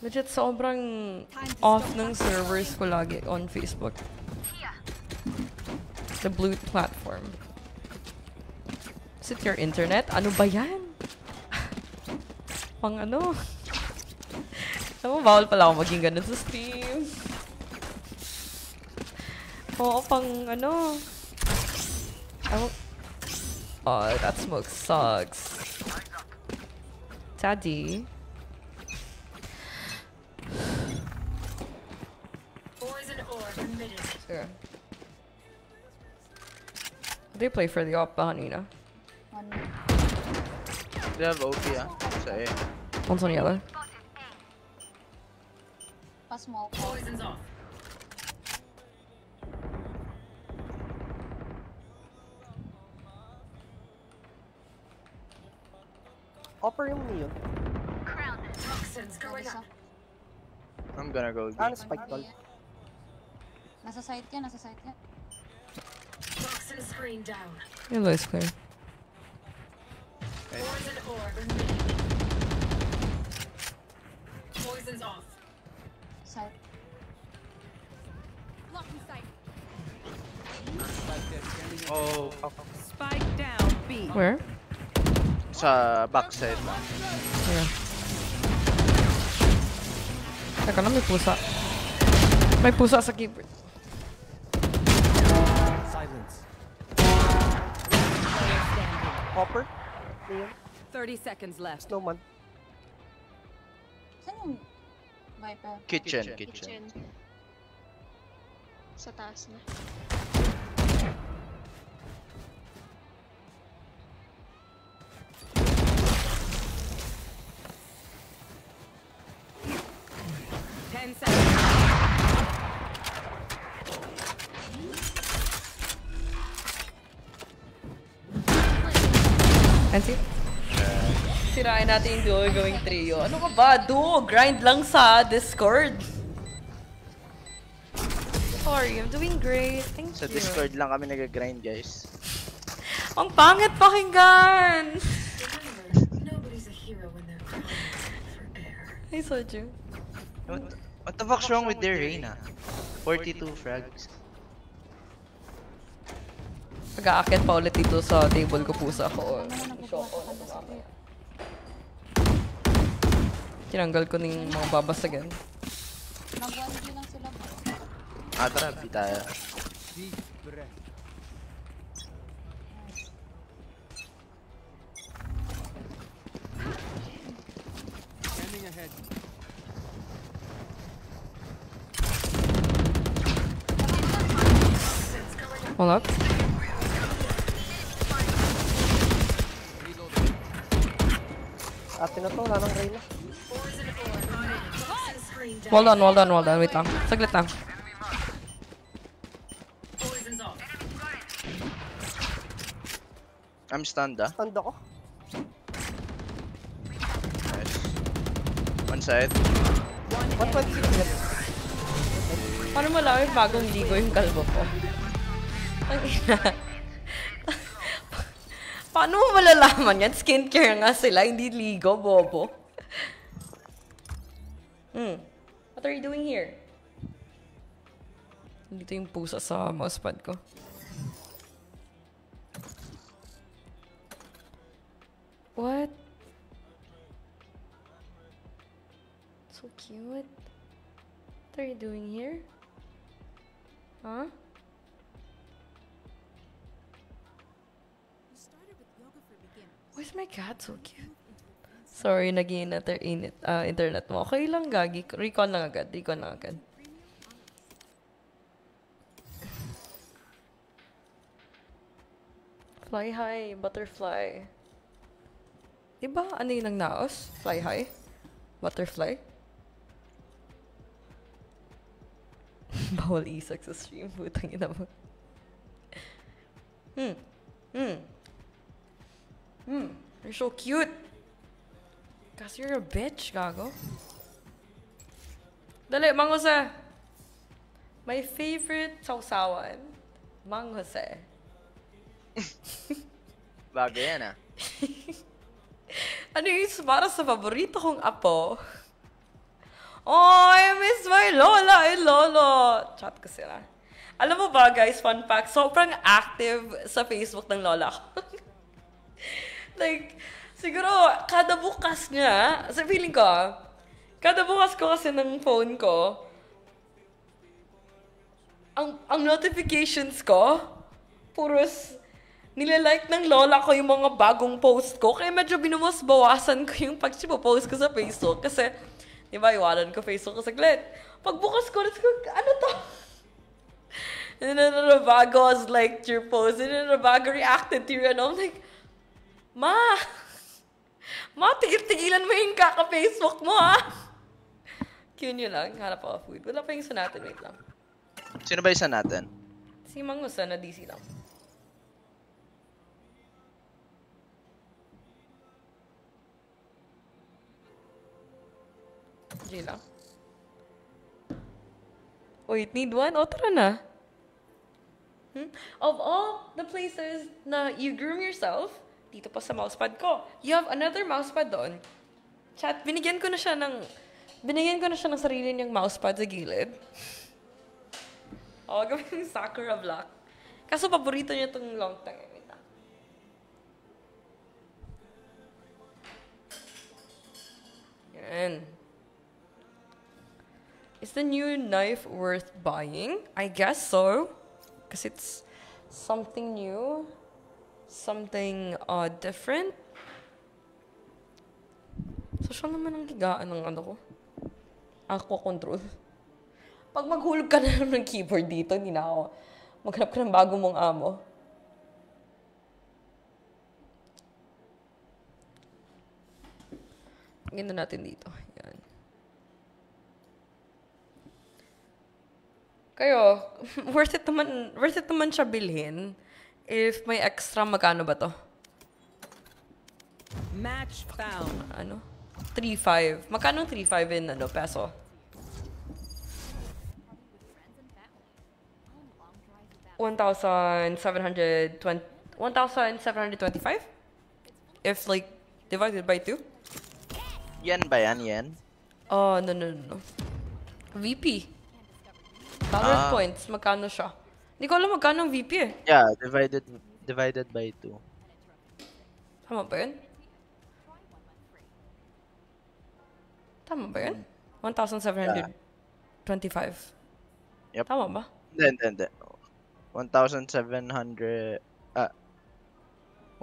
Legit, sobrang off ng servers ko lagi on Facebook. The blue platform. Is it your internet? Ano ba yan? Pang ano? Alam mo, bawal pala ako maging ganun sa stream. Oo, pang ano. Oh, oh that smoke sucks. Daddy. Sure. They play for the op kanina. One. They have OP ah. Sa A. One's on yellow. Pa-small. Upper yung neon. Isa. I'm gonna go B. Ah, Nasa site yan, nasa site yan. Box and screen clear. Okay. Poison off. Site. Oh. Spike down, B. Where? Sa backside lang. Yeah. Teka na, may pusa. May pusa sa keyboard. Silence. Player standing. Thirty seconds left. Snowman. Saan yung Viper? Kitchen, kitchen. Kitchen. Sa taas na. Ten seconds. Nancy? Sirain natin yung duo going trio. Ano ka ba? Duo, grind lang sa Discord. Sorry, I'm doing great. Thank Sa you. Discord lang kami nag-grind guys. Ang pangit pakinggan! Hey, Soju. What, what the fuck's wrong with their Reyna? 42 frags. Pag-aakit pa ulit dito sa table ko pusa ko. Tinanggal ko ng mga babasagan. Nag-1 lang sila ba? Ah, tara. Deep breath. Scanning ahead. Hold up. Atin na to, wala nang Reyna. Hold on, hold on, hold on. Wait lang. Saglit lang. I'm stunned ah. Stand ako. Nice. One side. 126 jet. Paano yung bagong ligo yung kalbo ko? Ang ina. Paano mo malalaman yan? Skincare nga sila, hindi ligo, bobo. Hmm. What are you doing here? Dito yung pusa sa mousepad ko. What? So cute. What are you doing here? Huh? Why my cat so cute? Sorry, naging inter init, ah, internet mo. Okay lang, gagi. Recon lang agad. Recon lang agad. Fly high, butterfly. Diba, ano yun ang naos? Fly high? Butterfly? Bawal isak sa stream. Putang ina mo. Hmm. Hmm. Hmm. You're so cute. Cause you're a bitch, gago. Dali, Mang Jose. My favorite sausawan. Mang Jose. Bagay yan ah. Ano yung para sa paborito kong apo? Oh, I miss my lola and lolo. Chat ko sila. Alam mo ba guys, fun fact, sobrang active sa Facebook ng lola ko. like, siguro, kada bukas niya, sa feeling ko, kada bukas ko kasi ng phone ko, ang, ang notifications ko, puros nilalike ng lola ko yung mga bagong post ko. Kaya medyo binumas-bawasan ko yung pag-post ko sa Facebook. Kasi, di ba, iwanan ko Facebook ko saglit. Pagbukas ko, go, ano to? And then Narabago was liked your post. And then Narabago reacted to you. And I'm like, Ma! Ma, tigil-tigilan mo yung kaka-Facebook mo, ha? Yun yun lang. Hanap ako food. Wala pa yung sa natin. Wait lang. Sino ba isa natin? Si Mangusa na DC lang. G lang. Wait, need one? O, tara na. Hmm? Of all the places na you groom yourself, dito pa sa mousepad ko. You have another mousepad doon. Chat, binigyan ko na siya ng... Binigyan ko na siya ng sarili niyang mousepad sa gilid. Oo, gawin yung Sakura Black. Kaso paborito niya itong long tongue. eh. Wait. Yan. Is the new knife worth buying? I guess so. Because it's something new. Something uh, different. Social naman ang higaan ng ano ko. Aqua control. Pag maghulog ka na ng keyboard dito, hindi na ako. Maghanap ka ng bago mong amo. Ganda natin dito. Yan. Kayo, worth it naman, worth it naman siya bilhin if may extra magkano ba to? Match found. Ano? 3.5. Magkano 3.5 in ano, peso? One thousand seven hundred twenty. One thousand seven hundred twenty-five. If like divided by two. Yan ba yan? Yan? Oh no no no. no. VP. Dollar Ah. points. Magkano siya? Hindi ko alam magkano ang VP eh. Yeah, divided divided by 2. Tama ba yun? Tama ba yun? 1,725. Yep. Tama ba? Hindi, hindi, hindi. 1,700... Ah.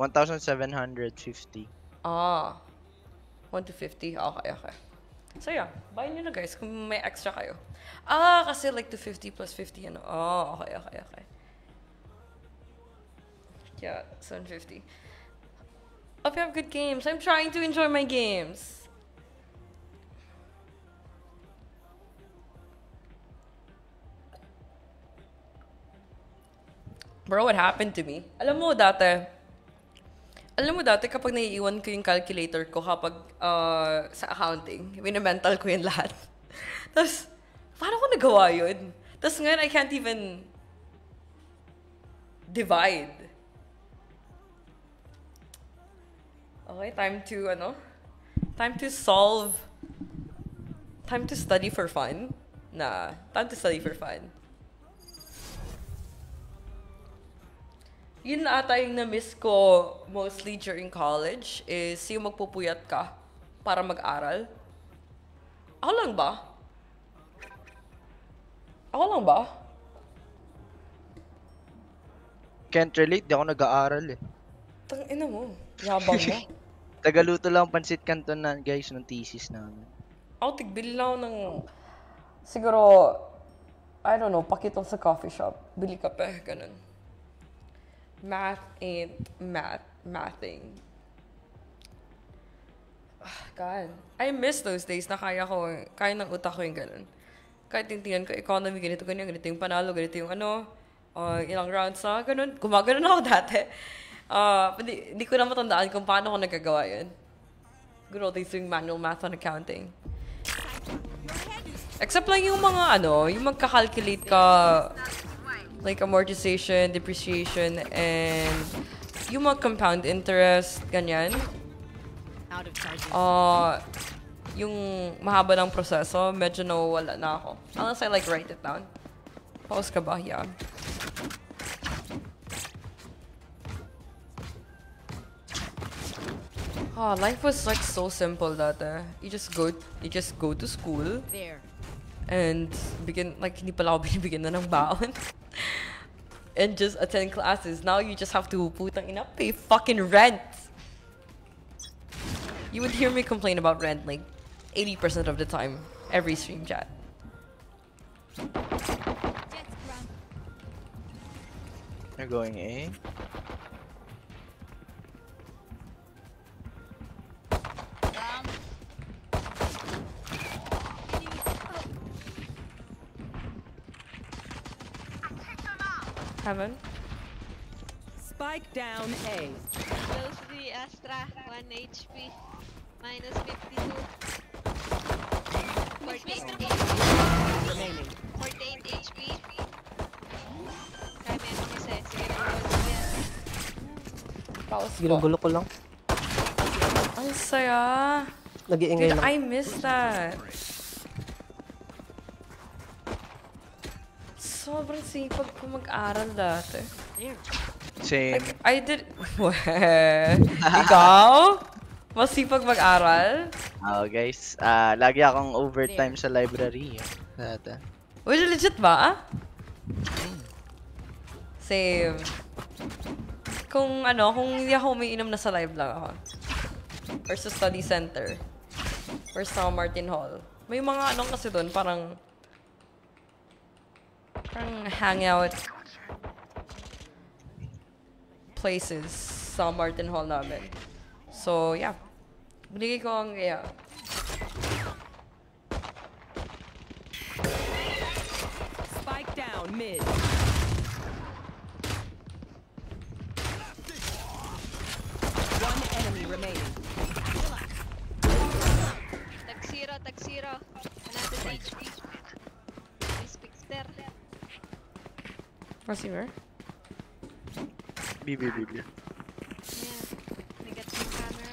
1,750. Ah. 1 to 50. Okay, okay. So yeah, buy nyo na guys kung may extra kayo. Ah, kasi like to 50 plus 50 ano. Oh, okay, okay, okay. Yeah, 750. Hope you have good games. I'm trying to enjoy my games. Bro, what happened to me? Alam mo dati, alam mo dati kapag naiiwan ko yung calculator ko kapag uh, sa accounting, mental ko yung lahat. Tapos, paano ko nagawa yun? Tapos ngayon, I can't even divide. Okay, time to, ano? Time to solve. Time to study for fun. Nah, time to study for fun. Yun na ata yung na-miss ko mostly during college is yung magpupuyat ka para mag-aral. Ako lang ba? Ako lang ba? Can't relate, di ako nag-aaral eh. Tang ina mo. Yabang mo. Tagaluto lang pansit canton guys ng thesis namin. Ako tigbili lang ako ng siguro I don't know, pakitong sa coffee shop. Bili kape, ganun. Math ain't math mathing. Ah, God. I miss those days na kaya ko, kaya ng utak ko yung ganun. Kahit tingnan ko, economy, ganito, ganyan, ganito yung panalo, ganito yung ano, uh, ilang rounds na, ganun. Gumagano ako dati. Uh, hindi, hindi ko na matandaan kung paano ko nagagawa yun. Good old days doing manual math on accounting. Except lang yung mga ano, yung magka-calculate ka like amortization, depreciation, and yung mga compound interest, ganyan. Out of charges. Uh, yung mahaba ng proseso, medyo nawawala na ako. Unless I like write it down. Pause ka ba? Yeah. Ah, life was like so simple dati. You just go, you just go to school. There. And begin, like, hindi pala ako binibigyan na ng baon. and just attend classes. Now you just have to, putang ina, pay fucking rent. You would hear me complain about rent like 80% of the time, every stream chat. You're going A. Heaven. Spike down A. Close the Astra, 1 HP. Minus 52. 48 Remaining. 48 HP. Kaya eh. Sige, roll ko yan. Pause Ginugulo ko lang. Ang saya. Nag-iingay Dude. I miss that. Sobrang sipag ko mag-aral dati. Same. Like, I did... Weh. Ikaw? Masipag mag-aral? Oh, guys. Ah, lagi akong overtime sa library. eh. Dati. Uy, legit ba? Same. Kung ano, kung hindi ako umiinom na sa live lang ako. Or sa study center. Or sa Martin Hall. May mga ano kasi doon, parang... Parang hangout places sa Martin Hall namin. So, yeah. Binigay ko ang, yeah. Spike down mid. One enemy remaining. Tag 0, tag 0. 100 HP. Miss Pixter. Receiver. B, B, B, B. Ayan. Nagat yung camera.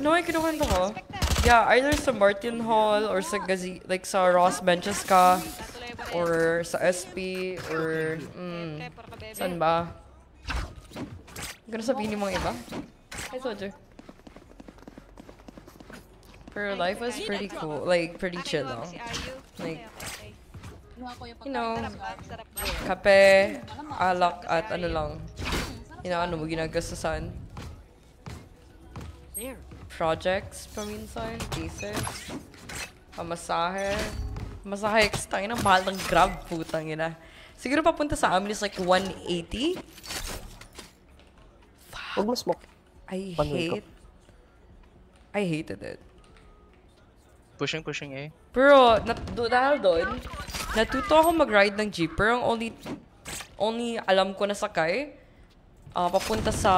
Ano ay kinukwento ko? Yeah, either sa Martin Hall or sa Gazi, like sa Ross Benches ka or sa SP or mm, saan ba? Gano'n sabihin yung mga iba? Hi, Soldier. Her life was pretty cool, like pretty chill Ayu. Like, you know, kape, alak, at ano lang. You know, ano mo ginagastusan. Projects paminsan, cases. Pamasahe. Masahe, tangin ang mahal ng grab, putang ina. Siguro papunta sa amin is like 180. Huwag mo smoke. I hate. I hated it. Pushing, pushing eh. Pero, nat do, dahil doon, natuto ako mag-ride ng jeep. Pero ang only, only alam ko na sakay, ah, papunta sa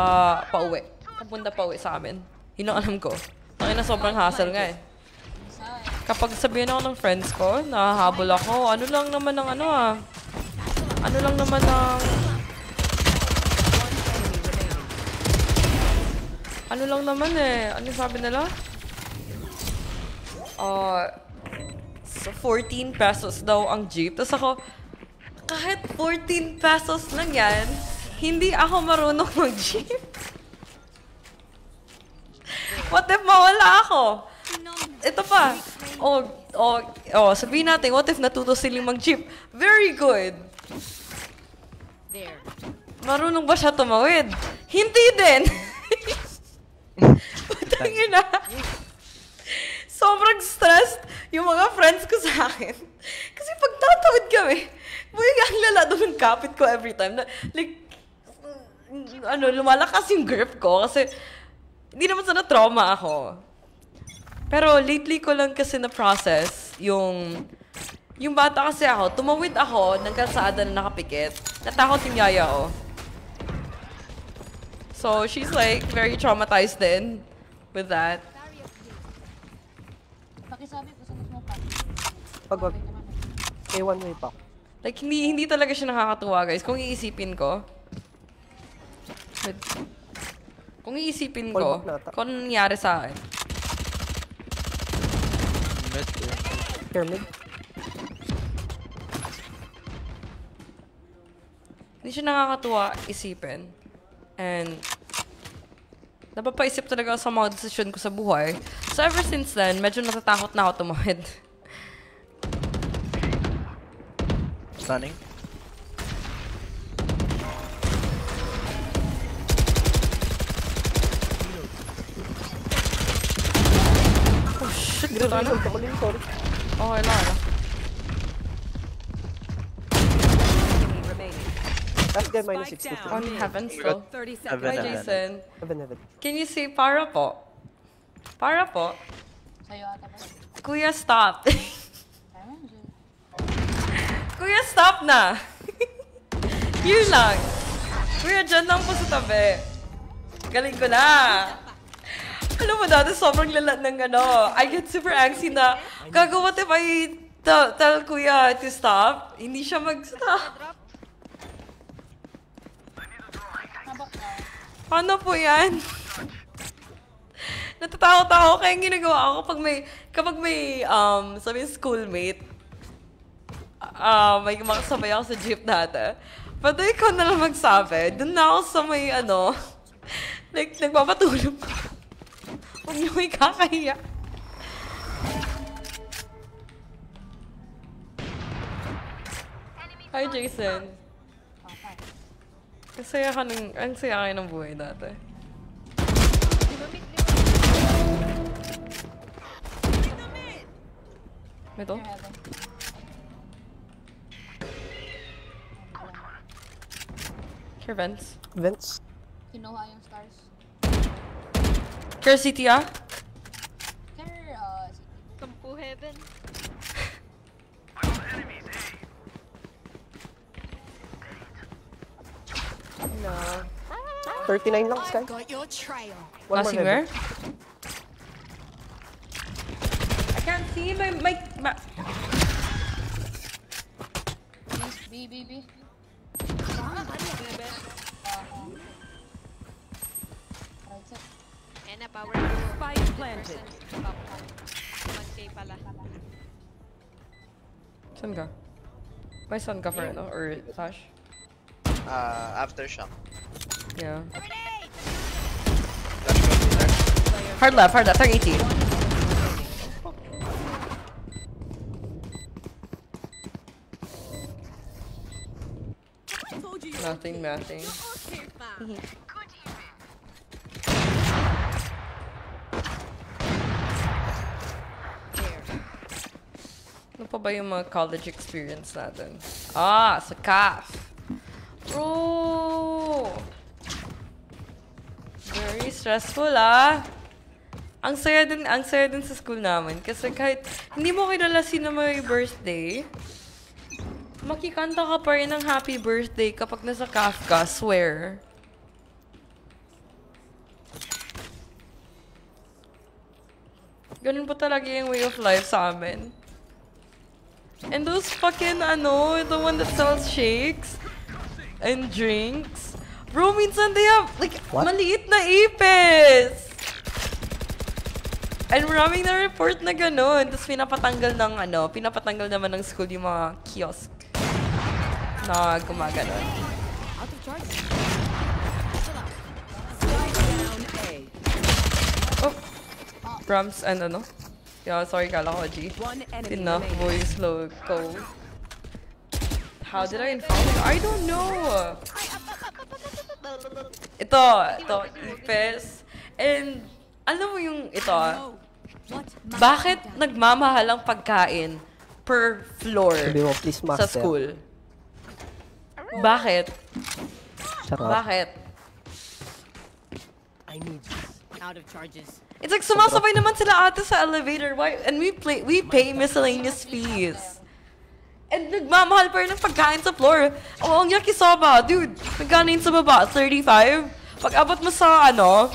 pauwi. Papunta pauwi sa amin. Yun ang alam ko. Ang na sobrang hassle nga eh. Kapag sabihin ako ng friends ko, nahahabol ako, ano lang naman ng ano ah. Ano lang naman ng... Ano lang naman eh. Ano sabi nila? Uh, so 14 pesos daw ang jeep. Tapos ako, kahit 14 pesos lang yan, hindi ako marunong mag-jeep. What if mawala ako? Ito pa. Oh, oh, oh, sabihin natin, what if natuto silang mag-jeep? Very good. Marunong ba siya tumawid? Hindi din. Putangin na. Sobrang stressed yung mga friends ko sa akin. Kasi pag tatawid kami, buhay ang lala doon ng kapit ko every time. Na, like, ano, lumalakas yung grip ko kasi hindi naman sana trauma ako. Pero lately ko lang kasi na-process yung yung bata kasi ako, tumawid ako ng kalsada na nakapikit. Natakot yung yaya ko. So, she's like very traumatized din with that. Pakisabi ko sa mo pa. Pag wag. Eh, one way pa. Like, hindi, hindi talaga siya nakakatuwa, guys. Kung iisipin ko, with- kung iisipin ko, kung nangyari sa akin, eh. Pyramid. hindi siya nakakatuwa isipin. And, napapaisip talaga ako sa mga desisyon ko sa buhay. So, ever since then, medyo natatakot na ako tumawid. Stunning. Oh, shit! Grid, Puta na. result ako din, sorry. Okay lang, ano? Last guy minus Spike 62. On heaven still. 30 seconds. Heaven, Hi. Jason. Heaven, heaven. Can you see para po? Para po? Sa'yo ata ba? Kuya, stop. Kuya, stop na. Yun lang. Kuya, dyan lang po sa tabi. Galing ko na. Alam mo dati, sobrang lala ng ano. I get super anxious na, gago, what if I tell, tell Kuya to stop? Hindi siya mag-stop. Paano po yan? Natatakot ako kaya ginagawa ko pag may, kapag may, um, sabi schoolmate, ah, may makasabay ako sa jeep dati. Pwede ikaw na lang magsabi. Doon na ako sa may, ano, like, nagpapatulog. Huwag niyo may kakahiya. Hi, Jason. Ang saya ka ng, ang saya kayo ng buhay dati. Ito? Near heaven. Care vents. Vents. Kinuha yung stars. Care city ah? Care, uh, city. Kampu heaven. Na. 39 lang, Sky. Got your trail. One more where? I can't see my, my, my B, B, B. Heaven. Right side. Ayan na, power Spike planted. 1k pala. Saan ka? May sun ka for ano? Or Sash? Uh, aftershock. Yeah. Hard left, hard left. 30 Nothing, nothing. Ano pa ba yung mga college experience natin? Ah, sa CAF. Bro! Very stressful ah. Ang saya din, ang saya din sa school namin. Kasi kahit hindi mo kilala sino may birthday, makikanta ka pa rin ng happy birthday kapag nasa CAF ka, swear. Ganun po talaga yung way of life sa amin. And those fucking, ano, the one that sells shakes and drinks. Bro, minsan they have, like, maliit na ipis. And maraming na-report na ganun. Tapos pinapatanggal ng, ano, pinapatanggal naman ng school yung mga kiosk na gumaganon. Oh. Rams and ano? Yeah, sorry, kala ko G. Enough voice low go. How did I inform? I don't know. Ito, ito, ipes. And, alam mo yung ito ah. Bakit nagmamahal ang pagkain per floor sa school? Bakit? Charot. Bakit? I need Out of charges. It's like sumasabay naman sila ate sa elevator. Why? And we play, we pay miscellaneous fees. And nagmamahal pa rin ng pagkain sa floor. Oh, ang yakisoba, dude. Magkano yun sa baba? 35? Pag abot mo sa ano,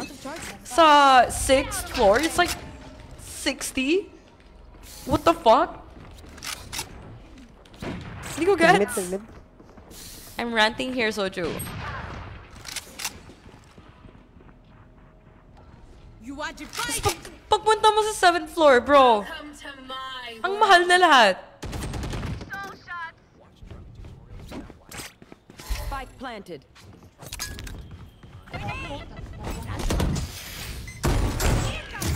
Out of charges. sa 6th floor, it's like 60? What the fuck? Hindi ko gets. mid, mid. I'm ranting here, Soju. You are divided. Pag, pagpunta mo sa 7th floor, bro, ang mahal na lahat. Spike planted.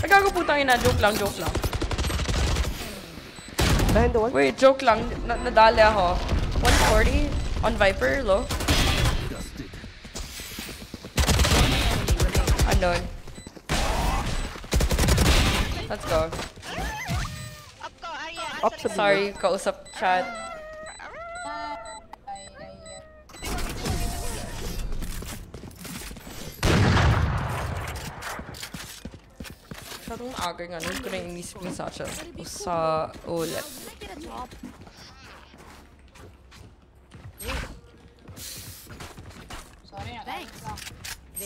Ay, gago putang ina. Joke lang, joke lang. Wait, joke lang. Na nadali ako. 140 on Viper, low. Unknown. Let's go. Up sa B. Sorry, kausap chat. Masyadong maaga nga. Hindi ko na yung Sasha. Sa ulit.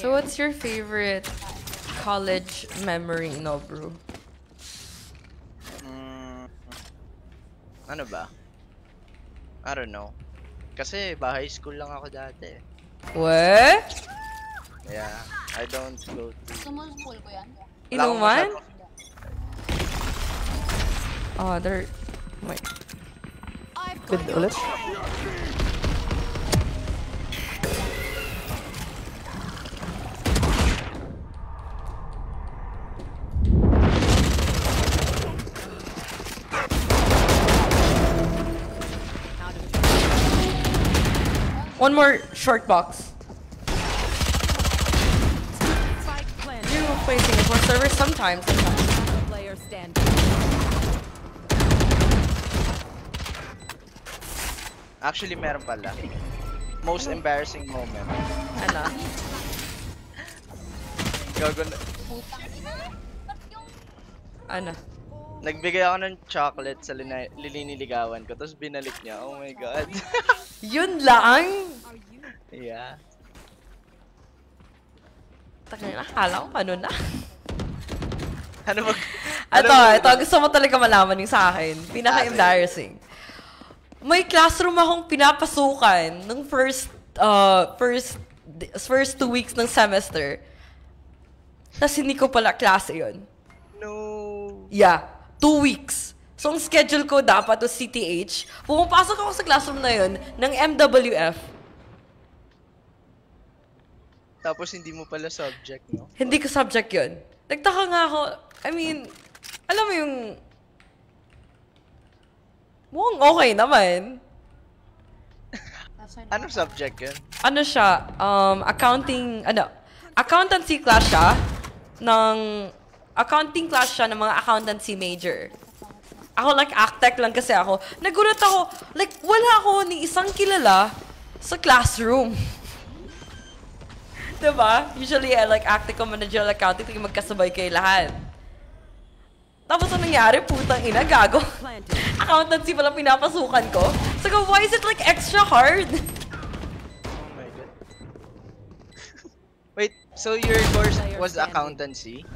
So what's your favorite college memory, no, bro? Mm, ano ba? I don't know. Kasi bahay school lang ako dati. What? Yeah, I don't go to... Sumul-school ko yan. Inuman? Oh, they're... Wait. Mid ulit. One more short box. Spike planted. You play Singapore server sometimes. sometimes. Actually, meron pala. Most embarrassing moment. Ano? Gago na... Ano? Nagbigay ako ng chocolate sa liliniligawan ko, tapos binalik niya. Oh my god. Yun lang? yeah. Taka na, akala ko ano na. Ano ba? Ito, ito, gusto mo talaga malaman yung sa akin. Pinaka-embarrassing. May classroom akong pinapasukan nung first, uh, first, first two weeks ng semester. Tapos hindi ko pala klase yun. No. Yeah, two weeks. So, ang schedule ko dapat was CTH. Pumapasok ako sa classroom na yun ng MWF. Tapos hindi mo pala subject, no? Hindi ko subject yun. Nagtaka nga ako, I mean, alam mo yung... Mukhang okay naman. Anong subject yun? ano siya, um, accounting, ano, accountancy class siya ng, accounting class siya ng mga accountancy major. Ako like actech lang kasi ako. Nagulat ako, like wala ako ni isang kilala sa classroom. diba? Usually, I like acting ko managerial accounting, tingin magkasabay kayo lahat. Tapos ang nangyari, putang ina, gago. Accountancy pala pinapasukan ko. So, why is it like extra hard? so your course was accountancy?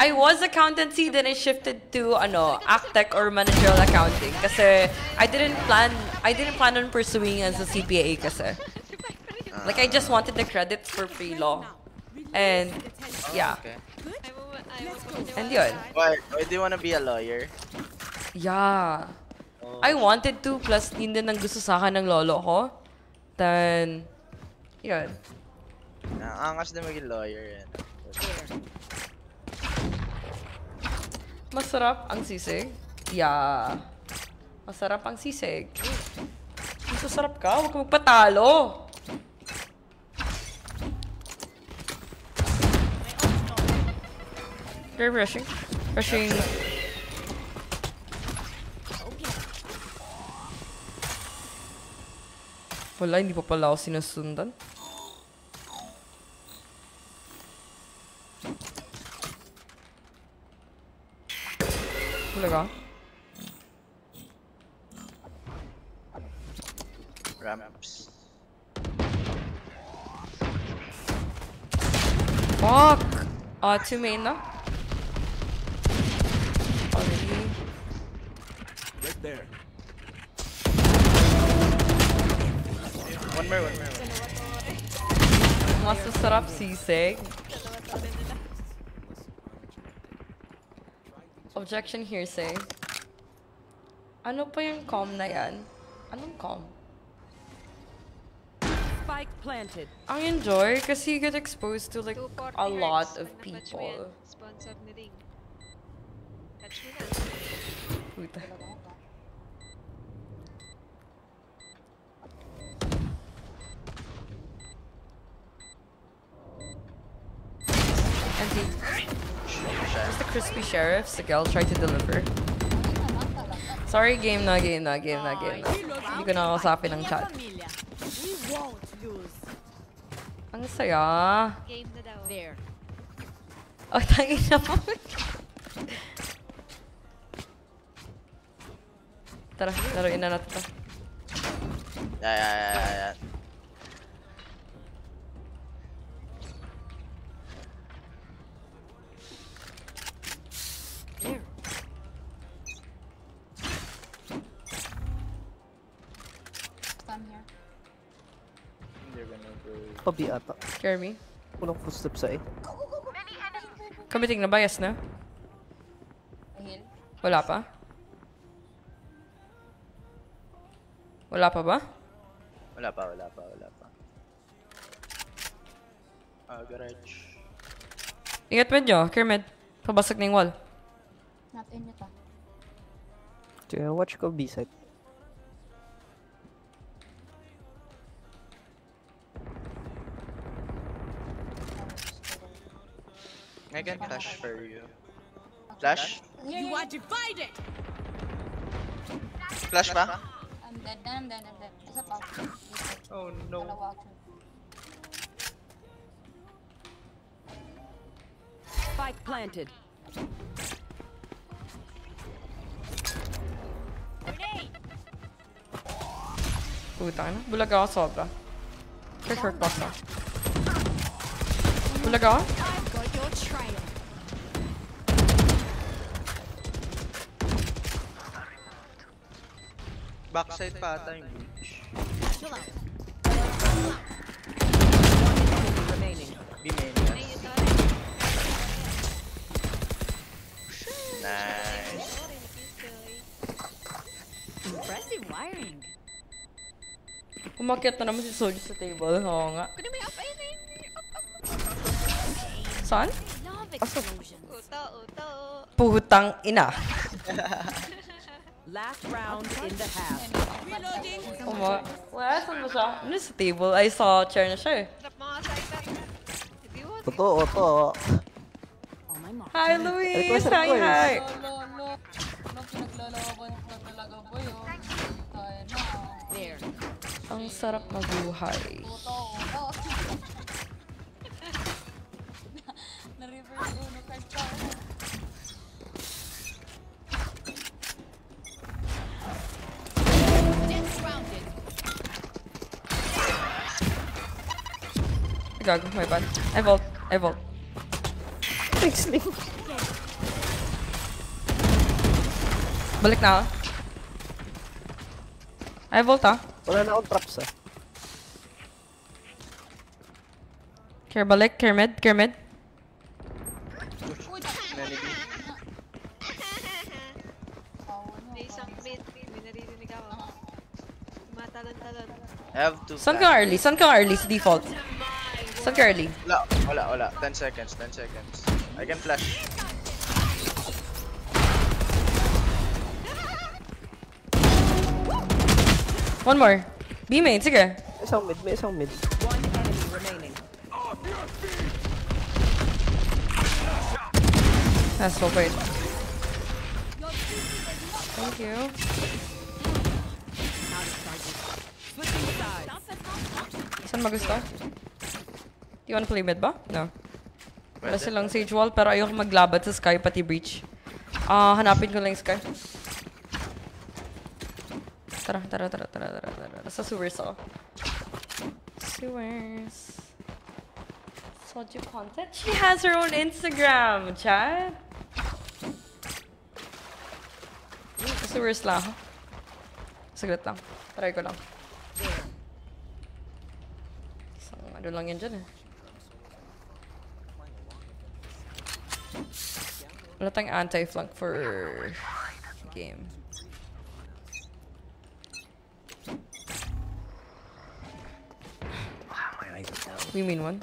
I was accountancy, then I shifted to ano, actech or managerial accounting kasi I didn't plan I didn't plan on pursuing as a CPA kasi. Like I just wanted the credits for pre-law. And yeah. Okay. And yun. Why, why do you wanna be a lawyer? Yeah. I wanted to plus yun din ang gusto sa akin ng lolo ko. Then yun. Naangas na maging lawyer yan. Masarap ang sisig? Yeah. Masarap ang sisig. Masasarap ka? Huwag ka magpatalo. They're rushing. Rushing. Wala, hindi pa pala ako sinusundan. लगा Fuck! Uh, two main though. Already. Right there. One more, one more. One more. Nossa, será preciso, segue. Objection hearsay. Ano pa yung com na yan? Anong com? Spike planted. Ang enjoy kasi you get exposed to like a lot of Touch mo people. Sponsor ni Ring. Touch mo na. Puta. And the, just the crispy sheriff, Sigel tried to deliver. Sorry, game na, game na, game na, game na. Hindi ko nakakasapin ng chat. We won't lose. Ang saya. Game na daw. There. Oh, tangin na mo. Tara, laruin na natin to. Yeah, yeah, yeah, yeah, go. Pabi ata. Scare me. Walang footsteps sa eh. Committing na bias na? Wala pa? Wala pa ba? Wala pa, wala pa, wala pa. Ah, garage. Ingat med nyo, Kermit. Pabasag na yung wall. Not in it ah. Watch ko B-side. I can flash for you. Flash? You are divided. Flash pa? I'm dead, I'm dead, I'm dead. Isa pa. B-side. Oh no. Dalawa actually. Spike planted. Puta na. Bulag ako sobra. For short box na. Your trail. Backside pa ata yung beach. Remaining. Ito. Nice. Impressive wiring. Umakyat na naman si Solid sa table. Oo nga. Kunin mo yung Saan? Explosions. Uto, uto. Putang ina. Last round in the half. Reloading. Uma. Wala, saan ba siya? Ano sa table? I saw chair na siya eh. Totoo, to. Hi, Luis! Hi, hi! Ang sarap mabuhay. Totoo, no. Go, go, bud. I vault. I vault. Thanks, link. Balik na. Ay, vault ah. Wala na akong traps. Care balik, care med, care med. Have two. Saan ka early? Saan ka early sa default? Saan ka early? Wala, wala, wala. 10 seconds, 10 seconds. I can flash. One more. B main, sige. Isang mid, may isang mid. One enemy remaining. That's well played. Thank you. Saan magusto? Do you wanna play mid ba? No. Wala silang Sage Wall, pero ayoko maglaban sa Sky, pati Breach. Ah, hanapin ko lang yung Sky. Tara, tara, tara, tara, tara, tara. Sa sewers ako. Sewers. Soju content? She has her own Instagram, chat. Sa sewers lang. Saglit lang. Try ko lang. Isang lang yan dyan eh. Wala tayong anti-flank for game. We mean one.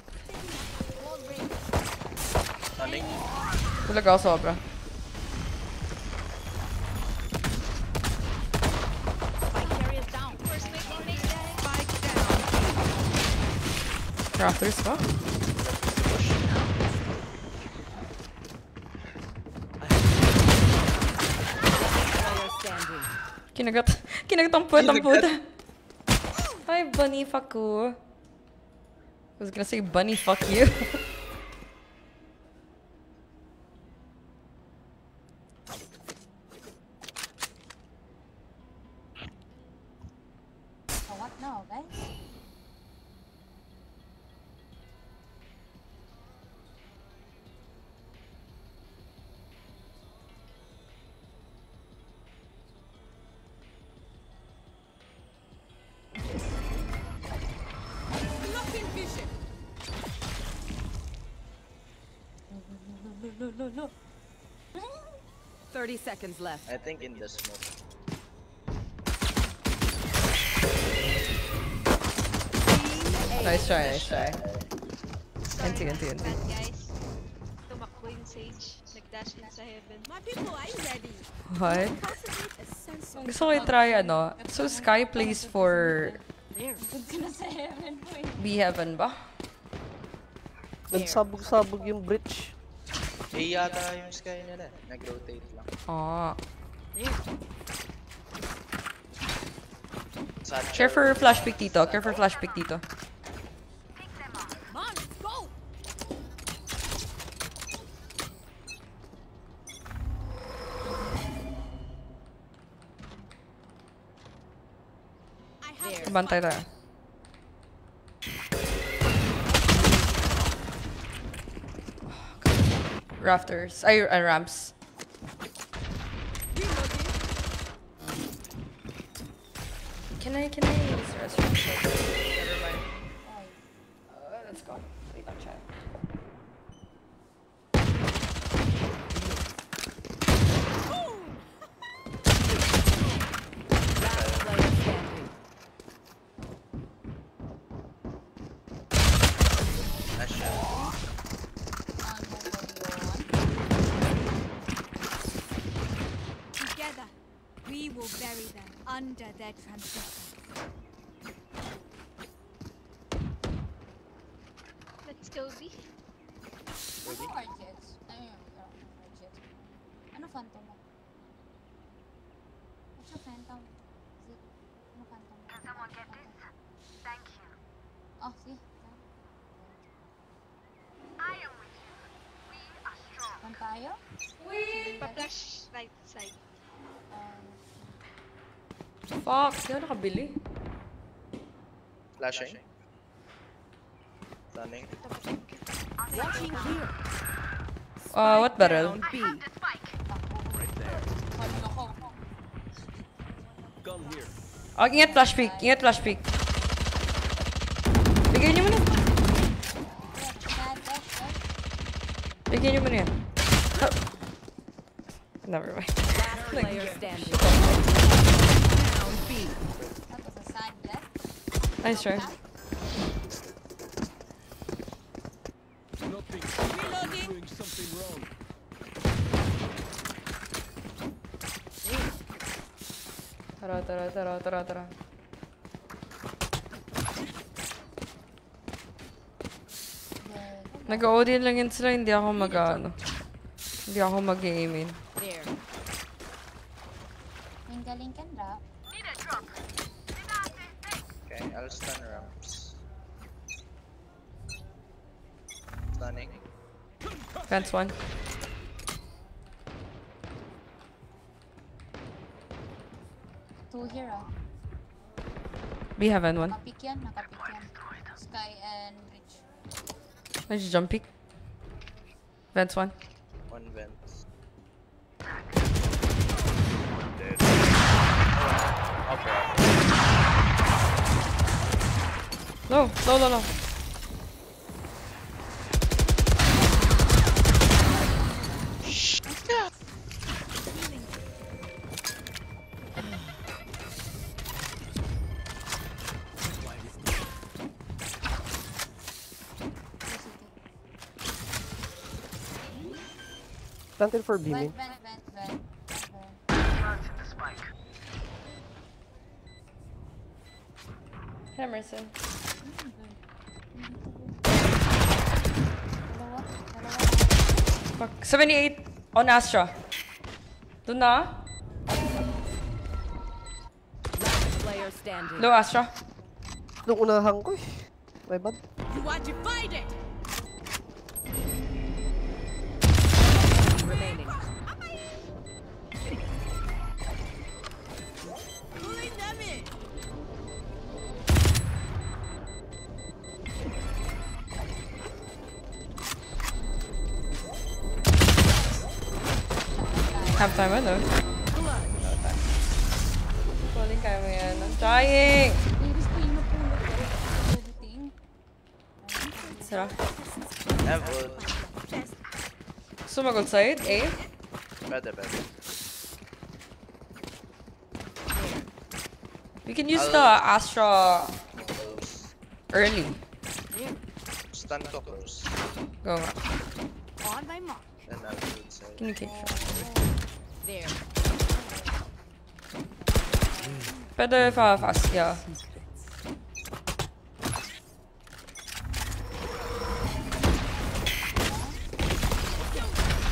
Ako sobra. Crafters ba? Player standing. Kinagat. Kinagat ang puwet ang puta. Hi, bunny fuck you. I was gonna say bunny fuck you. 30 seconds left. I think in the smoke. nice try, nice try. Enti, enti, enti. Guys. Tumakbo yung Sage. Nag-dash in sa heaven. My people, are you ready? What? Cultivate a sense Gusto ko i-try ano. So Skye plays for Good ka na sa heaven po. B Heaven ba? Nagsabog-sabog yung bridge. Eh, yata yung sky nila. Nag-rotate lang. Ah. Satchel. Care for flash pick dito. Care for flash pick dito. Bantay tayo. Rafters. Ay, ay ramps. Can I, can I use the restroom? Fuck, di ako nakabili. Flashing. Stunning. Watching here. Uh, what barrel? Down B. Gun here. Oh, ingat flash peek. Ingat flash peek. Bigyan niyo muna. Bigyan niyo muna yan. Oh. Never mind. Last player standing. Down B. that was a sad death. Nice try. Wrong. Tara, tara, tara, tara, tara. Nag-audio lang yun sila, hindi ako mag ano. Hindi ako mag-aim. Fence one. Two here, ah. B heaven one. Nakapik yan, nakapik yan. Sky and Rich. Nice jump peek. Fence one. One vents. Low, low, low, low. Planted for B main. Vent, vent, vent, vent. Emerson. Dalawa, dalawa. Fuck. 78 on Astra. Doon na. Last player standing. Low Astra. Nung unahan ko eh. My bad. You are divided. Remaining. Halftime ano? Calling kaya mo yan. I'm trying! Iris ko yung napulot ko. Editing. Sira. Evan. Gusto mag outside? Eh? A? Better, better. We can use the Astra early. Stun ko close. Go nga. On my mark. Then I'll do inside. Can you kick? There. Uh, Pwede fa fast, yeah.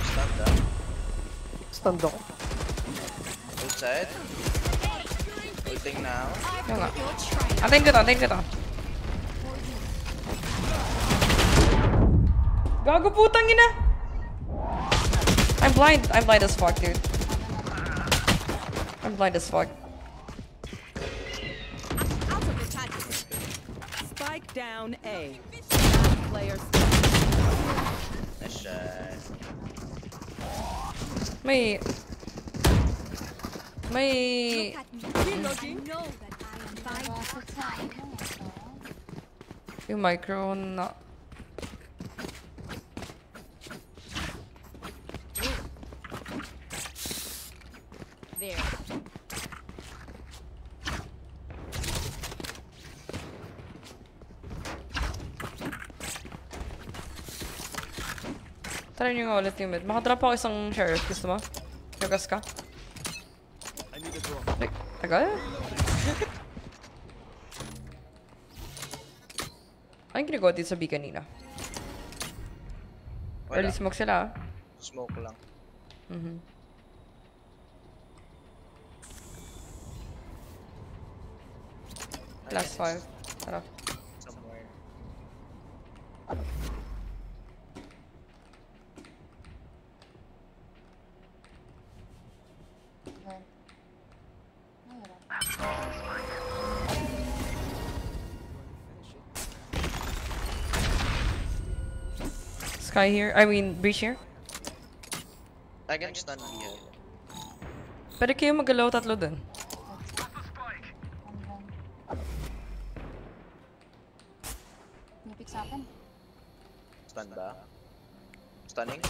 Stun down. Stand ako. Outside. Ulting now. Go nga. Antayin ko to, antayin ko to. Gago putang ina! I'm blind. I'm blind as fuck, dude. I'm blind as fuck. Out of the target. Spike down A. Last player. Nice shot. May... May... Look at me. I know that Try nyo nga ulit yung mid. Makadrop ako isang sheriff. Gusto mo? Yogas ka? Need Tagal? Anong ginagawa dito sa B kanina? Wala. Early smoke sila ah. Smoke lang. Mhm. Last five. Tara. Sky here. I mean, breach here. I can stun here. Pwede kayo magalaw tatlo dun. Pick sa akin. Stun ba? Stunning?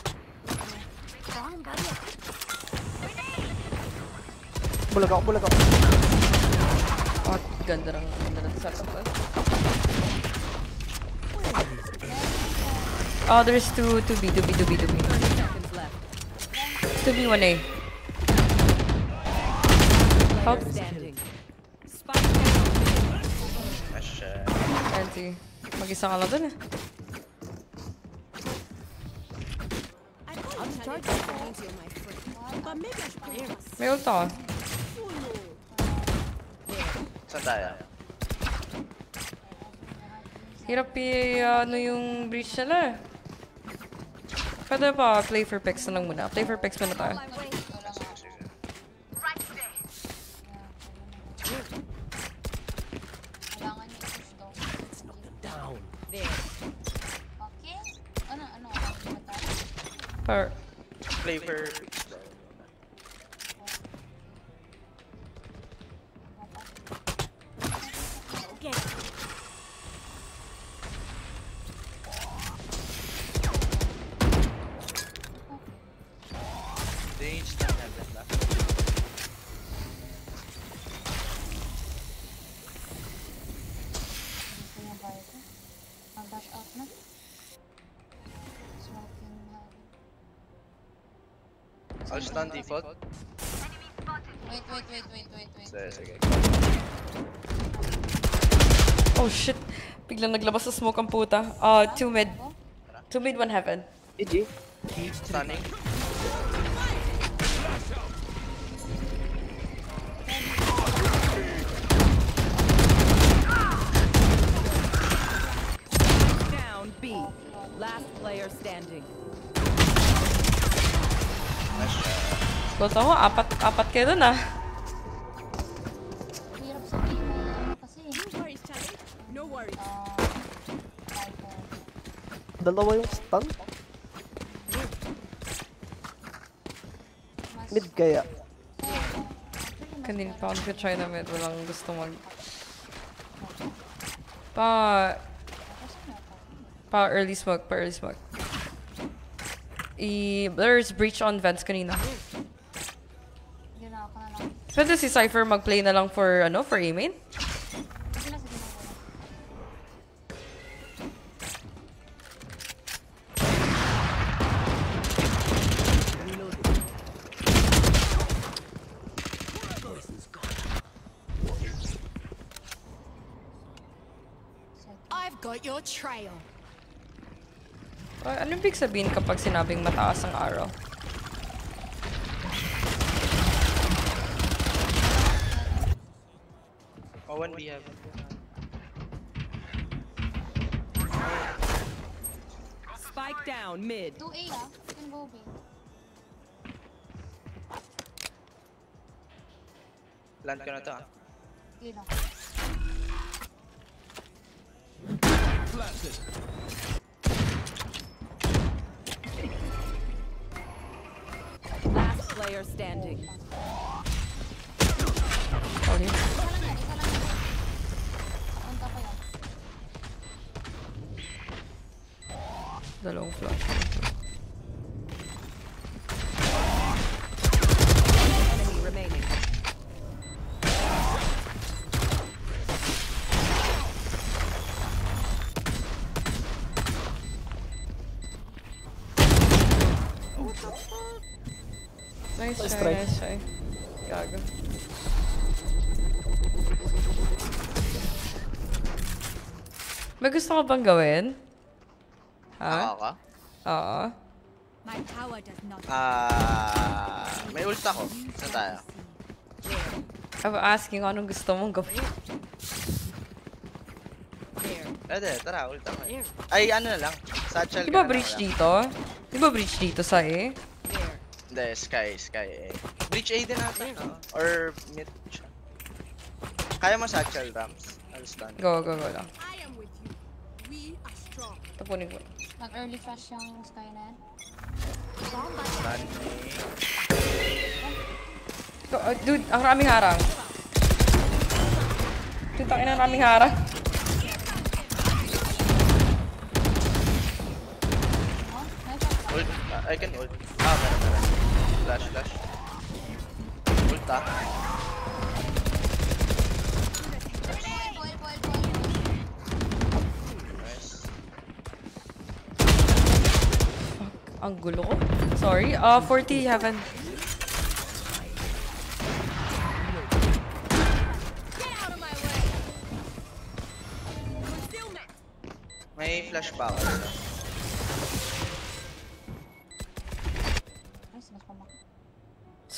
Bulag ako, bulag ako. Oh, ganda ng ganda ng setup. ah. Oh, there's two, two B, two B, two B, two B. Two B, one A. Help. Anti. Mag-isa ka lang dun eh. May ult ako. Saan tayo? Hirap i-ano yung breach nila eh. Pwede pa play for picks na lang muna. Play for picks muna tayo. Kailangan niyo Biglang naglabas sa smoke ang puta. Ah, two mid. Two mid, one heaven. GG. Stunning. Down B. Last player standing. Asha. Gusto ko, apat, apat kayo dun ah. Dalawa yung stun. Mid kaya. Kanina pa ako try na mid. Walang gusto mag... Pa... Pa early smoke, pa early smoke. I... There's breach on vents kanina. Pwede si Cypher mag-play na lang for, ano, for A-main? Sige na, sige na. I've got your trail. Uh, ano ibig sabihin kapag sinabing mataas ang araw? Oh, 1B heaven. Spike down mid. 2A ah. You can go B. Land ko na to ah. Lang. Last player standing. Sorry. Isa lang yan, Nice Nice try, nice try. Gago. May gusto ka bang gawin? Ha? Ako ka? Oo. My power does not. Ah, may ult ako. Saan tayo? I'm asking anong gusto mong gawin. Pwede, tara, ult ako. Ay, ano na lang. Satchel Di ba breach dito? Di ba breach dito sa eh? Hindi, Sky, Sky A. Breach A din natin, no? Or mid siya. Kaya mo satchel, Rams. I'll stun. Go, go, go lang. I am with you. We are strong. Tapunin ko. Nag-early flash yung Skynet. Stun me. Go, uh, dude, ang raming harang. Dude, takin ang raming harang. Ult. I can ult. Ah, meron, meron. Flash, flash. Ult ah. Nice. Ang gulo ko. Sorry. Uh, 40 heaven. May flash pa ako.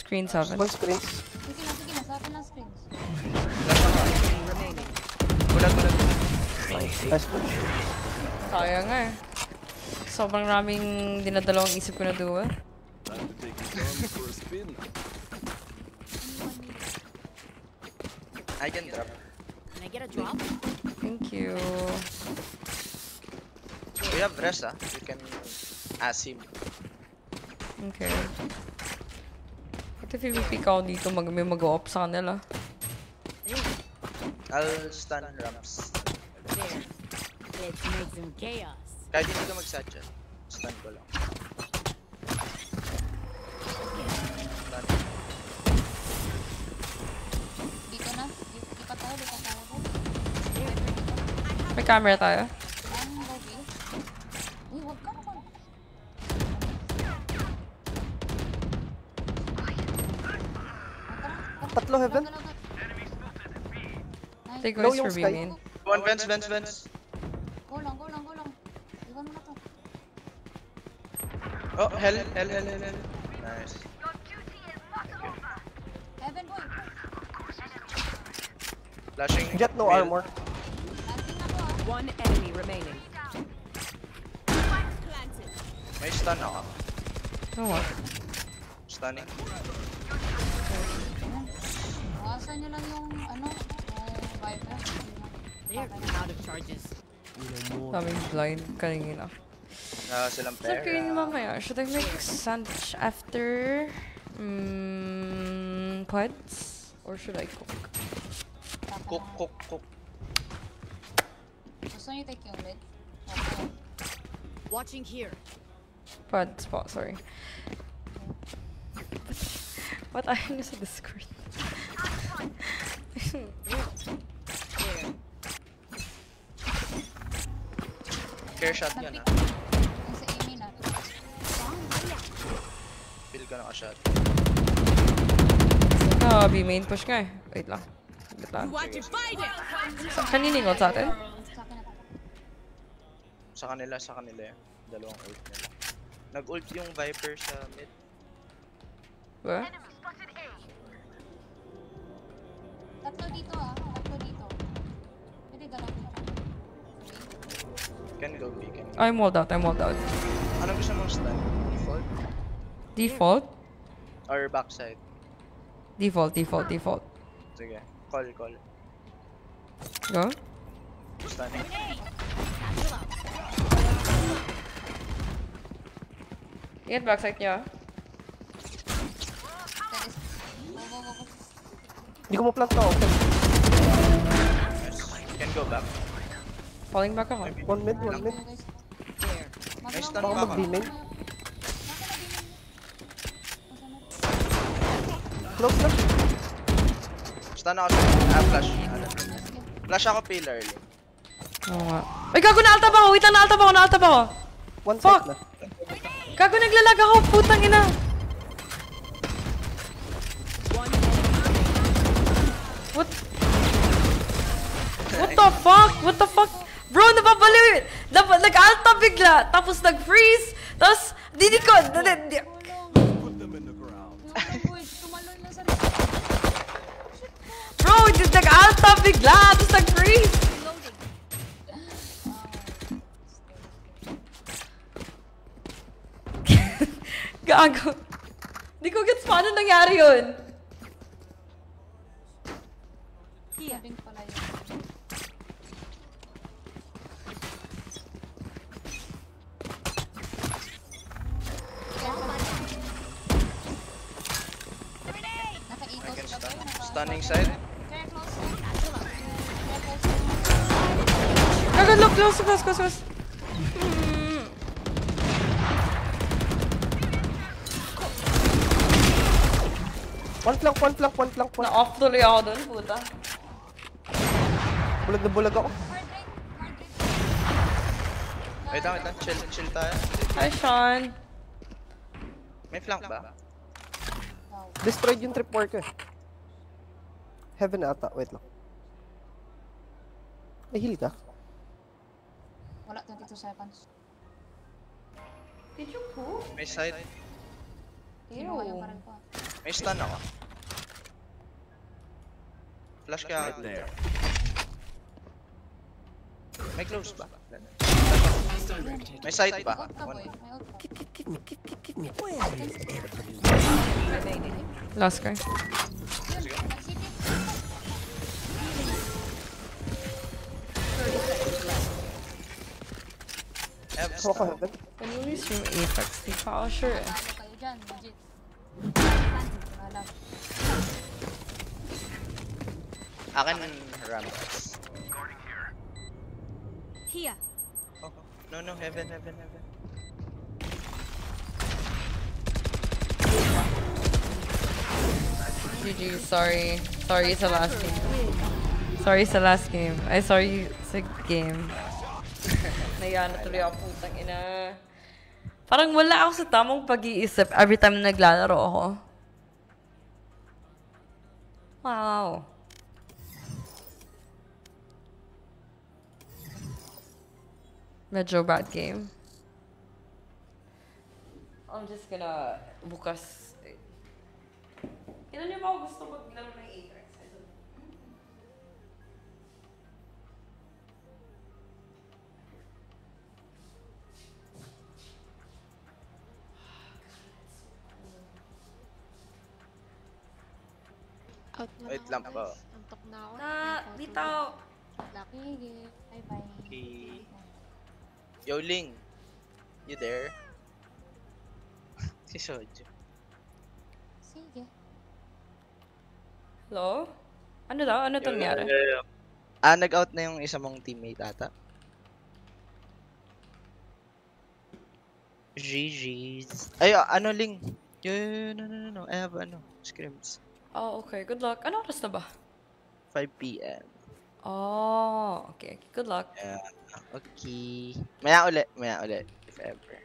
Screen 7. One screen. Sige na, sige na. Sa atin ng screens. Bulag, bulag. Nice push. Kaya nga eh. Sobrang raming dinadalawang isip ko na duwa. I can drop. Can I get a drop? Thank you. We have rest ah. You can ask him. Okay. What if i-pick ako dito mag may mag-off sa kanila? I'll stun. There. Let's make some chaos. Kahit hindi ka mag-satchel. Stun ko lang. Stun. Dito na. Di- di pa tayo, di pa tayo. May camera tayo. Tatlo heaven. Voice yung for sky. B-main. One vents, vents, vents. Go lang, go lang, go lang. Iwan mo na to. Oh, hell, hell, hell, hell, hell. Nice. Heaven boy. Flashing. Jet no armor. One enemy remaining. Planted. May stun ako. Oh, what? Stunning. Bawasan nyo lang yung, ano, yung viper. There. Out of charges. Daming blind kanina. Wala silang What's up pera. kayo mamaya? Should I make sandwich after mm, pods? Or should I cook? Cook, cook, cook. Gusto nyo take yung lid? Watching here. Pods spot, sorry. What ayaw niyo sa Discord? Care shot yun ah. Yung sa Amy na. Feel ka naka-shot. Ah, B main push nga eh. Wait lang. Wait lang. Fight it? Sa- atin? Sa kanila, sa kanila yun. Dalawang ult nila. Nag-ult yung Viper sa mid. Ba? Tatlo dito ah. Tatlo dito. Pwede galaw dito. Can go B, can go. I'm walled out, I'm walled out. Anong gusto mong stun? Default? Default? Or backside? Default, default, default. Sige. Call, call. Go? Stunning. Ingat backside niya. Hindi ko mo-plant na open. Can go back. Falling back ako. One mid, one mid. May stun Baka mag-B-main. Close na. Stun ako sa ah, flash. Flash ako pillar. Lee. Oo nga. Ay, gago na alta pa ako! Wait lang, na alta pa ako, na alta pa ako! One Fuck! side na. Gago naglalag ako, putang ina! One enemy What? What the fuck? What the fuck? Bro, nababaliw. Nab Nag-alta bigla. Tapos nag-freeze. Tapos, di di ko. Bro, di- nag-alta bigla. Tapos nag-freeze. Gago. Di ko gets paano nangyari yun. Sabing pala yun. Stunning side. Kaya close. Gago, look, close, close, close, close. One flank, one flank, one flank, one. Na-off tuloy ako dun, puta. Bulag na bulag ako. Wait lang, wait lang. Chill, chill tayo. Hi, Sean. May flank ba? Destroyed yung trip work eh. Heaven ata. Wait lang. May heal ka? Wala, 22 seconds. Did you poop? May side. Ko. May stun ako. Flash ka. Right there. May close ba? May side ba? Last guy. Can you use yung Apex? Di pa ako sure eh. Ano kayo dyan, Here. Oh, no, no, heaven, heaven, heaven. GG, sorry. Sorry sa last game. Sorry sa last game. Ay, sorry sa game. Naya na tuloy ako, putang ina. Parang wala ako sa tamang pag-iisip every time naglalaro ako. Wow. Medyo bad game. I'm just gonna bukas. Kailan niyo ba ako gusto maglaro ng Apex? I don't know. Out na Wait ako, lang guys. po. Antok na ako. Na, Nakakatulog. bitaw. Sige. Bye-bye. Okay. Yo, Ling. You there? si Soju. Sige. Hello? Ano daw? Ano tong nangyari? Ah, nag-out na yung isa mong teammate ata. GG's. Ay, ah, ano, Ling? Yo, yo, yo, no, no, no, no. I have, ano, scrims. Oh, okay. Good luck. Ano oras na ba? 5 p.m. Oh, okay. okay. Good luck. Yeah. Okay. Maya ulit, maya ulit. If ever.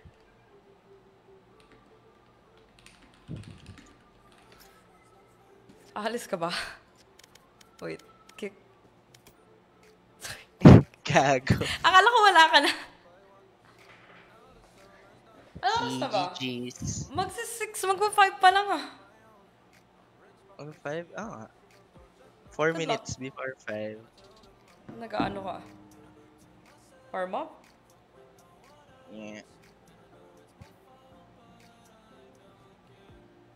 Alis ka ba? Wait. Kick. Gago. Akala ko wala ka na. Ano oras na ba? GG's. Magsi-6, magpa-5 pa lang ah. Over 5? Ah, nga. 4 Good minutes before 5. Nag-ano ka? Warm up? Yeah.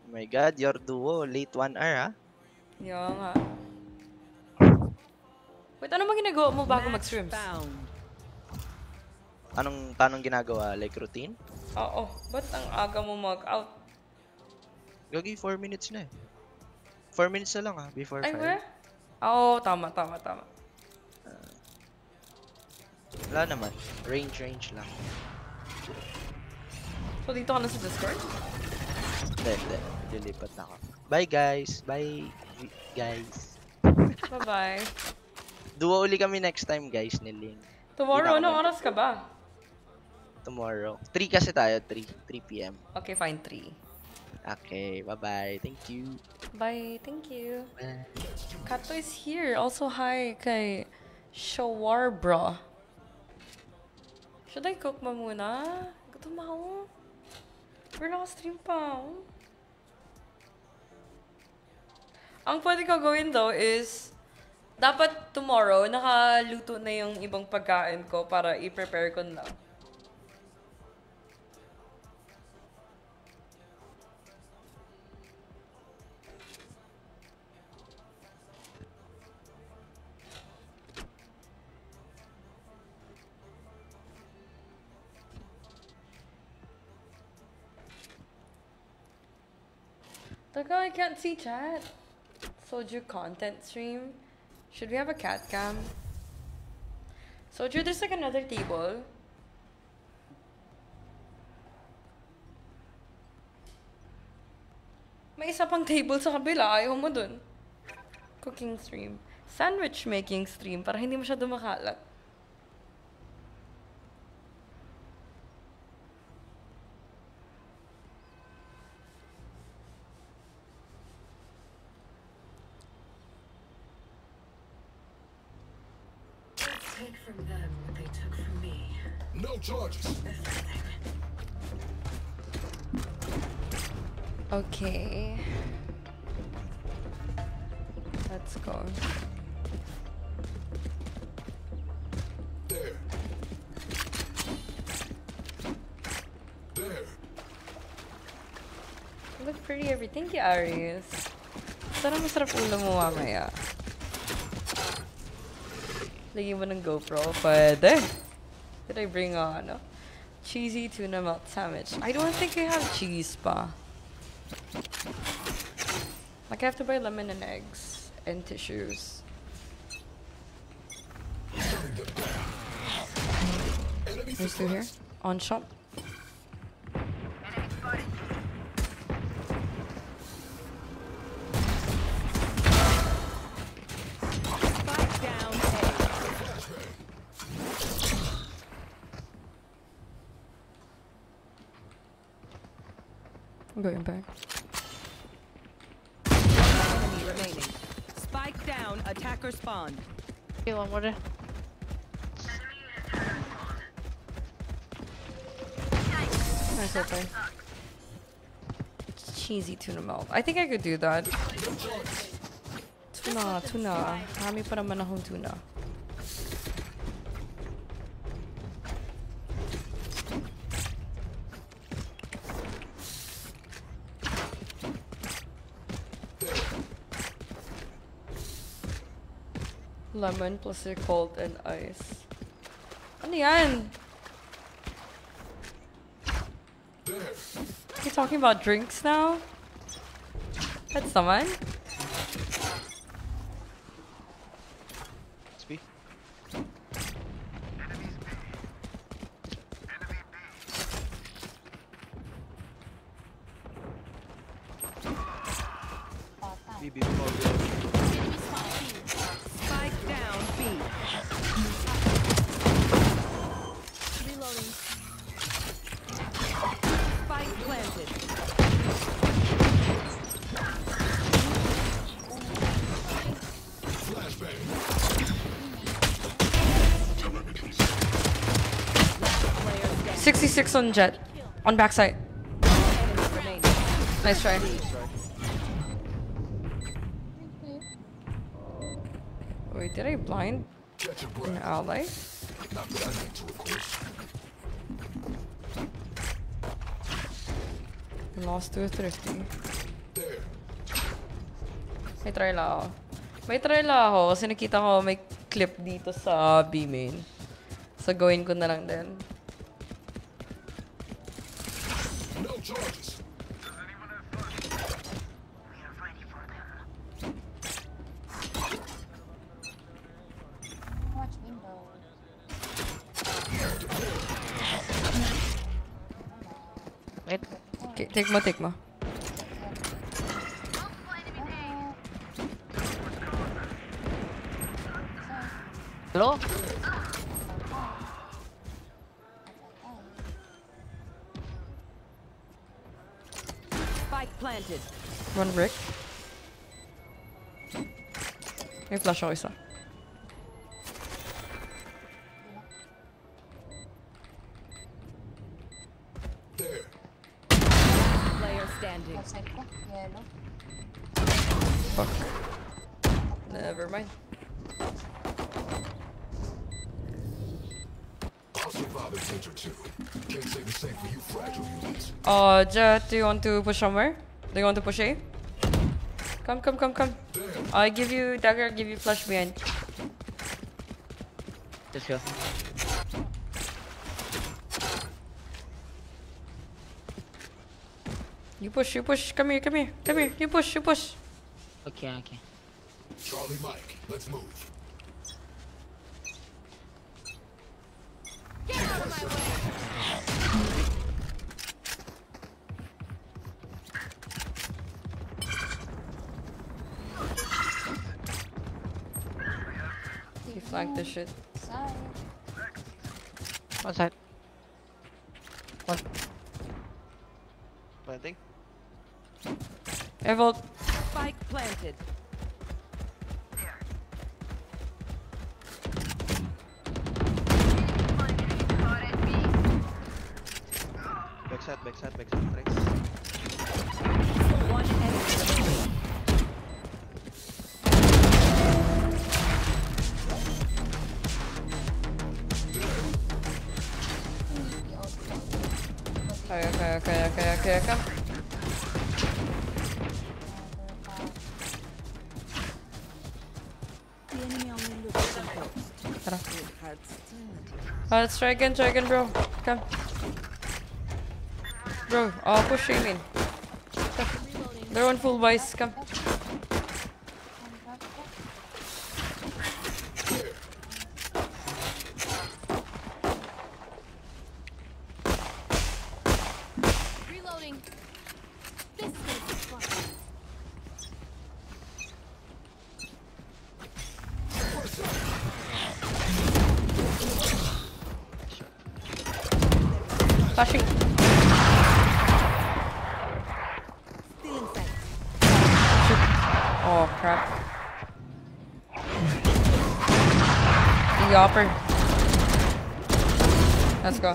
Oh my god, your duo, late 1 hour, ah. Yeah nga. Wait, ano ba ginagawa mo bago mag-streams? Anong, paanong ginagawa? Like routine? Oo. Ba't ang aga mo mag-out? Gagi, 4 minutes na eh. 4 minutes na lang ah, before 5. Ay, where? Oo, tama, tama, tama. Wala naman. Range, range lang. So, dito ka na sa Discord? Hindi, hindi. Lilipat na ako. Bye guys! Bye guys! Bye-bye. Duo uli kami next time guys ni Ling. Tomorrow, ano oras ka ba? Tomorrow. 3 kasi tayo, 3. 3 p.m. Okay, fine, 3. Okay, bye-bye. Thank you. Bye. Thank you. Bye. Kato is here. Also, hi kay Shawarbra. Should I cook mo muna? Gutom ako. Pero naka-stream pa ako. Ang pwede ko gawin though is, dapat tomorrow, nakaluto na yung ibang pagkain ko para i-prepare ko na. Teka, I can't see chat. Soju content stream. Should we have a cat cam? Soju, there's like another table. May isa pang table sa kabila. Ayaw mo dun. Cooking stream. Sandwich making stream para hindi masyado makalat. Aries. Sana masarap ulo mo mamaya. Lagyan mo ng GoPro. Pwede. Did I bring a, ano? Cheesy tuna melt sandwich. I don't think I have cheese pa. Like I have to buy lemon and eggs. And tissues. Are still here? On shop? I'm going back. Enemy remaining. Spike down. Attacker spawn. Iwan mo rin. Nice open. Cheesy tuna melt. I think I could do that. Tuna, tuna. Marami pa naman akong tuna. Lemon plus your cold and ice. Ano yan? You talking about drinks now? That's someone. 66 on Jett. On backside. Nice try. Wait, did I blind an ally? Lost to a thrifty. May try lang ako. May try lang ako kasi nakita ko may clip dito sa B main. So gawin ko na lang din. Okay, take mo, take mo. Hello? Spike planted. One brick. May flash ako Jett, do you want to push somewhere? Do you want to push A? Come, come, come, come. I give you dagger, give you flash behind. Let's go. You push, you push. Come here, come here, come here. You push, you push. Okay, okay. Charlie Mike, let's move. Flank this shit. Side. One side. One. Planting. Evolt. Spike planted. There. Backside, backside, backside, Trace. Composed. Tara. Uh, let's try again, try again, bro. Come. Bro, uh, push him in. They're on full vice. Come. Reloading. This is gonna be fun. Flashing. Still in sight. Oh, crap. The upper. Let's go.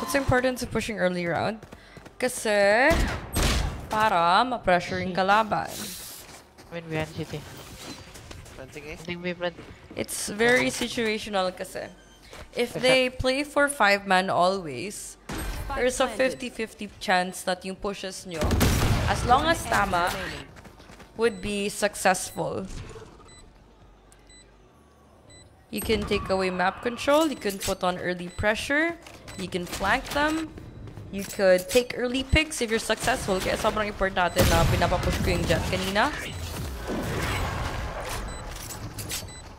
What's the importance of pushing early round? Kasi, para ma-pressure yung kalaban. Win behind city. Planting A. Think we plant. It's very situational kasi. If they play for five man always, there's a 50-50 chance that yung pushes nyo, as long as tama, would be successful. You can take away map control, you can put on early pressure, you can flank them, you could take early picks if you're successful. Kaya sobrang importante na pinapapush ko yung Jett kanina.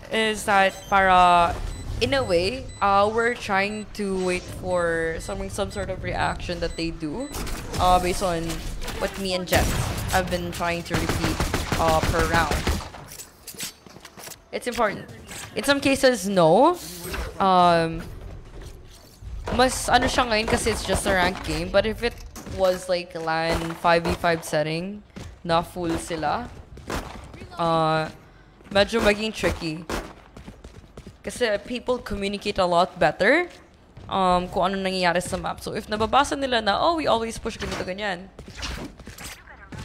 Is that para, in a way, uh, we're trying to wait for something, some sort of reaction that they do uh, based on what me and Jett have been trying to repeat uh, per round. It's important. In some cases, no. Um, mas ano siya ngayon kasi it's just a ranked game. But if it was like LAN 5v5 setting, na full sila, uh, medyo maging tricky. Kasi people communicate a lot better um, kung ano nangyayari sa map. So if nababasa nila na, oh, we always push ganito, ganyan.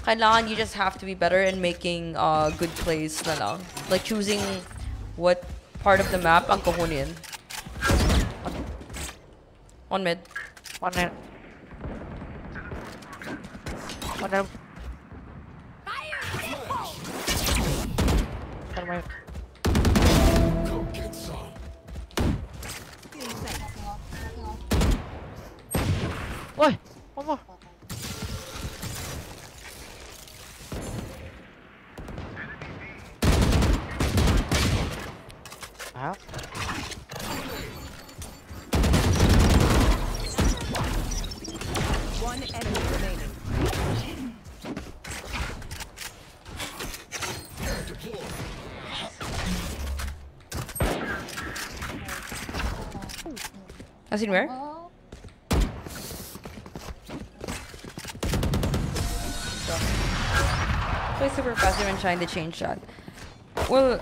Kailangan you just have to be better in making uh, good plays na lang. Like choosing what part of the map ang kukunin. One mid. One mid. One mid. One mid. One more. Wow. One enemy remaining. As in where? Play super fast and trying to change shot. Well,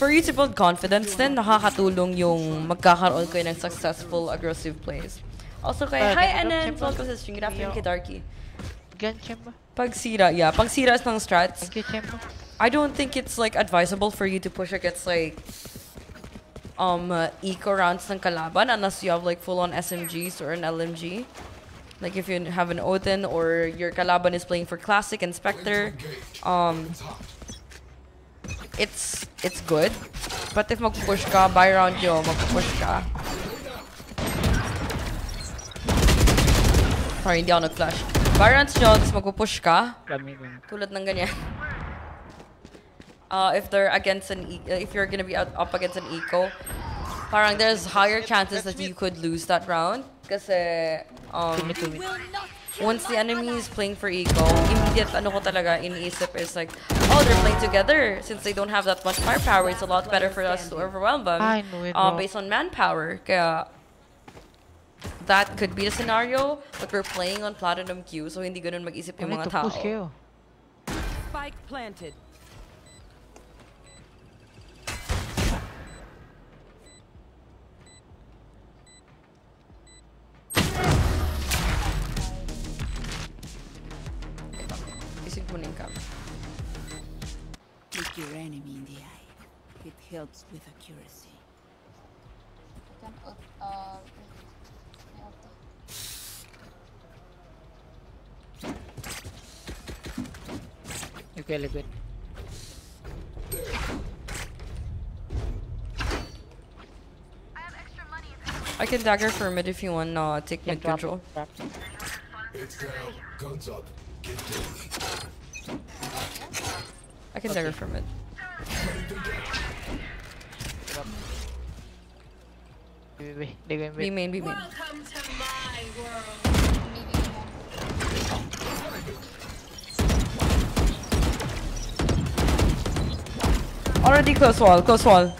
for you to build confidence then, nakakatulong yung magkakaroon kayo ng successful aggressive plays. Also kay, Ah, hi ganun, Anan! Chemba. Welcome sa stream. Good afternoon kay Darky. Gan, Chemba. Pag yeah. Pag sira ng strats, Thank you, I don't think it's like advisable for you to push against like um uh, eco rounds ng kalaban unless you have like full on SMGs or an LMG. Like if you have an Odin or your kalaban is playing for classic and Spectre, um it's it's good. But if mag-push ka, buy round yo, mag-push ka. Sorry, hindi ako nag-flash. Buy rounds nyo, tapos mag-push ka. Tulad ng ganyan. Uh, if they're against an e uh, if you're gonna be out, up against an eco, parang there's higher chances that you could lose that round. Kasi, um, once the enemy is playing for eco, immediate ano ko talaga iniisip is like, oh, they're playing together. Since they don't have that much firepower, it's a lot better for us to overwhelm them I know it, uh, based on manpower. Kaya, that could be the scenario, but we're playing on Platinum Q, so hindi ganun mag-isip yung mga to tao. Spike planted. Isip mo na yung. Look your enemy in the eye. It helps with accuracy. Can, may auto. Okay, liquid. I can dagger for mid if you want uh, take mid drop, control. drop. It's. Guns up. Get down. I can dagger for mid. Wait, wait, they going main, B main. Welcome to my world. Already close wall, close wall.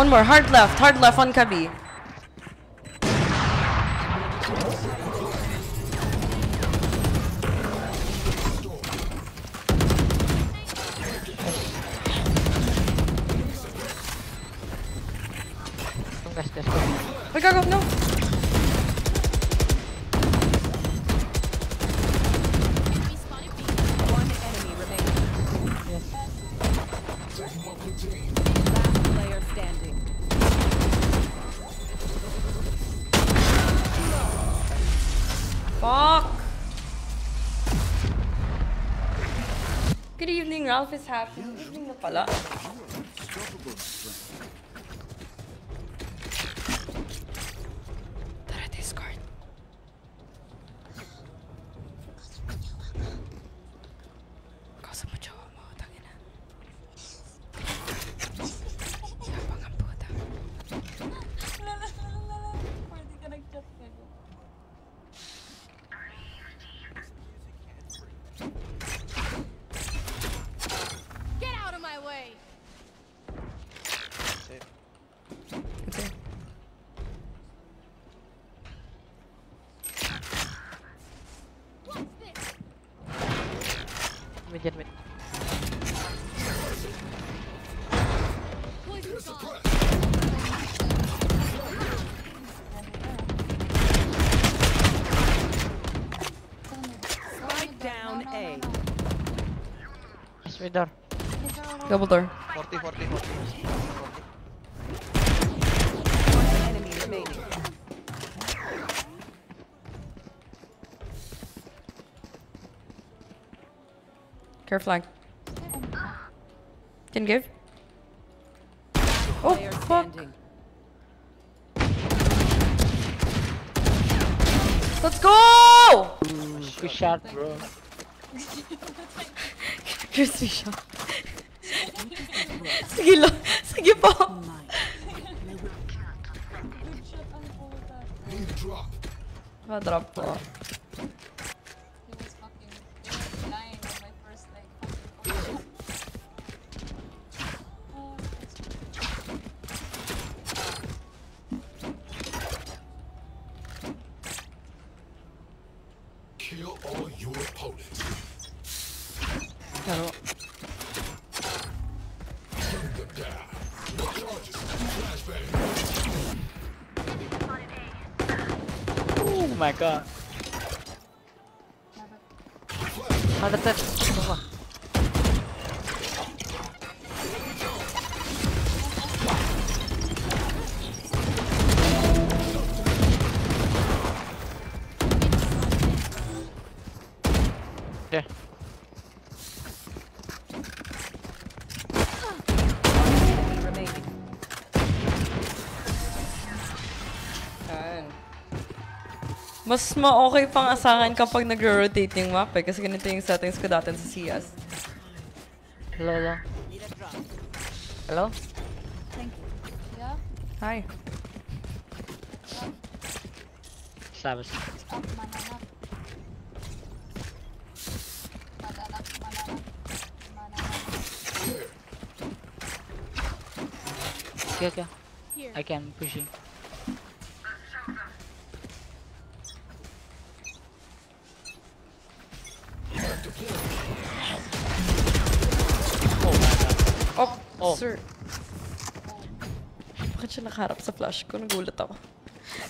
One more, hard left, hard left on Kabi. Don't guys, let's go. Wait, go, go, no. office happy. Evening na pala. Double door. 40, 40, 40. One enemy remaining. Care flag. Can give. Oh, Player fuck. standing. Let's go! Good shot, bro. Crispy shot. Sige lang. Sige po. Pa-drop po. Mas ma-okay pang asahan kapag nagro-rotate yung map eh. Kasi ganito yung settings ko dati sa CS. Hello, hello. Hello? Thank you. Yeah? Hi. Mananap. Okay, okay. I can pushing. Nakaharap sa flash ko? Nagulat ako.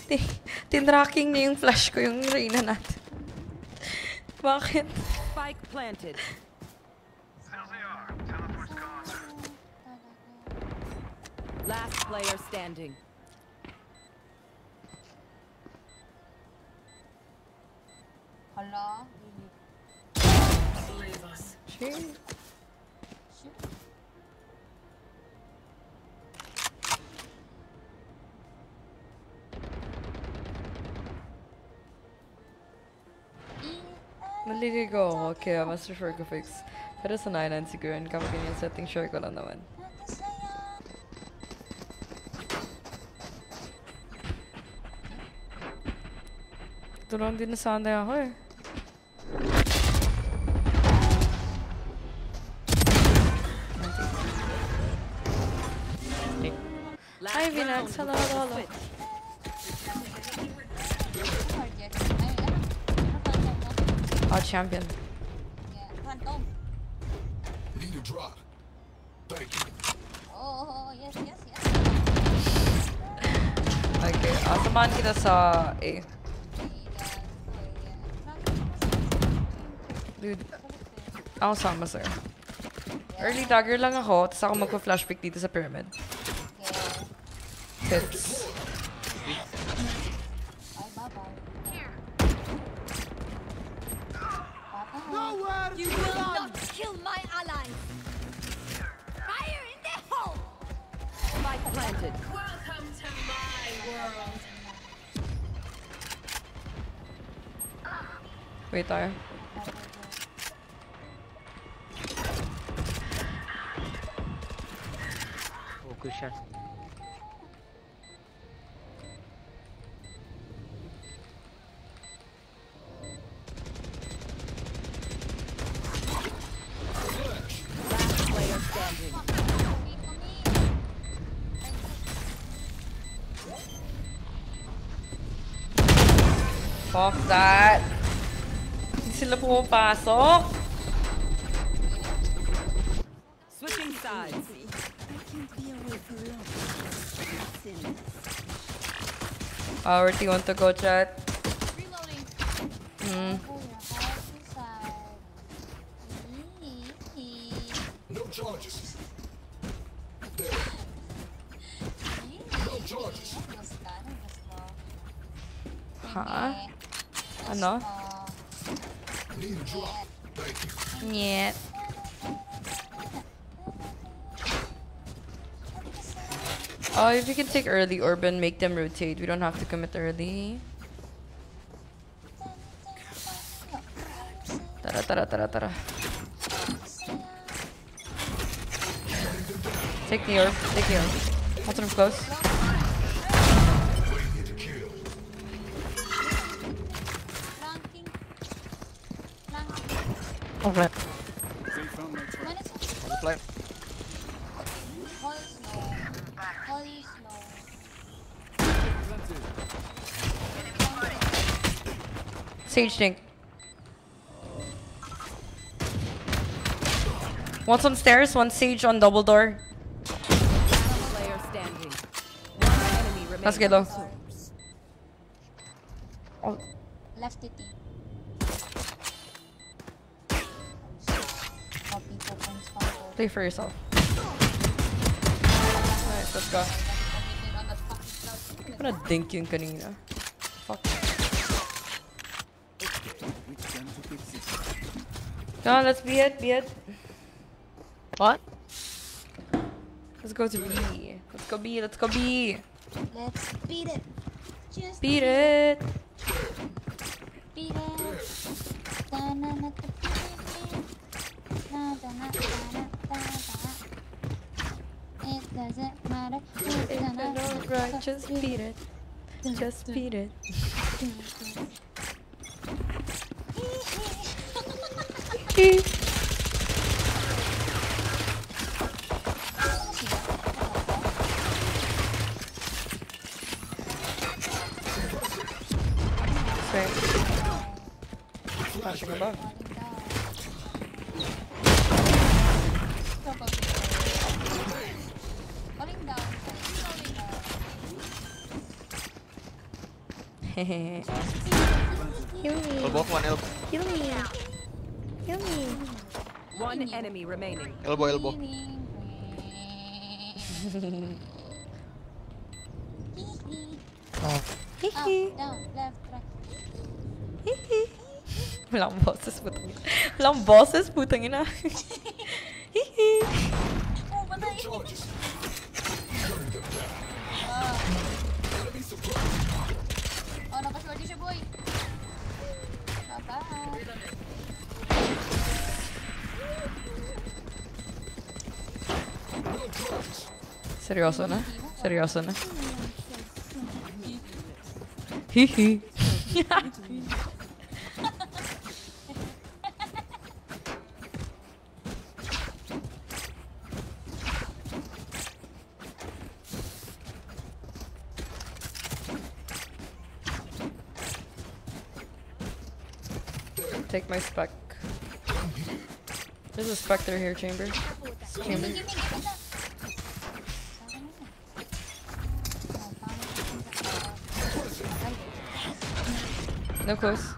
Ti- Tinracking niya yung flash ko, yung Reyna natin. Bakit? Spike planted. Last player standing. Hala. Shit. Naliligaw ako, kaya mas prefer ko fix. Pero sa 99 siguro, yun kami ganyan setting, sure ko lang naman. Tulong din na sana ako eh. Hi, Vinax. Hello, hello, hello. Oh, champion. Phantom. Need a drop. Thank you. Oh, yes, yes, yes. Okay, samahan kita sa A. Dude, ako sama, sir. Early dagger lang ako, tapos ako magpa-flash pick dito sa pyramid. Hits. Fuck that. Hindi sila pumapasok. Switching sides. Do you want to go, chat? Take early Orban, make them rotate. We don't have to commit early. Tara, tara, tara, tara. Take the orb. Take the orb. Hold them close. Oh, flat. Slow. Sage Dink. One's on stairs, one sage on double door. Player standing. One enemy remaining. Let's get low. Left it. Copy po points pa ako. Play for yourself. Nice, let's go. Ano dink yun kanina? Fuck. Come on, let's be it, be it. What? Let's go to B. Let's go B, let's go B. Let's beat it. Just Beat it. beat it. Da-na-na, beat it. Na-da-na. It doesn't matter. It's gonna Right, just beat it. Just beat it. Sorry. Flashing above. Falling down. Falling down. Heal me. Elbow, one elbow. Heal me. Heal me. One enemy remaining. Elbow, elbow. Up, down, left, right. Walang boses, putang ina. Walang boses, putang ina. Oh, patay. Ah. Oh, nakashorty siya, boy. Bye-bye. Seryoso na? Seryoso na? Hihi. Take my spec. There's a Spectre here, chamber. Chamber. No close.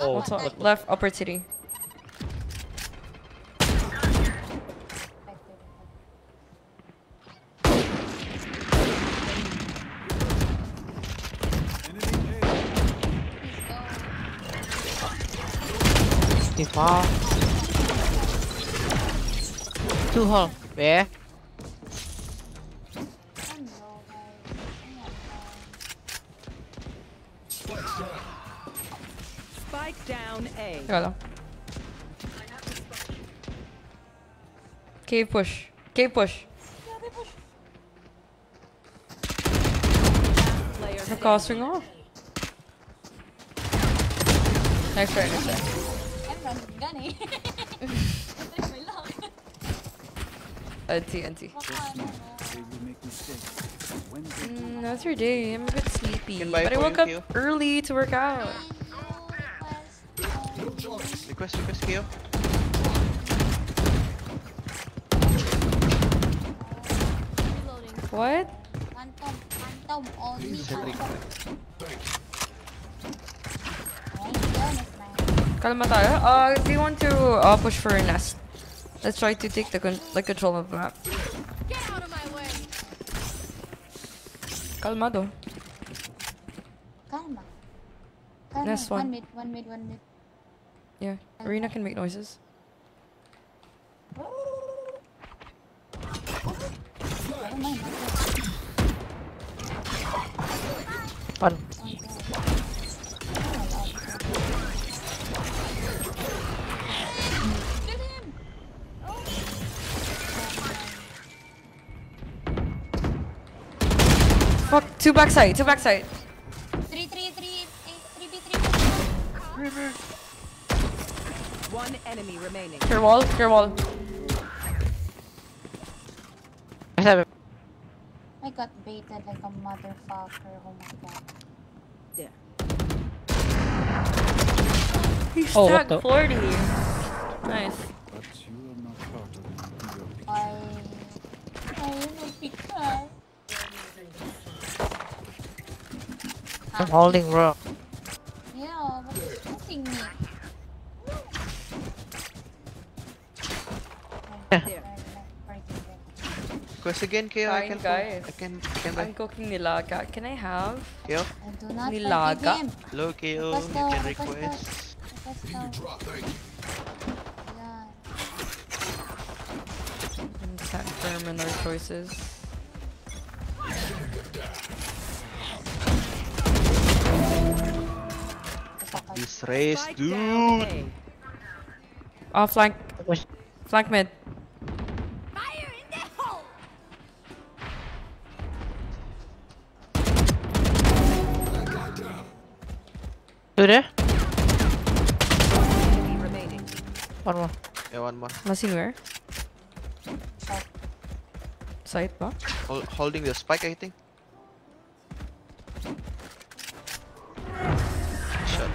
Oh, What's up? Left upper titty. Fifty-four. Two hole. Where? Nice try, nice try. I'm running gun eh. That's my luck. NT, NT. Baka ano, no. Mm, how's your day? I'm a bit sleepy. Can But I for woke you, up early to work out. Request, request kayo. What? Phantom, phantom, only phantom. Kalma tayo. Uh, if you want to uh, push for a nest, let's try to take the con like control of the map. Get out of my way! Kalmado. Calma. Calma. Next one. One mid, one mid, one mid. Yeah, Arena can make noises. Never not One. Fuck, two backside, two backside. Three, three, three, eight, three, B, three, One enemy remaining. Your wall, your wall. Seven. I got baited like a motherfucker. Oh my god. There. He Oh, what stacked the- 40. Nice. But you are not part of Ayun, mag-pick ka. I'm holding, bro. Yeah, but it's shooting me. Quest again, Keo. I can guys. I can I can I'm buy. cooking nilaga. Can I have? Keo. I do not Nilaga. forgive him. Hello, Keo. Request You daw, can request daw. request. Request daw. Yan. And stand firm in our choices. This race, dude. Off oh, flank. Flank mid. Two there? One more. Yeah, one more. Masin where? Site ba? Hol holding the spike, I think. Shot.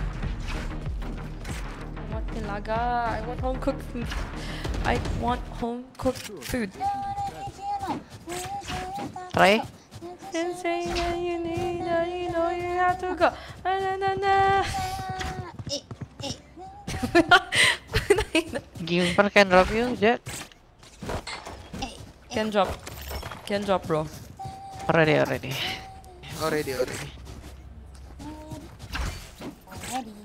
I want nilaga. I want home cooked food. I want home cooked food. Try. That you know you have to go. Na, na, na, na. Gimper can drop you, Jet. Can drop. Can drop, bro. Already, already. Already, already. Already.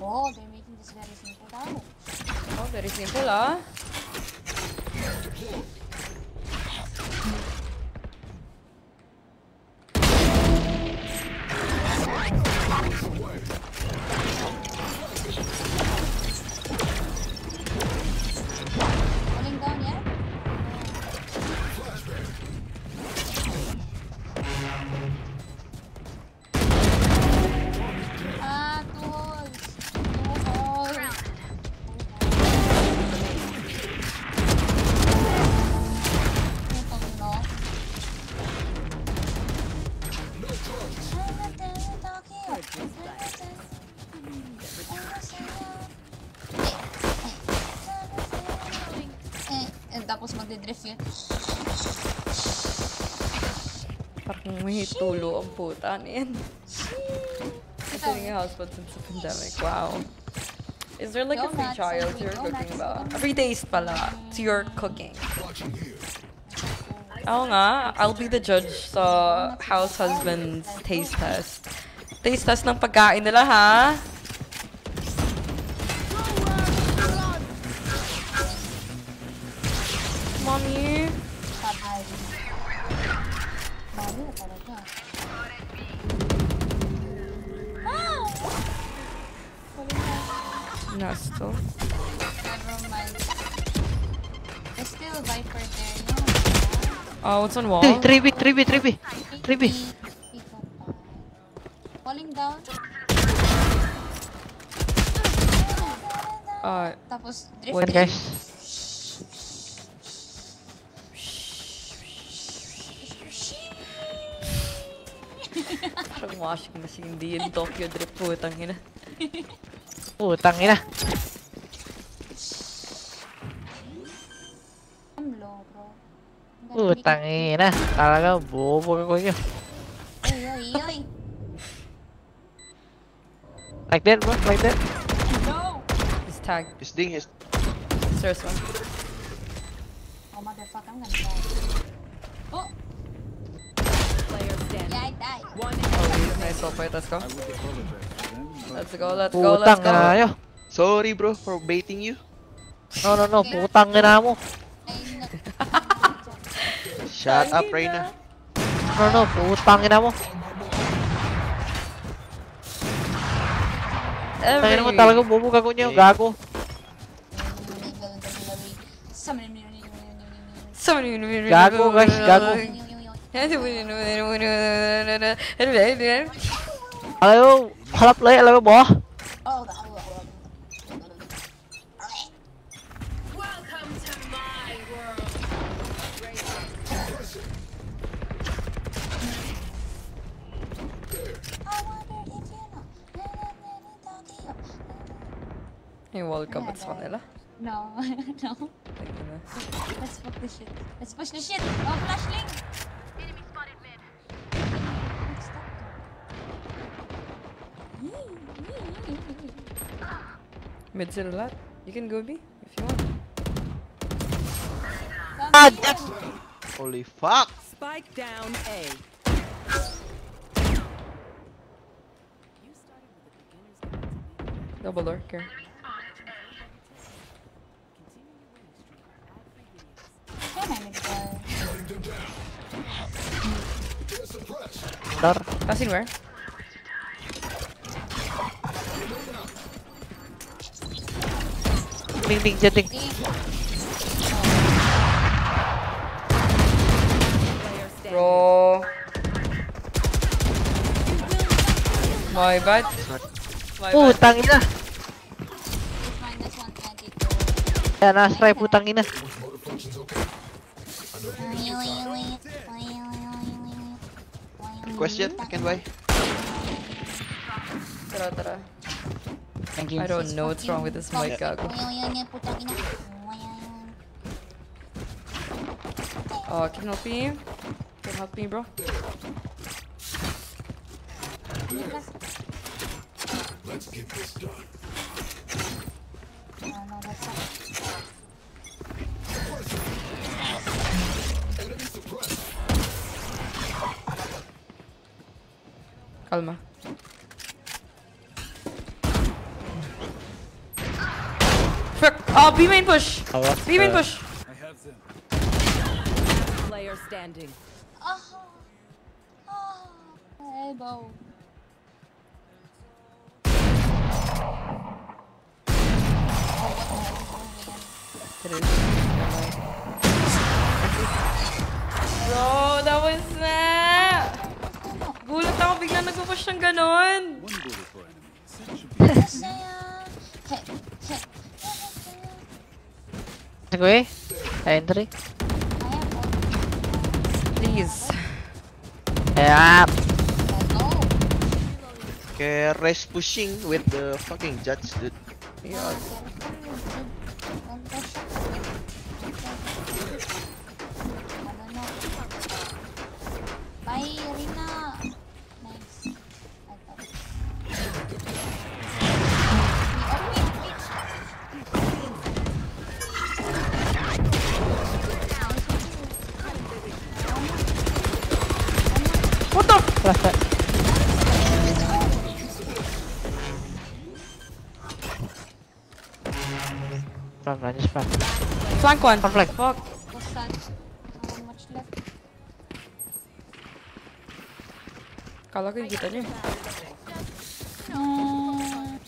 Oh, they're making this very simple daw. Oh, very simple, ah. Puta. Ano yan? Sitting in hospital since the pandemic. Wow. Is there like a free trial to your cooking ba? donuts. A free taste pala to your cooking. Oo nga, I'll be the judge sa house husband's taste test. Taste test ng pagkain nila, ha? Nasto. Never mind. There's still Viper there. Yeah. Oh, what's on wall? 3B, 3B, 3B. 3B. Falling down. Uh, Tapos drift. One guys. Parang washing machine, hindi yun Tokyo drip, putang ina. Putang ina. I'm low, bro. Putang ina. Talaga, bobo ko nyo. Oy, oy, oy. Like that, bro. Like that. No! His tag. His ding, his Stairs one. Oh, motherfucker, I'm gonna die. Oh! Player standing. Yeah, I died. One Oh, nice well played. Let's go. Let's go, let's go, let's Putang go. ina nyo. Sorry, bro, for baiting you. No, no, no. Putang ina mo. Shut up, Reyna. No, no. Putang ina mo. Putang ina mo talaga. Bobo ka ko nyo. Gago. Gago, guys. Gago. Ayo. Halap lay. Alam mo ba? Welcome to my world. I want it in the. Hey, welcome. It's Manila. No, no. Let's fuck this shit. Let's push the shit. Oh, flashling. Enemy spotted mid. Mid a lot. You can go B if you want. Ah, that's... Holy fuck! Spike down A. Double door, care. Door. Passing where? Ding ding jetting. Bro. My bad. Putang ina. Yan, nasa try putang ina. Question? I can buy. Tara, tara. Thank you. I don't know what's wrong with this mic, gago. Oh, can you help me? Can you help me, bro? Let's get this done. Calma. Frick. Oh, B main push. Oh, B main push. I have them. Player standing. Oh. Oh. Elbow. Bro, that was na! Gulat ako, bigla nagpupush ng ganon! One bullet for enemy. That should be... Sige eh. Entry. Please. Yeah. Okay, rest pushing with the fucking judge, dude. Yeah. Bye, Rina. What the? Front, front, just front. Flank one. Flank. Fuck. What's that? How much left? Kala ko yung kita niya.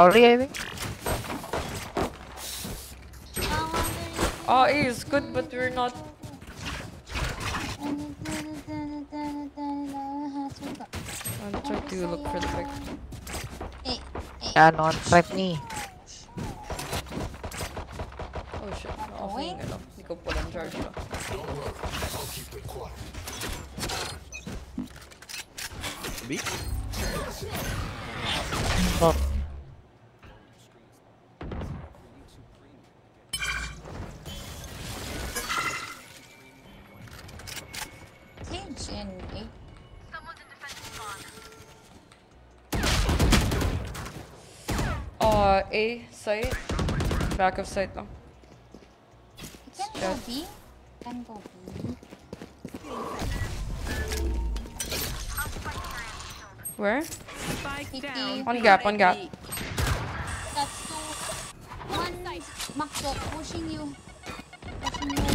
Sorry, I think. Oh, A is good, but we're not. I'm trying to look for the pick. Yan, on track ni. Oh shit. Off na yung ano. Hindi ko pala ang charge ko. I'll keep them quiet. B? Oh. A, site. Back of site lang. Can go B. Can go B. Where? Spike down. One gap, one gap. That's two. One Maxo pushing you. Pushing you.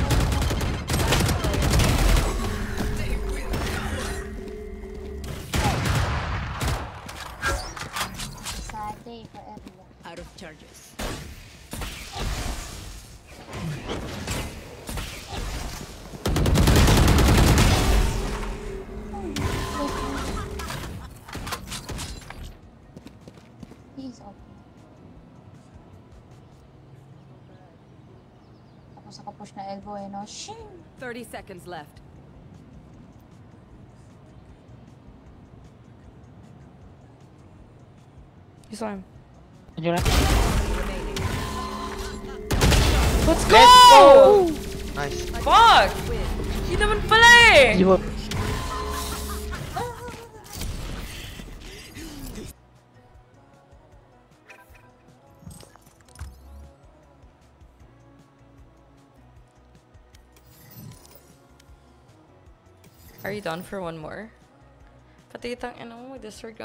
Sad day for everyone. Out of charges. He's open. Tapos nakapush na elbow eh, no? Shing! 30 seconds left. You saw him. Medyo na. Let's go! Nice. Fuck! Hindi naman pala eh! Di ba? Are you done for one more? Pati itang ano mo, mag-discord.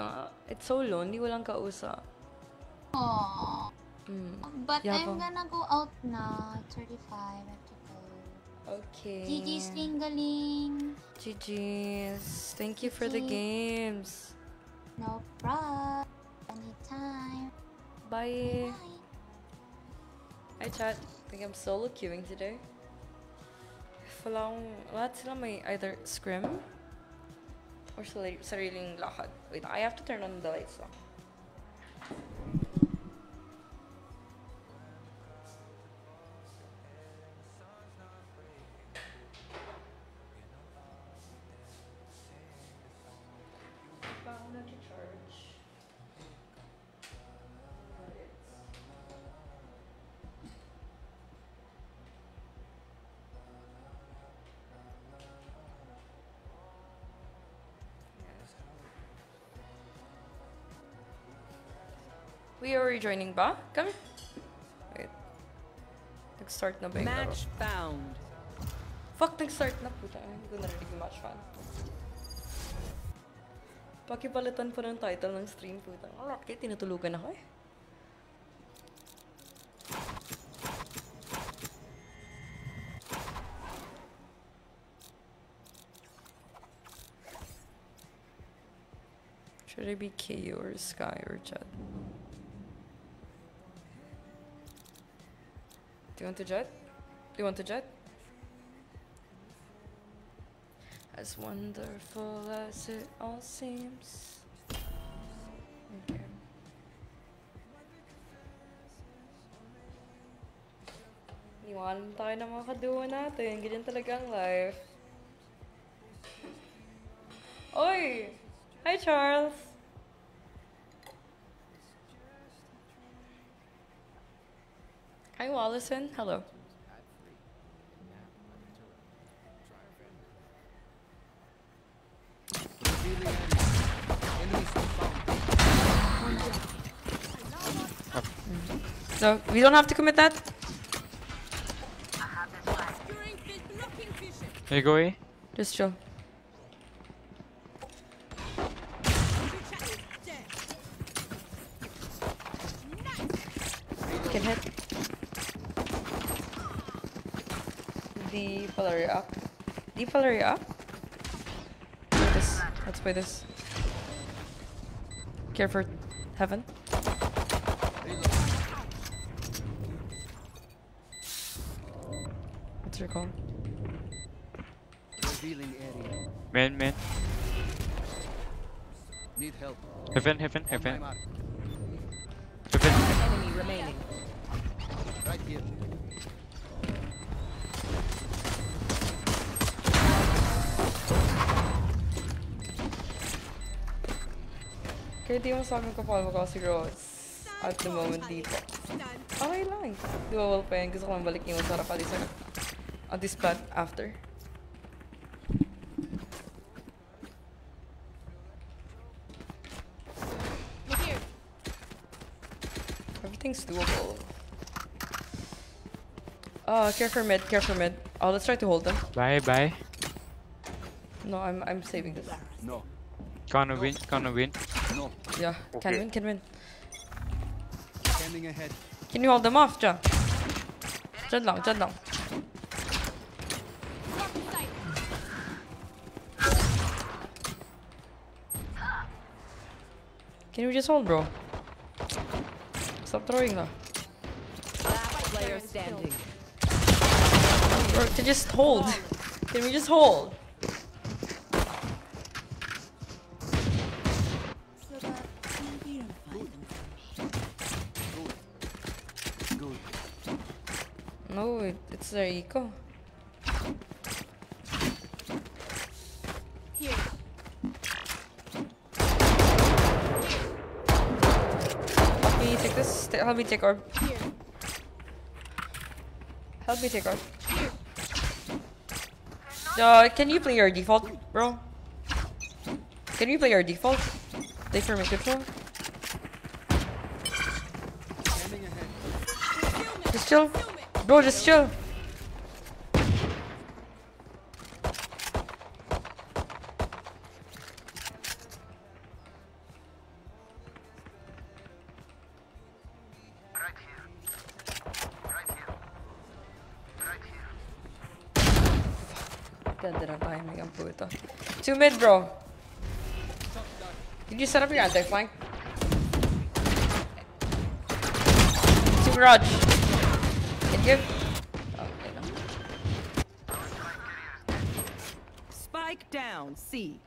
It's so lonely, walang kausap. Aww. Mm. But Yabang. I'm gonna go out na. 35. I have to go. Okay. GG's Lingaling. GG's. Thank you for the games. No problem. Anytime. Bye. Hi chat. I think I'm solo queuing today. Wala akong, lahat sila may either scrim or sari- sariling lakad. Wait, I have to turn on the lights lang. Rejoining ba? Come. Wait. Nag-start na ba yung laro? Match found. Fuck, nag-start na puta. Hindi ko narinig yung match. Pakipalitan pa ng title ng stream puta. Wala, kaya tinutulugan ako eh. Should I be KAY/O or Skye or Jett? Do you want to jet? Do you want to jet? As wonderful as it all seems. Okay. Iwan tayo ng mga kaduwa natin. Ganyan talaga ang life. Oy! Hi, Charles! Hi, Wallison. Hello. No, we don't have to commit that. Here you go, A. Just chill. Can hit. The Polaria up. The Polaria up. Play this. Let's play this. Care for heaven. What's your call? Revealing area. Man, man. Need help. Heaven, heaven, heaven. Heaven. Enemy remaining. Right here. Kaya di mo sabi ko pa ko si Rose at the moment dito. Okay lang. Doable pa yan. Gusto ko lang balik yung sarap pati sa on this plat after. Everything's doable. Uh, care for mid, care for mid. Oh, let's try to hold them. Bye, bye. No, I'm I'm saving this. No. Gonna win, gonna win. No. Yeah, can Okay. win, can win. Standing ahead. Can you hold them off, John? Dyan lang, dyan lang. Can you just hold, bro? Stop throwing na. Last player standing. Bro, to just hold. Can we just hold? It, it's their. Here. Help me take this. Help me take orb. Here. Help me take off. Uh, can you play your default, bro? Can you play your default? Take for me control. Just chill. Bro, just chill. Mid, bro. Did you set up your anti-flank? Two garage. Can you? Okay, no. Spike down, C.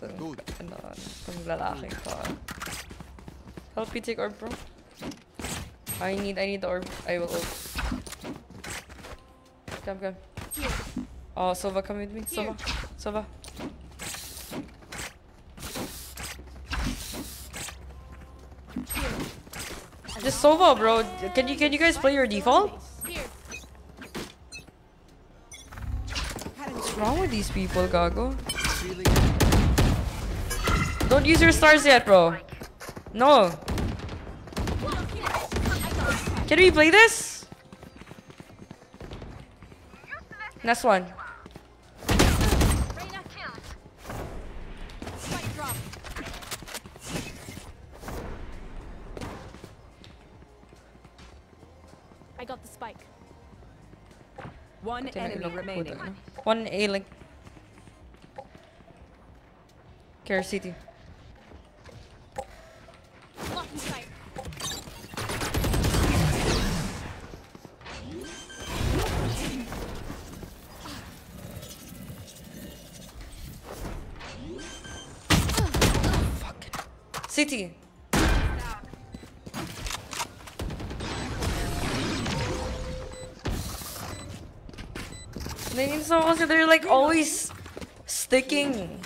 nakakasabok kausap ng, ano, ng lalaki ko. Help me take orb, bro. I need, I need the orb. I will orb. Come, come. Oh, Sova, come with me. Sova. Sova. Just Sova, bro. Can you, can you guys play your default? What's wrong with these people, Gago? Don't use your stars yet, bro. No. Can we play this? Next one. I got the spike. One Tingnan enemy remaining. One A link. Care City. City. Nainis ako kasi they're like always sticking.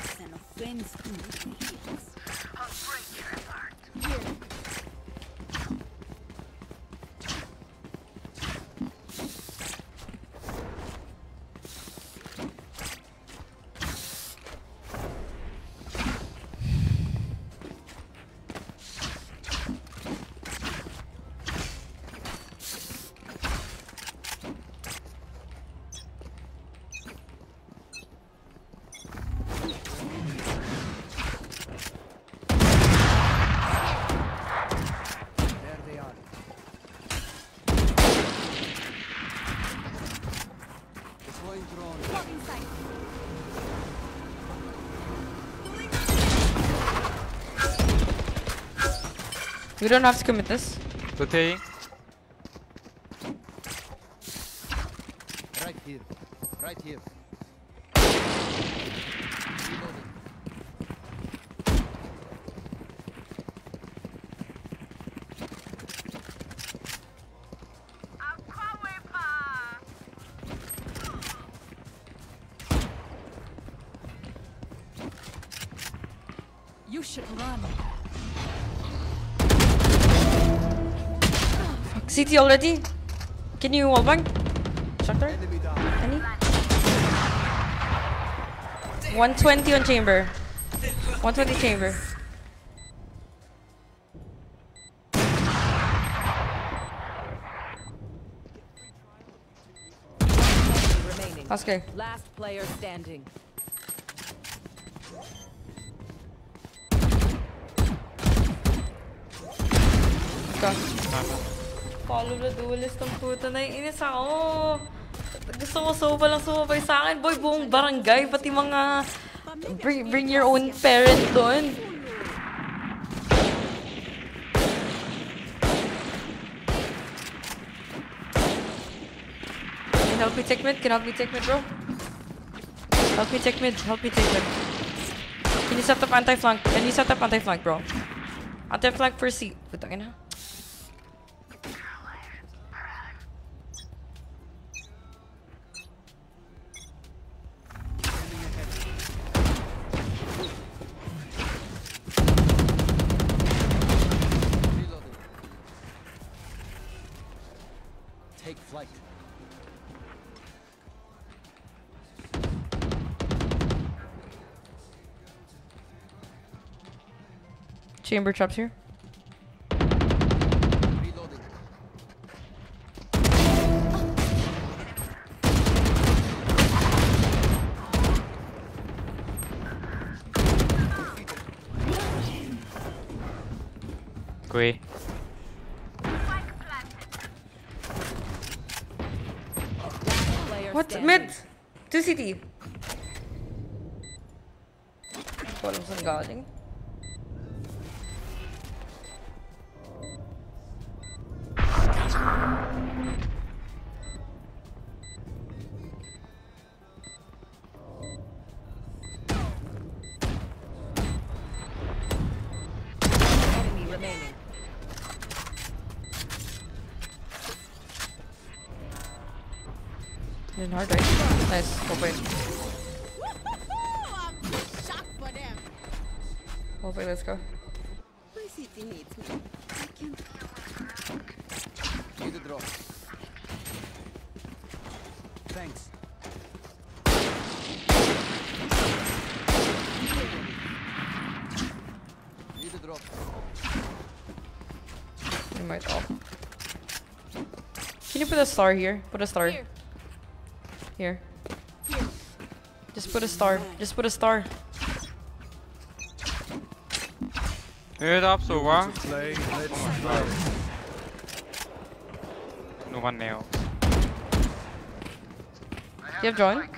Don't have to commit this. Rotating. Right here. Right here. Reloading. You should run. City already? Can you wallbang? Shutter? Any? 120 on chamber. 120 chamber. remaining. Okay. Last player standing. Duelist ang puta. Naiinis ako. Gusto ko soba lang sumabay sa akin. Boy, buong barangay. Pati mga... Bring, bring your own parent doon. Can help me take mid? Can help me take mid, bro? Help me take mid. Help me take mid. Can you set up anti-flank? Can you set up anti-flank, bro? Anti-flank per seat. Putang ina. Chamber traps here. Reloading. Go away. What? Mid! 2 CT. Walang saan galing. Enemy put a star here? Put a star. Here. Here. Just put a star. Just put a star. Hit up so far. Play, let's play. No one nail. You have join?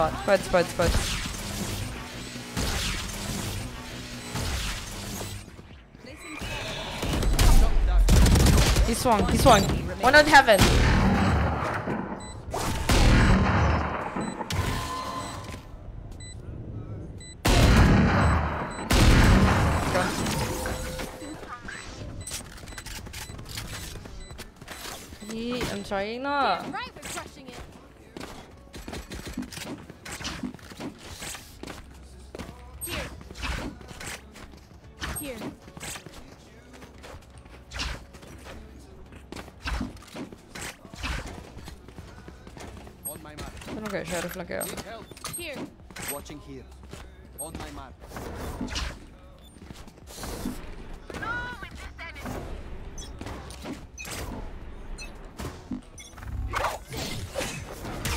Slot. Spud, spud, spud. He swung, he swung. One on heaven. He, I'm trying na. Kaya? Sheriff lang kayo. Need help. Here. Watching here. On my mark.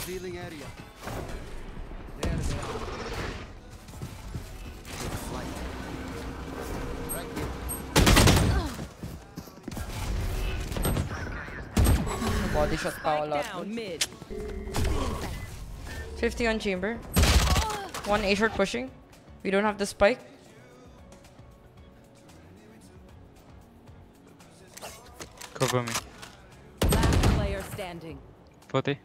Revealing area. There they are. Right here. Body shot pa ako lot. Down mid. 50 on chamber. One A short pushing. We don't have the spike. Cover me. Last player standing. 40.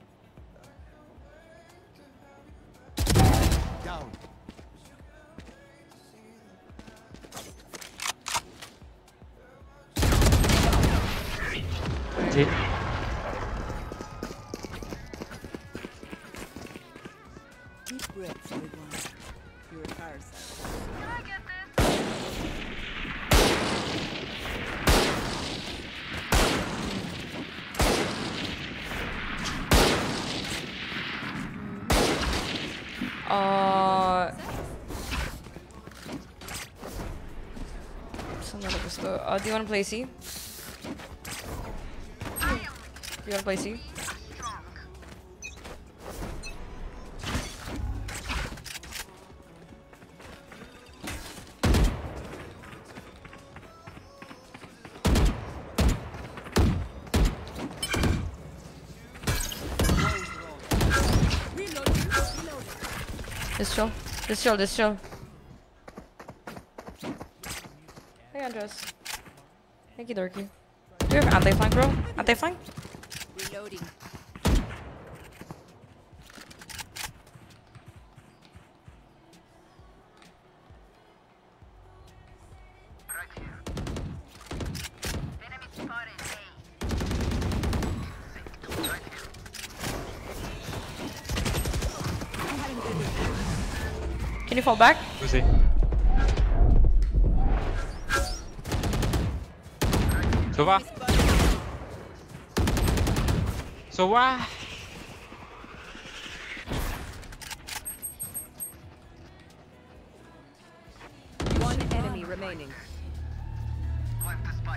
You wanna play C? You wanna play C? Just chill. Just chill, just chill. Hey, Andres. Thank you, Dorky. Do you have anti-flank, bro? Anti-flank? Reloading. Can you fall back? We'll see. Sova. Sova. One enemy remaining.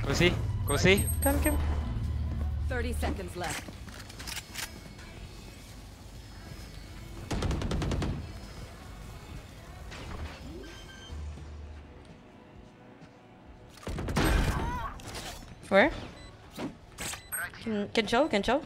Go see. Go see. Come, come. 30 seconds left. Can, chill, can chill.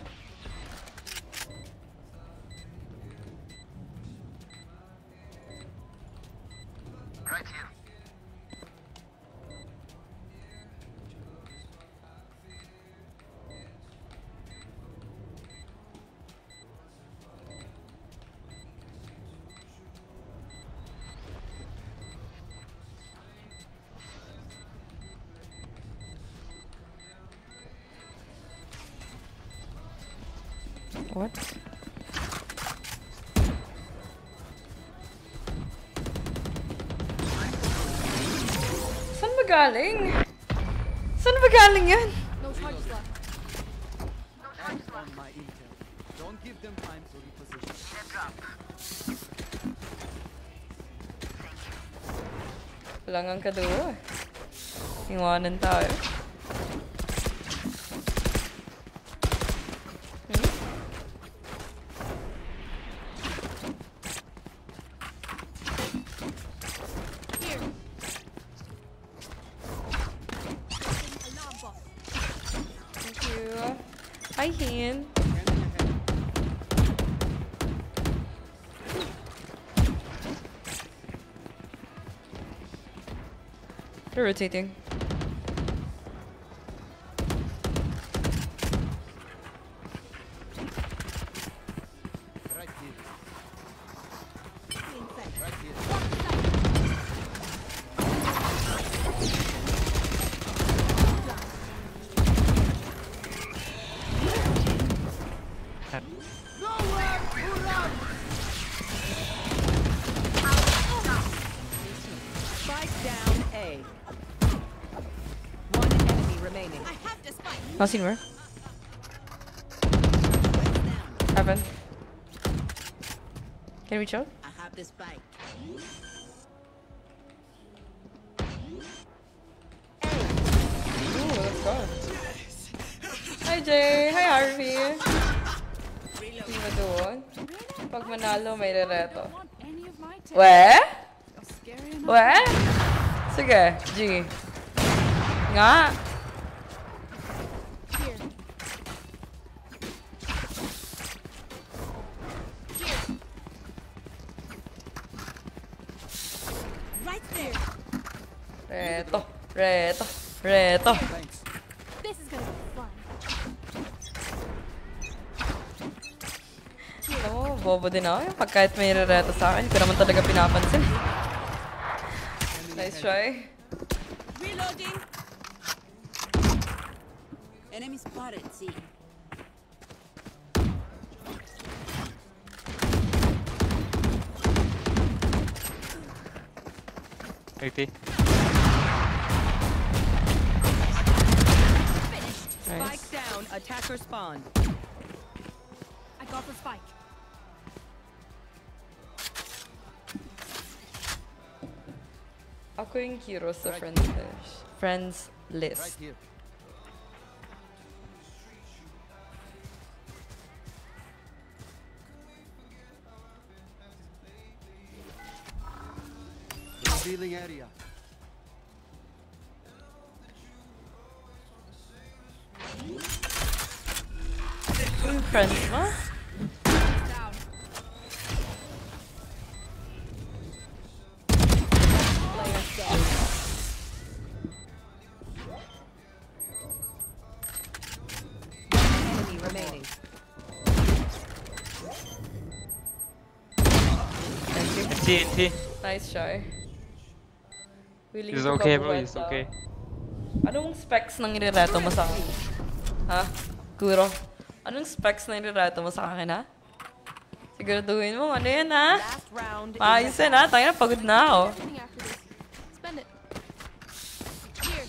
Galing? Saan ba galing yan? No charges left. on my intel. Don't give them time to reposition. Walang ang kaduwa. Iwanan tayo. Rotating. Not seen where? Heaven. Can we chill? I have the spike. Ooh, let's go. Hi, Jay. Hi, Harvey. Hindi ba doon? Pag manalo, may rereto. We? We? Sige, G. Nga. Reto. Reto. Reto. This is gonna be fun. Alam mo, bobo din ako. Pag kahit may rereto sa akin, hindi ko naman talaga pinapansin. Nice try. Reloading. Enemy spotted. C. down. Spawn. I got the spike. Ako yung hero sa Friends Dish. friends list. here. Revealing area. Yung friends mo? Player dead. Enemy remaining. TNT. Nice He's to okay, bro. daw. okay. Anong specs ng nirereto mo sa akin? Ha? Kuro? Anong specs na nirereto mo sa akin, ha? Siguraduhin mo, ano yan, ha? Maayos yan, ha? Tayo na, pagod na ako. Here.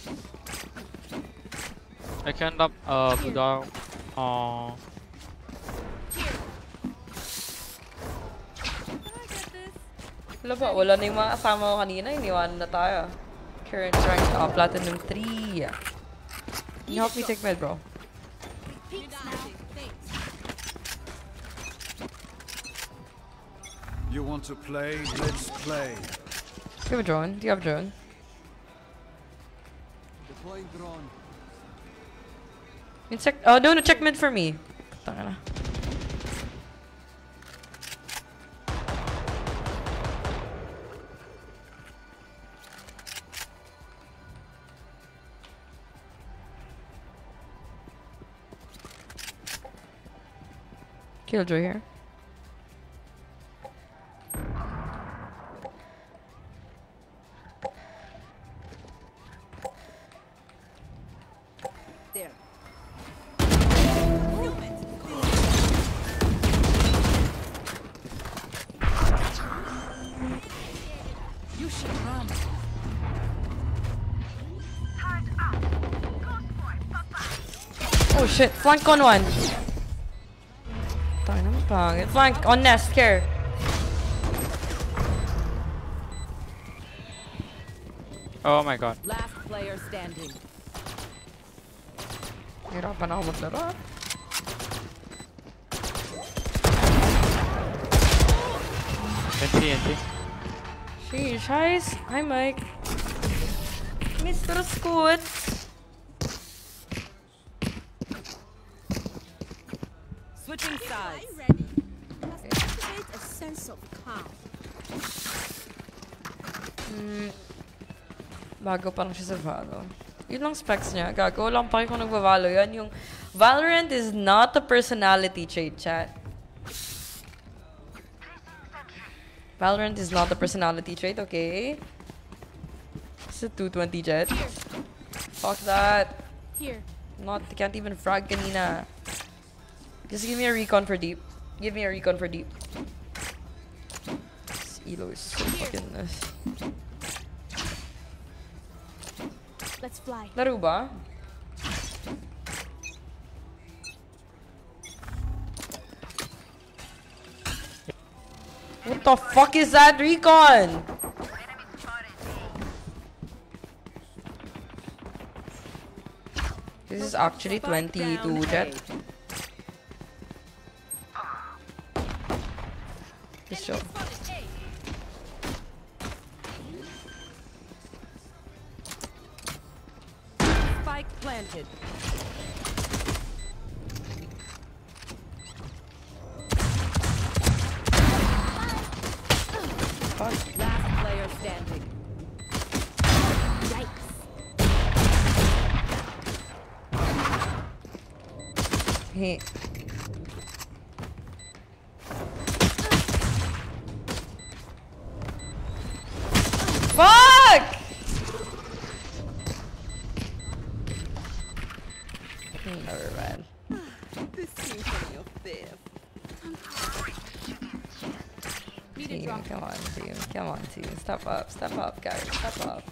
I can't up uh Buddha. Uh Wala ba? Wala na yung mga kasama ko kanina. Iniwanan na tayo. Current rank uh, platinum 3. Can you help me take med, bro? You want to play? Let's play. Do you have a drone? Do you have a drone? Deploying drone. Check. Oh, no, no, check mid for me. Killjoy here. Shit, flank on one. Tayo naman. Flank on nest, care. oh my god. Last player standing. Hirapan ako maglaro. ah. TNT. Sheesh, guys. Hi, Mike. Mr. Scoot. Bago pa lang siya sa Valo. Yun lang specs niya. Gago. Walang paki kung nagva-Valo yan. Yung Valorant is not a personality trait, chat. Valorant is not a personality trait, okay? It's a 220 jet. Fuck that. Here. Not, can't even frag kanina. Just give me a recon for deep. Give me a recon for deep. This Elo is so fucking nice. Let's fly. Laro ba? What the fuck is that recon? This is actually 22 jet. Just show. Spike planted. Last player standing. Hey. On. Step up, step up, guys. Step up.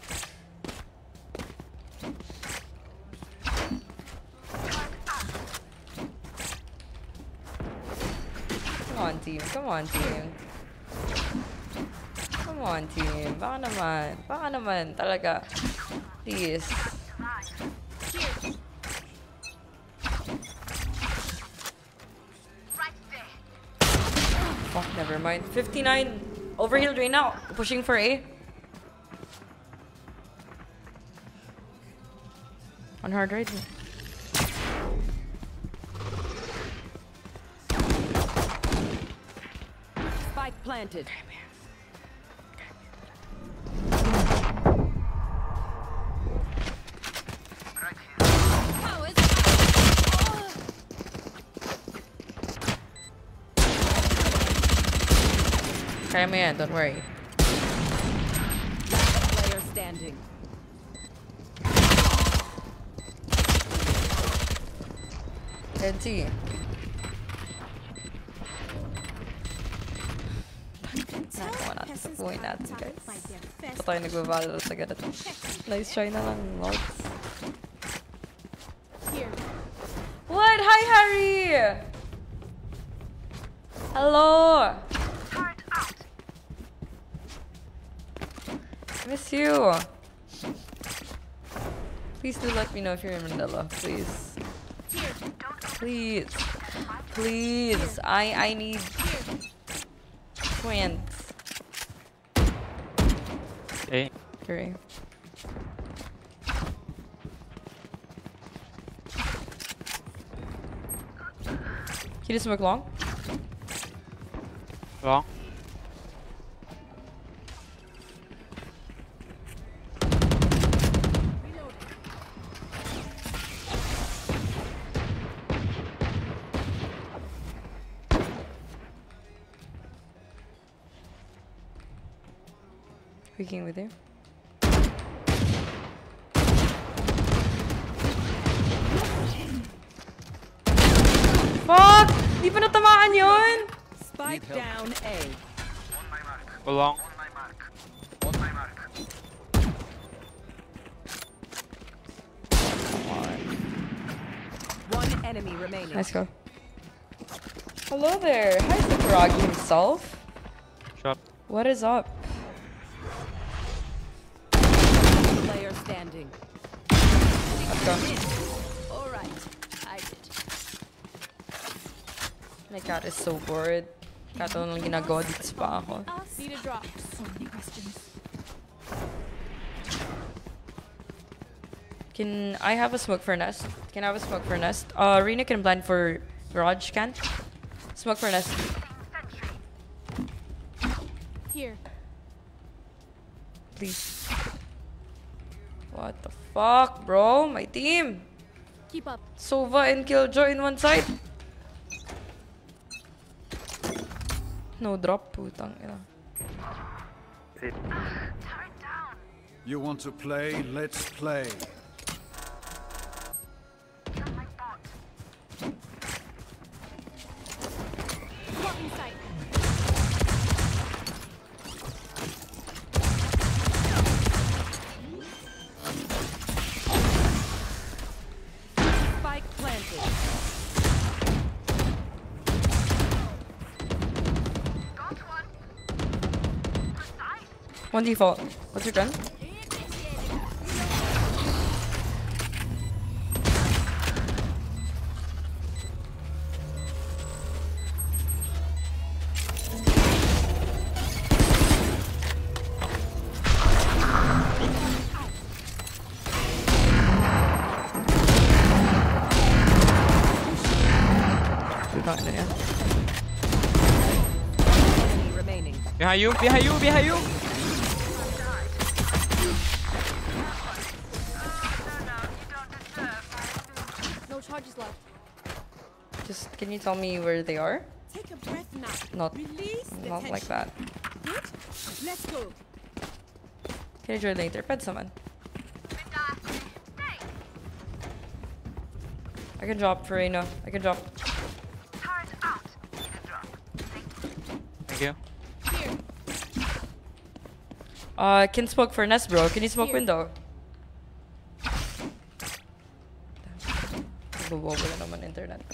Come on, team. Come on, team. Come on, team. Baka naman. Baka naman. Talaga. Please. Oh, never mind. 59. Overhealed right now. Pushing for A. On hard right. Spike planted. Mo yan, don't worry. Player standing. NT. Nakawa natin sa buhay natin, guys. Ito tayo nagbabalal sa ganito. Nice try na lang. Know if you're in Manila, please. Please. Please. I I need twins. A. Three. Can you smoke long? Long. Speaking with you. Fuck! Di pa natamaan yun! Spike down A. Go long. One enemy remaining. Let's go. Hello there. Hi, Sakuragi himself. Shot. What is up? God is so bored. Kato nung ginagawa dito pa ako. Need a drop. So many questions. Can I have a smoke for nest? Can I have a smoke for nest? Uh, Reyna can blend for Raj, can't? Smoke for nest. Here. Please. What the fuck, bro? My team. Keep up. Sova and Killjoy in one side. No drop, putang ina. You want to play? Let's play. One default. What's your gun? Putang ina yan. Enemy remaining. Behind you, behind you, behind you. Tell me where they are? Take a breath now. Not, Release not like that. Good? Let's go. Can you join later? Ped someone. I can drop for Reyna. I can drop. Thank you. Uh, can smoke for Nest, bro. Can you smoke window? Naman internet ko.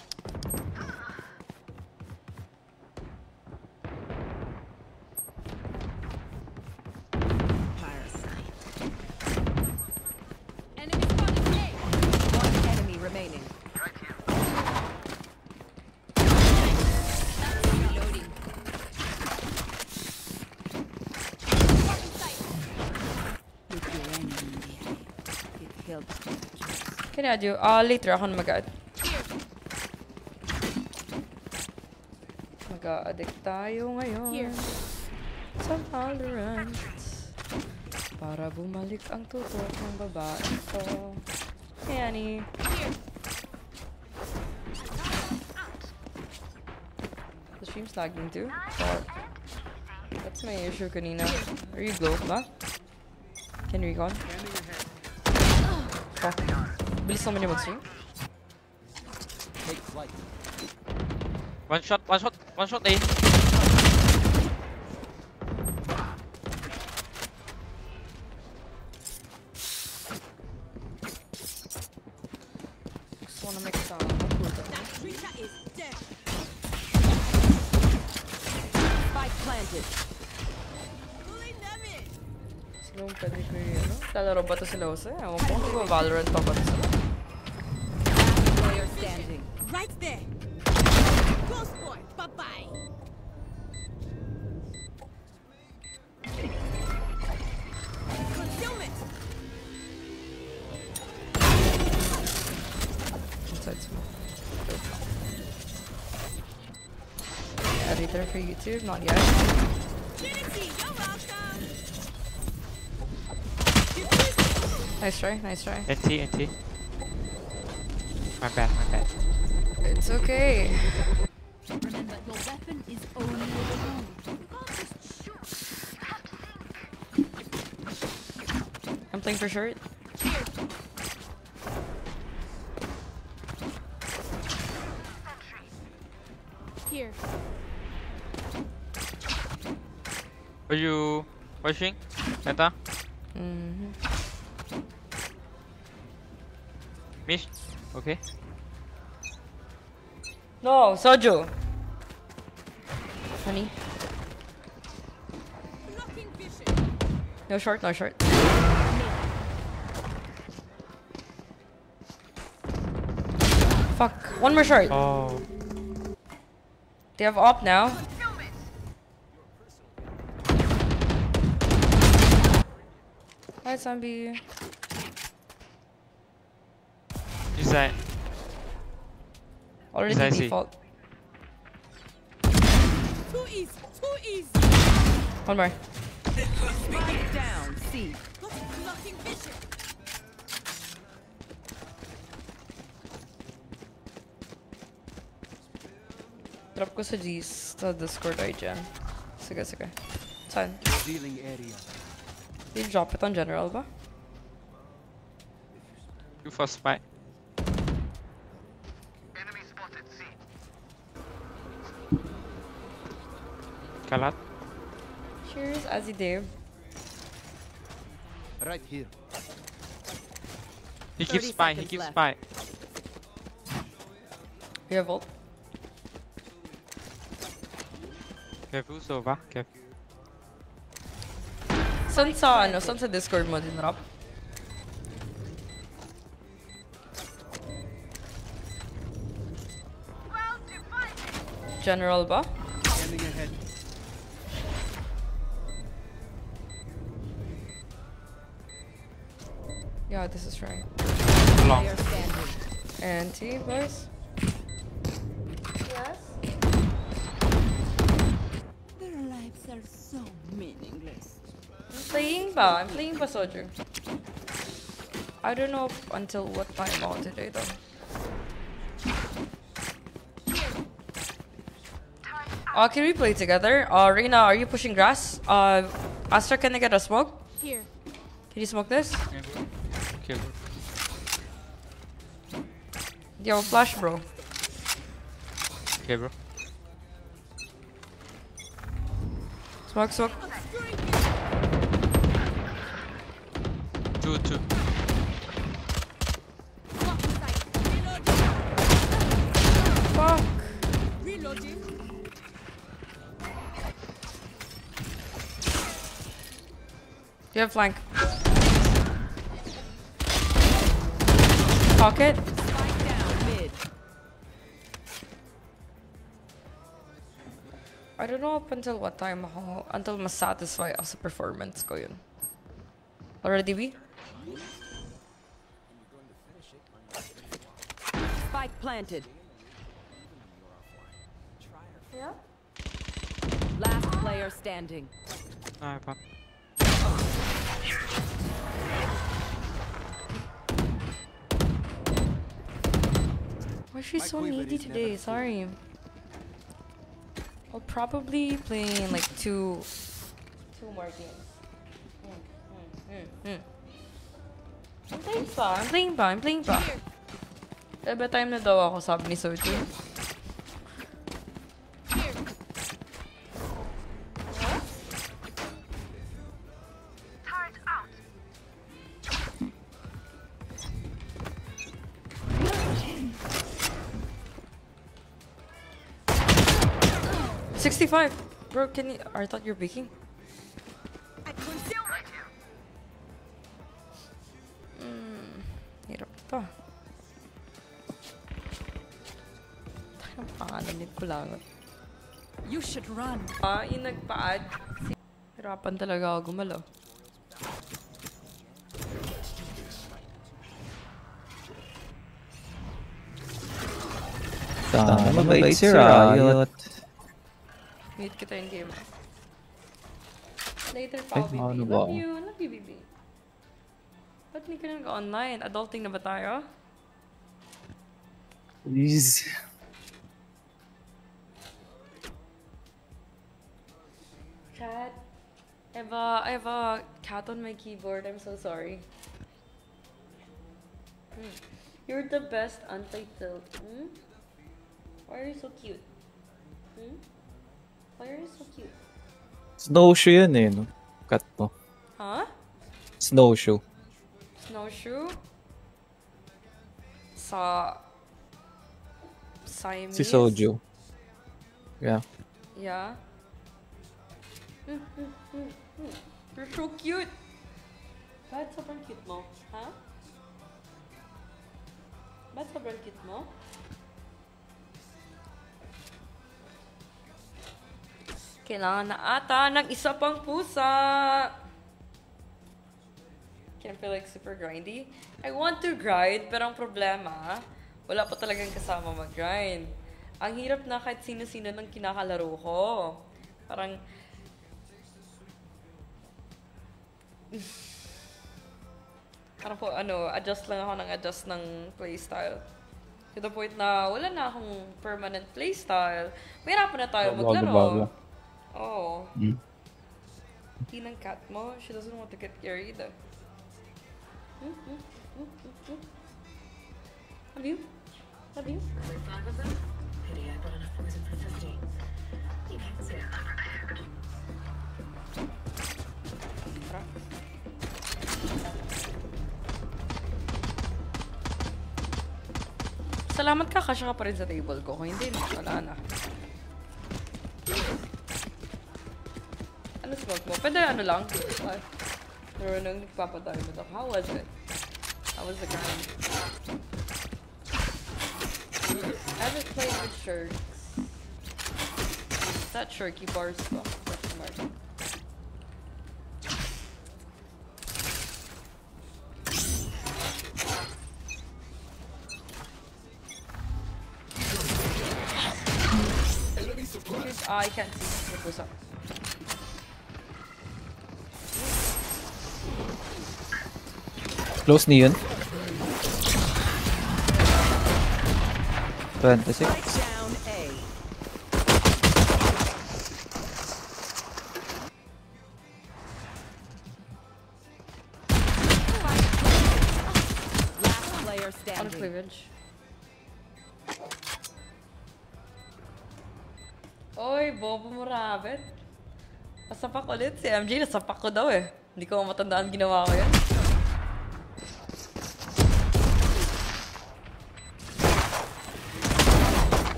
Can I do? Ah, later ako na mag-add. Mag-a-addict tayo ngayon. Here. Sa Valorant. Para bumalik ang tutok ng babae ko. Hey, Annie. The stream's lagging too. Fuck. That's my issue kanina. Are you glow ba? Can recon? Fuck. byli są mnie mocni. One shot, one shot, one shot A. Wanna make a sound. Spike planted. Slow technically, you know. Tell the robot to slow, sir. I want to go Valorant, Papa. YouTube? Not yet. Nice try, nice try. NT, NT. My bad, my bad. It's okay. Remember, your weapon is only a tool. I'm playing for short. Are you watching? Meta? Mm-hmm. Mish? Okay. No, Soju. Honey. No short, no short. Fuck. One more short. Oh. They have op now. Hi, zombie. Is that? Already Is I see. default. Too easy. Too easy. One more. Spike down. C. Got blocking vision. Drop ko sa G's sa Discord ay dyan. Sige, sige. Saan? Revealing area. Did you drop it on general ba? You first spy. Enemy spotted C. Kalat? Cheers, Azzy Dave. Right here. He keeps 30 spy, he keeps left. spy. You have ult? Careful, Sova. Careful. Saan sa ano? Saan sa Discord mo din drop? General ba? Yeah, this is right. Long. Anti, boys. Yes? Their lives are so meaningless. I'm playing? I'm playing ba Soldier? I don't know if until what time ako today though. Uh, can we play together? Uh, Reyna, are you pushing grass? Uh, Astra, can I get a smoke? Here. Can you smoke this? Careful. Yo, flash, bro. Okay, bro. Smoke, smoke. two, two. You have flank. Pocket. I don't know up until what time until Until I'm satisfied of the performance ko. Already we? Spike planted. Yeah. Last player standing. Ah, pa. Why is she so needy today? Sorry. I'll probably play in like two, two more games. Mm, mm, mm, I'm playing pa, I'm playing pa, I'm playing pa. Ebe time na daw ako, sabi ni Soji. Sixty-five, bro. Can you? I thought you're baking. Hirap to. Ang panganamit ko lang. You should run. Ah, yung nagpa-add. Hirapan talaga ako gumalaw. Sana mabait si Riot. Mute kita yung game. Later pa Ay, ano ba Love you. Love you, baby. Ba't hindi ka na nag-online? Adulting na ba tayo? Please. Cat. I have a, I have a cat on my keyboard. I'm so sorry. Hmm. You're the best untitled. Hmm? Why are you so cute? Hmm? Why are you so cute? Snowshoe yun eh, no? Cut mo. Huh? Snowshoe. Snowshoe? Sa... Siamese? Si Soju. Yeah. Yeah. You're so cute! Bakit sobrang cute mo? Ha? Bakit sobrang cute mo? Kailangan na ata ng isa pang pusa! Can't feel like super grindy. I want to grind, pero ang problema, wala pa talagang kasama mag-grind. Ang hirap na kahit sino-sino ng kinakalaro ko. Parang, parang po, ano, adjust lang ako ng adjust ng playstyle. To the point na wala na akong permanent playstyle. Mahirapan na tayo maglaro. Oo. Mm. Hindi ng cat mo. She doesn't want to get carried. Love you. Love you. Pity I brought enough poison for 50. You can't say. Salamat ka, kasya ka pa rin sa table ko. Kung hindi, wala na. Ano smoke mo? Pwede ano lang. Uh, pero nung nagpapatayo mo to, how was it? How was the grind? I haven't played with shirts. Is that shirky bars ba? Question mark. Here's- Ah, I can't see. What was up? Close ni yun. 26. Down A. Last player On standing. cleavage. Oy, bobo mo rabbit. Nasapak ulit si MJ. Nasapak ko daw eh. Hindi ko matandaan ginawa ko yan.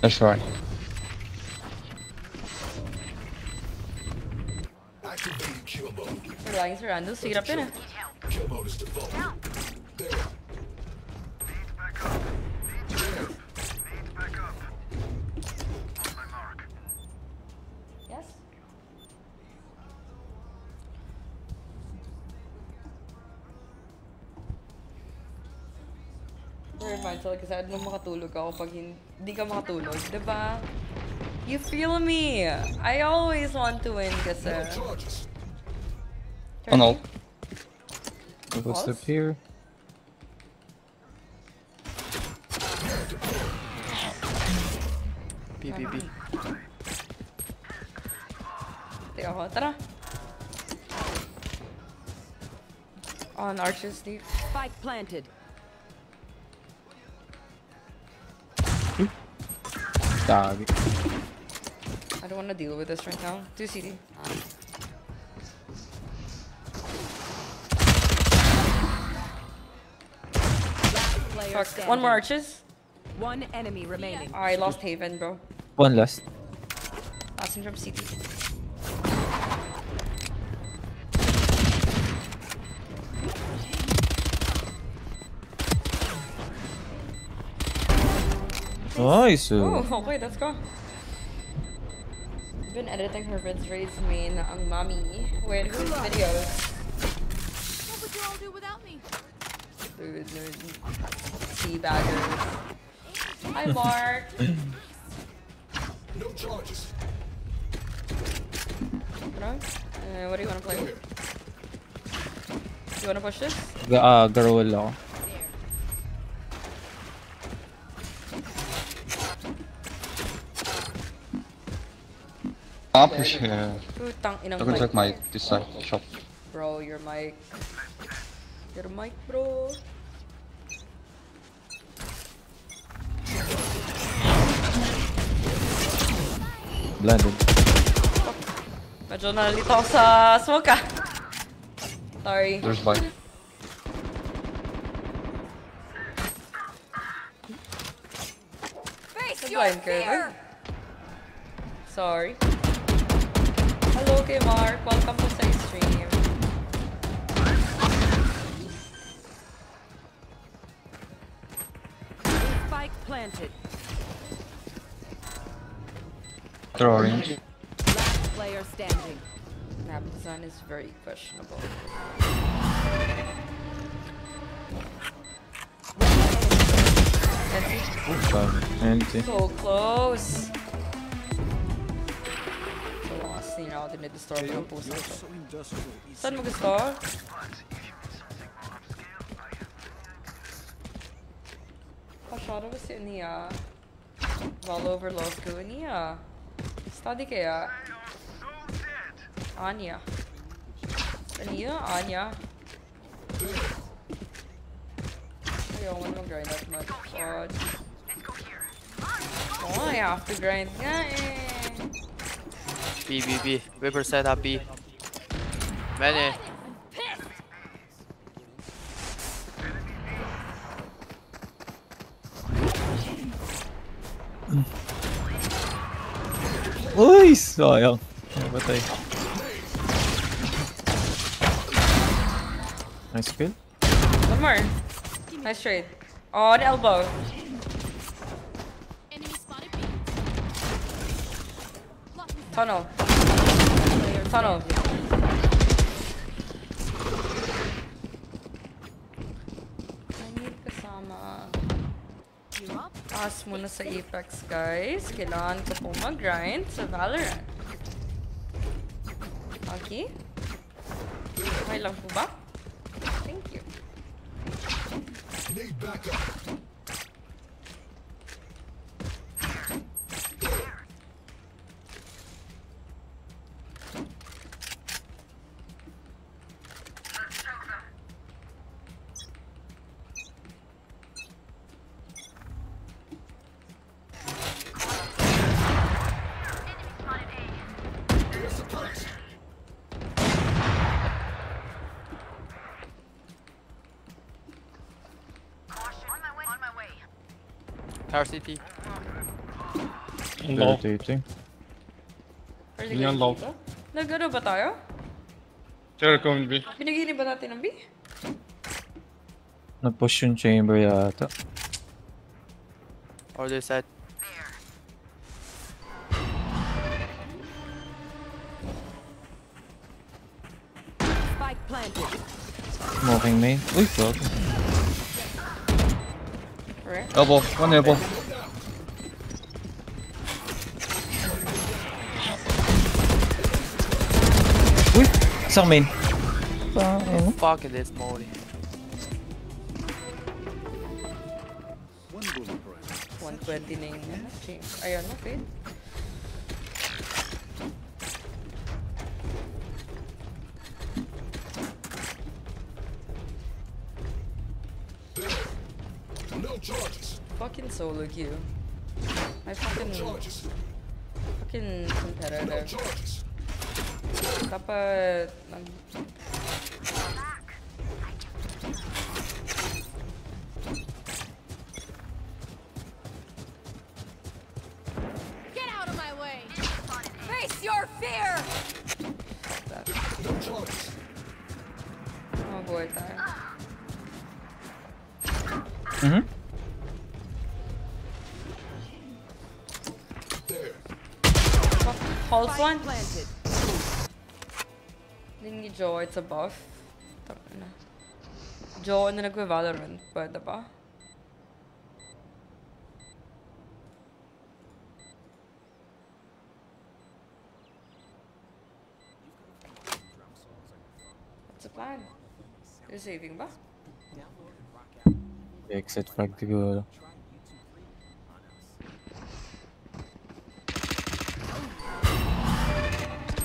That's right. Very kasi ano makatulog ako pag hindi ka makatulog, diba? You feel me? I always want to win kasi. Oh no. Go Pause? step here. B, B, B. Teka ako, tara. On arches, Steve. Spike planted. Gabi. I don't want to deal with this right now. 2 CD. Fuck. standing. One more arches. One enemy remaining. I lost Haven, bro. One last. Last one from CT. Nice. Oh, okay, let's go. I've been editing her Vince Raids main ang mommy. Wait, whose videos? What would you all do without me? Dude, dude. Teabaggers. Hi, Mark. No charges. Ano? Uh, what do you want to play? You want to push this? Ga- Ah, garwal ako. Ah, push here. Putang inang I can mic. check my this side shop. Bro, your mic. Your mic, bro. Blended. Medyo nalito ako sa smoke ah. Sorry. There's light. Face your fear! Sorry. Hello kay Mark. Welcome to sa stream. Spike planted. Throw orange. Last player standing. Map design is very questionable. Empty. So close. So lost. Hindi na ako dinidisturb ng puso ko. Saan mo gusto? Masyado kasi niya. Ball over low ko niya. Study kaya. Anya. Anya? Anya. Ayaw mo naman grind that much. God. Oh, I have to grind nga eh. B, B, B. River set up B. Many. Uy! Sayang. Nabatay. Nice kill. One more. Nice trade. Oh, the elbow. Tunnel. Tunnel. I need kasama. Taas muna sa Apex, guys. Kailangan ko po mag-grind sa Valorant. Okay? Okay lang po ba? Thank you. Need backup. CT. Low. Rotating. Where's Yan low. Nagano ba tayo? Sure, come B. Binigyan ba natin ng B? Na-push yung chamber yata. Order set. Spike planted. Smoking main. Uy, fuck. Elbow. One elbow. Uy! Isang main. Fuck it, it's Molly. One bullet point. 120 na yung ano, change. Ayan, okay. No charges. Fucking solo queue. I fucking... Charges. Fucking No competitive. charges. Dá pra... ni Joe, it's a buff. Tangina. Joe na nagwe-Valorant. Pwede ba? What's the plan? You're saving ba? Exit frag siguro.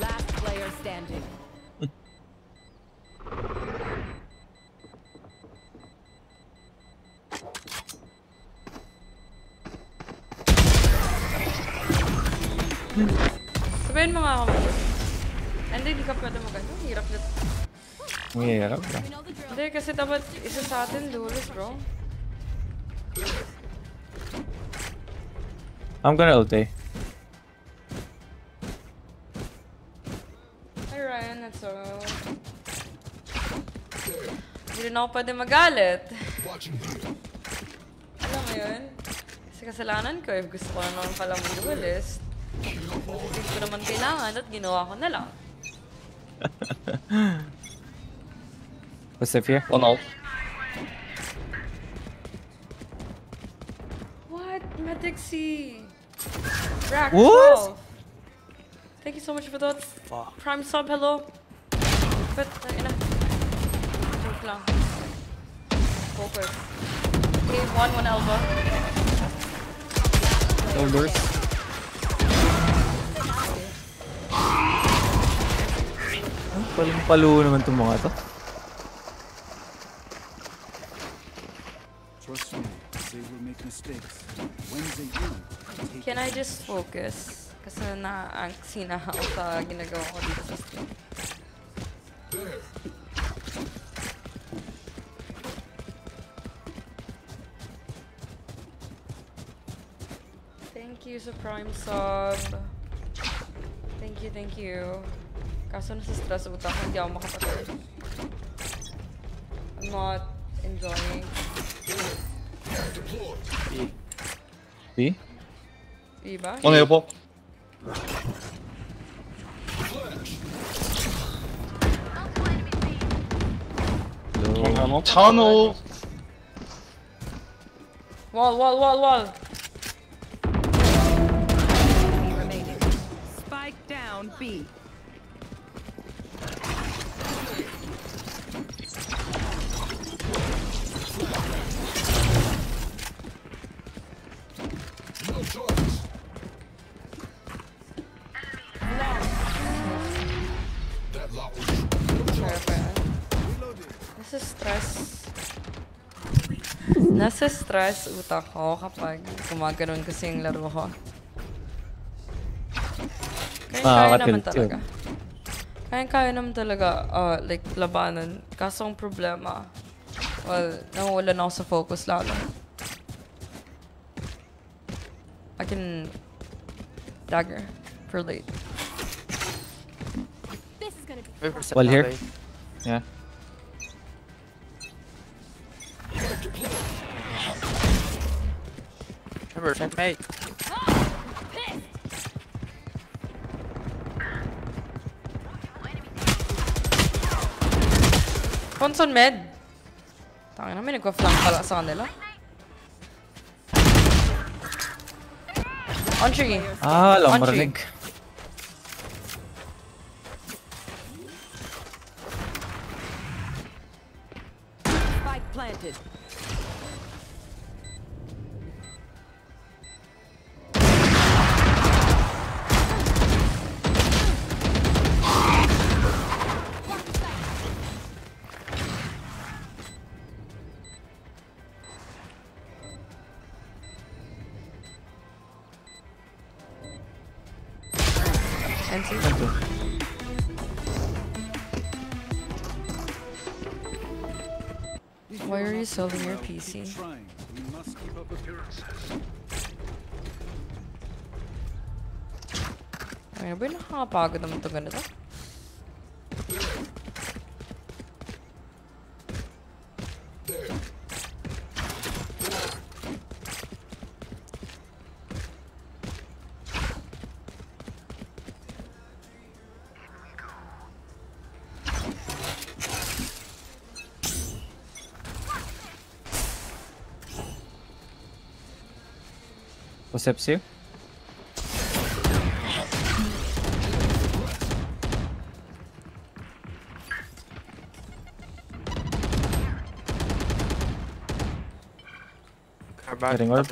Last player standing. Sabihin mo nga ako Hindi, di ka pwede mag ano. Hirap na. Mahirap ba? Hindi, kasi dapat isa sa atin duelist, bro. I'm gonna ulti. Hi Ryan, that's so... Hindi rin ako pwede magalit. Alam mo yun? Kasi kasalanan ko if gusto ko na naman pala mag-duelist. Ko naman kailangan at ginawa ko na lang. What's up here? One ult. What? Medic C! Rack, What? 12. Thank you so much for that prime sub, hello. But, uh, ina. Joke lang. Focus. Okay, one, one elbow. Shoulders. Paling palo naman itong mga to. Trust me, they will make mistakes. When they do, take Can I just focus? Kasi na-anxy na ako sa ginagawa ko dito sa stream. Thank you sa Prime Sub. Thank you, thank you. Kaso nasa stress utak ko, hindi ako makapatay. I'm not enjoying. B? Diba? One elbow. Hello. Tunnel. Wall, wall, wall, wall. remaining. Spike down B. Nasa stress utak ko kapag gumaganon kasi yung laro ko. Kaya kaya naman talaga. Kaya kaya naman talaga, uh, like, labanan. Kaso ang problema, well, nawawalan ako sa focus lalo. I can dagger for late. This is gonna be Wait for Wall here. Yeah. Remember, checkmate. Ponson med. Tangin na, may nagpa-flank pala sa kanila. On tree. Ah, alam On tree. marinig. Why are you selling your PC? We must keep up appearances. Ay, ba yung nakakapagod naman ito ganito? Possessive? Getting orb.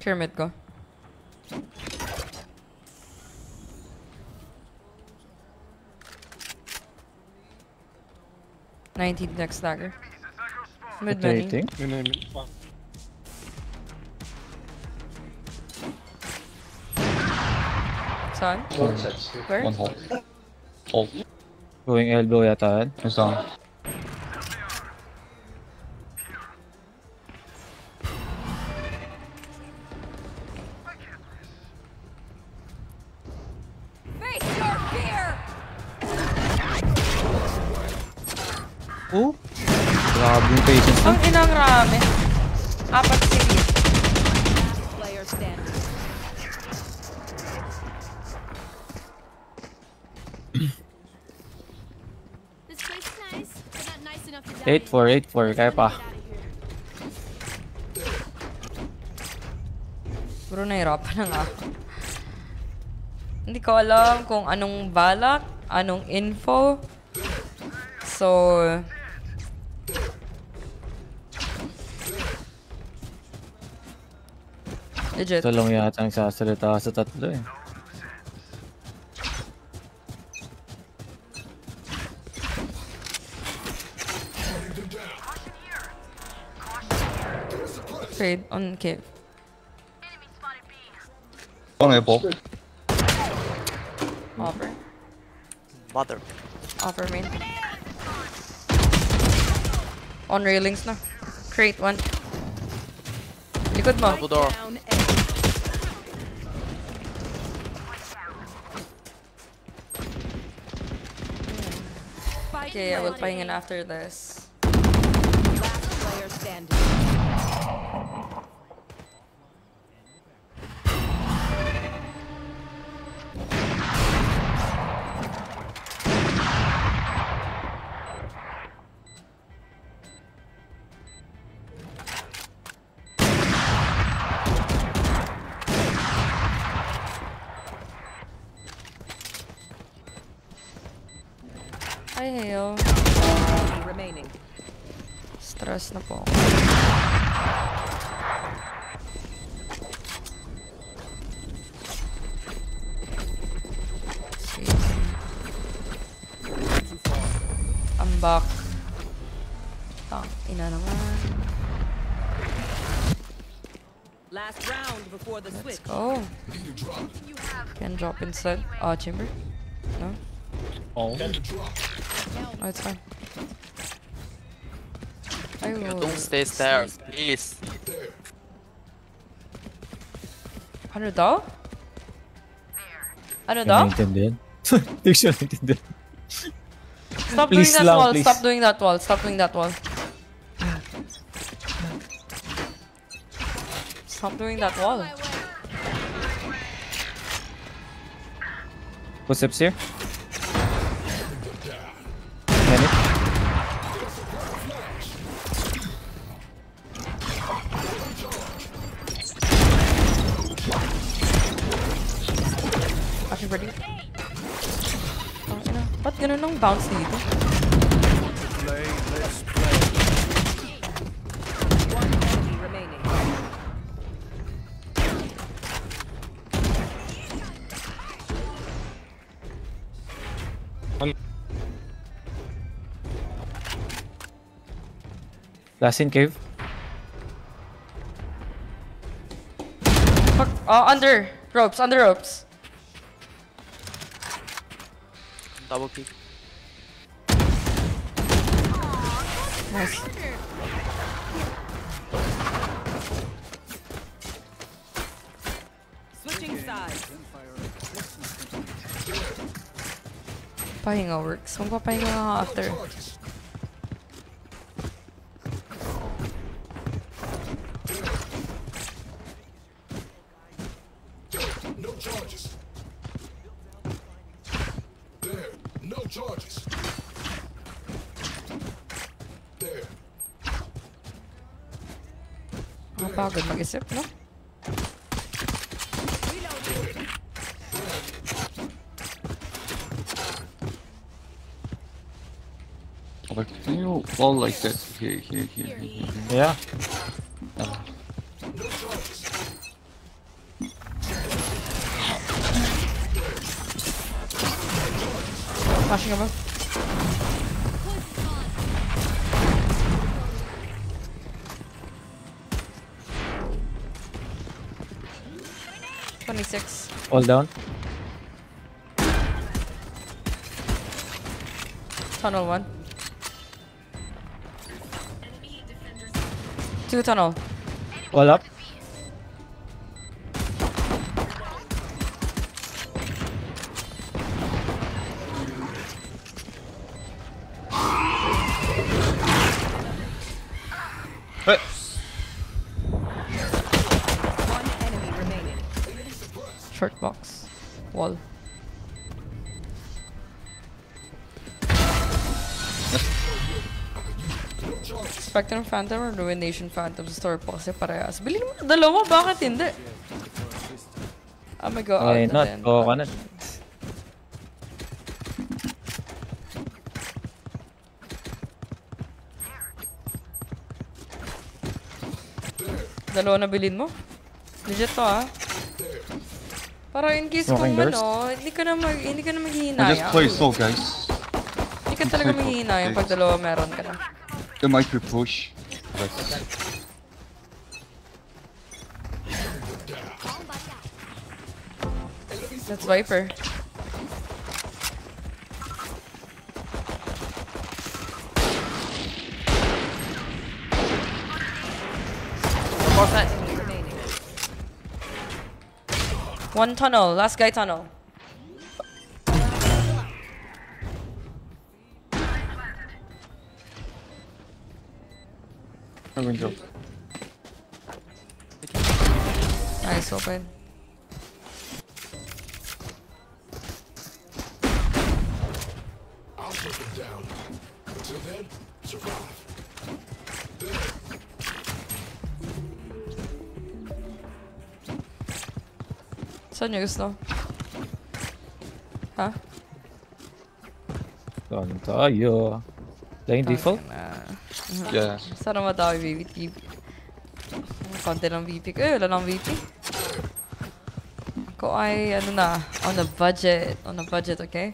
Pyramid ko. Nineteen next dagger. Mid many. Saan? One Where? One hole. Hole. Going elbow yata eh? yan. It's down. 8-4, 8-4. Kaya pa. Bro, nahirapan na nga ako. Hindi ko alam kung anong balak, anong info. So... Legit. Ito lang yata nagsasalita sa tatlo eh. Trade on cave. One apple. Offer. Mother. Offer main. On railings na. Create one. Likod mo. Double door. Okay, I will playing in after this. Stress na po. I'm back. Tang, ina naman. Last round before the switch. Go. Can drop inside. Uh, chamber? No? Oh. No, it's fine. I. Don't stay stairs, please. Ano daw? Ano Hindi daw? naintindihan. Hindi ko siya naintindihan. Stop Please doing that lang, wall. please. Stop doing that wall. Stop doing that wall. Stop doing that wall. Footsteps here. Bounce dito? Play, let's play. One enemy remaining. Last in cave. Fuck. Oh, under. Ropes, under ropes. Double peek. Nice. Switching sides. Pahinga works. Magpapahinga nga after. Nakapagod er mag-isip, no? Like, can you wall like that? Here, here, here, here, here. here. Yeah. All down. Tunnel one. Two tunnel. All up. Phantom or Ruination Phantom sa store po kasi parehas. Bilhin mo na dalawa, bakit hindi? I'm gonna go out Why na not? din. Oo ka na. Dalawa na bilhin mo? Legit to ah. Para in case Smoking kung ano, hindi ka na mag, hindi ka na I maghihinayang. just play slow, guys. Hindi ka talaga maghihinayang pag dalawa meron ka na. There might be push. That's Viper. One tunnel. Last guy tunnel. jump. Nice open. I'll take him down. Until then, survive. default? 여기 있어. 아? 간다 VP. Konti ng VP ko. Eh, wala ng VP. Ako ay, ano na, on a budget. On a budget, okay?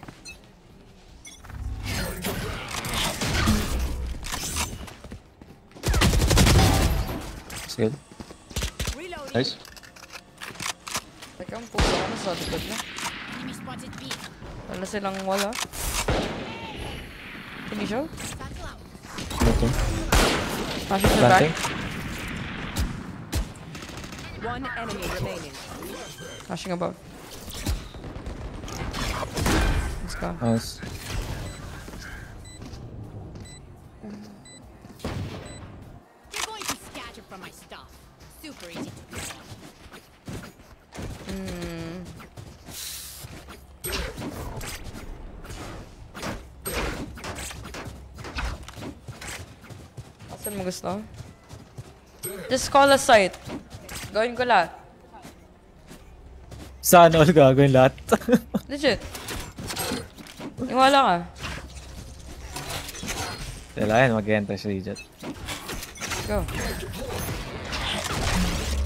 That's good. Nice. Teka, ang puso ko na sa likod na. Wala silang wala. Can you show? Nothing. Flashing to the back. One enemy remaining. Flashing above. Let's go. Nice. Escola site. Gawin ko lahat. Saan all gagawin lahat? Legit. Iwala ka. Dala yan, mag-enter siya legit. Go.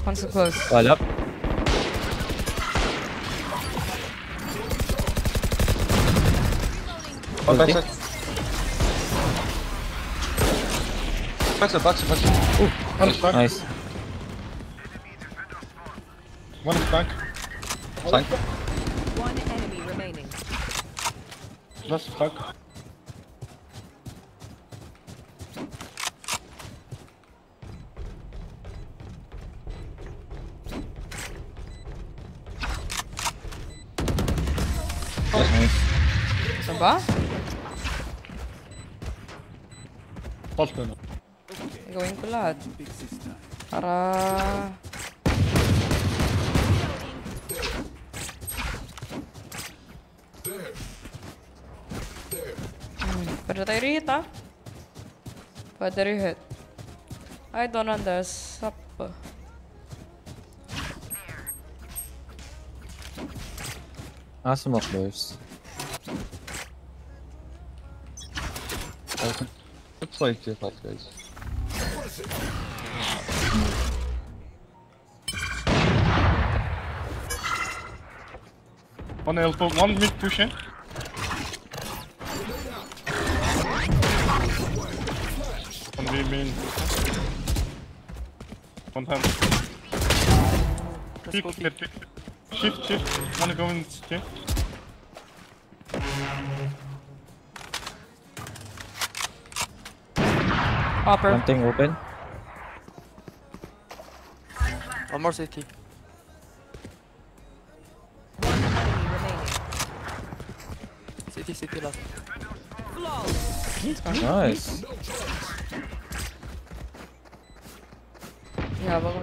One so close. Wall up. Ulti. Backside, backside, backside. Oh, nice. One is back. Flank. One enemy remaining. Last is back. Nice. Ano ba? Pulse gun. Gawin ko lahat. Para... Hmm, Pwede tayo rehit ah. Pwede rehit. I don't understand. Smoke doors. Open. Let's play TFS, guys. One elbow, one mid pushing. Peek, get peek. Shift, shift. Wanna go in shift? Upper. One thing open. One more city. City, city last. Nice.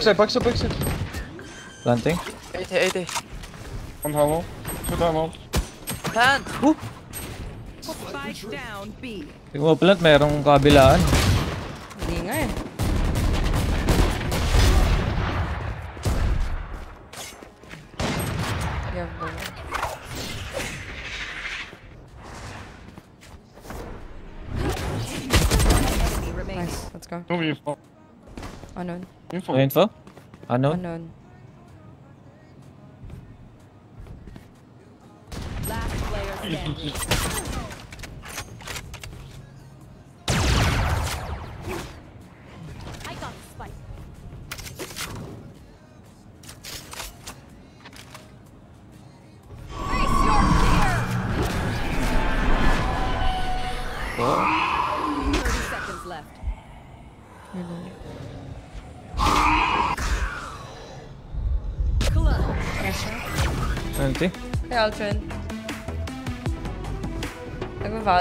Backside, backside, backside. Planting. 80, 80. One hollow. Two. Plant! Spike down B. Tingnan mo plant, merong kabilaan. Hindi nga eh. Nice, let's go. Info. Info? Ano? Anon.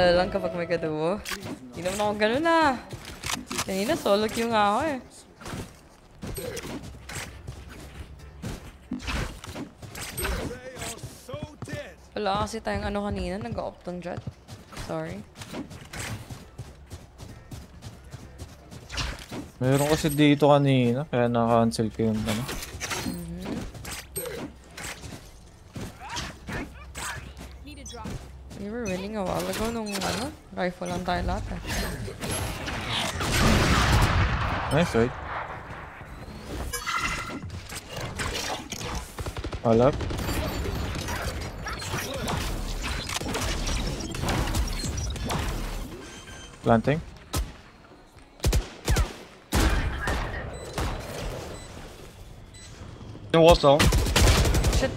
Nagbabalala lang kapag may kaduo. Hindi naman ako ganun ah. Kanina solo queue nga ako eh. Wala kasi tayong ano kanina, nag-opt ng jet. Sorry. Meron kasi dito kanina, kaya na-cancel ko yung ano. Nu nung ano? Rifle lang tayo lahat eh. Nice, right? All. Planting. The wall's down.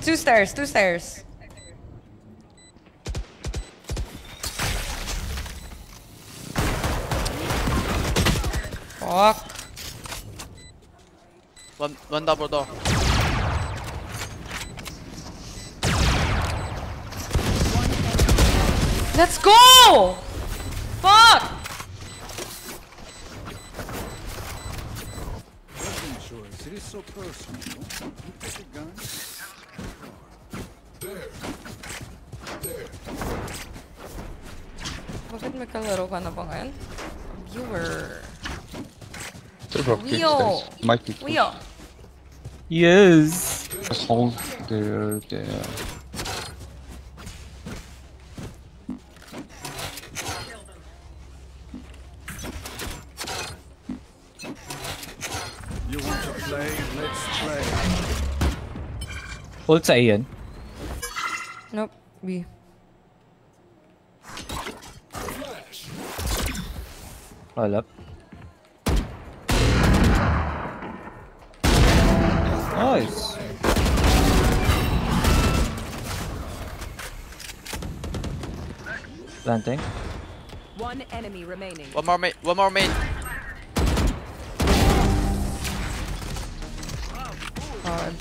Two stairs, two stairs. Fuck. One, one double door. Let's go! Fuck! Insurance, it is so personal. You a gun. Bakit may kalaro ka na ba ngayon? Viewer. Silver kick Wheel. stairs. Might be Wheel. Yes. Just hold there, there. You want to play? Let's play. Ult sa A yan. Nope. B. All up. Planting. One enemy remaining. One more main. One more main. God.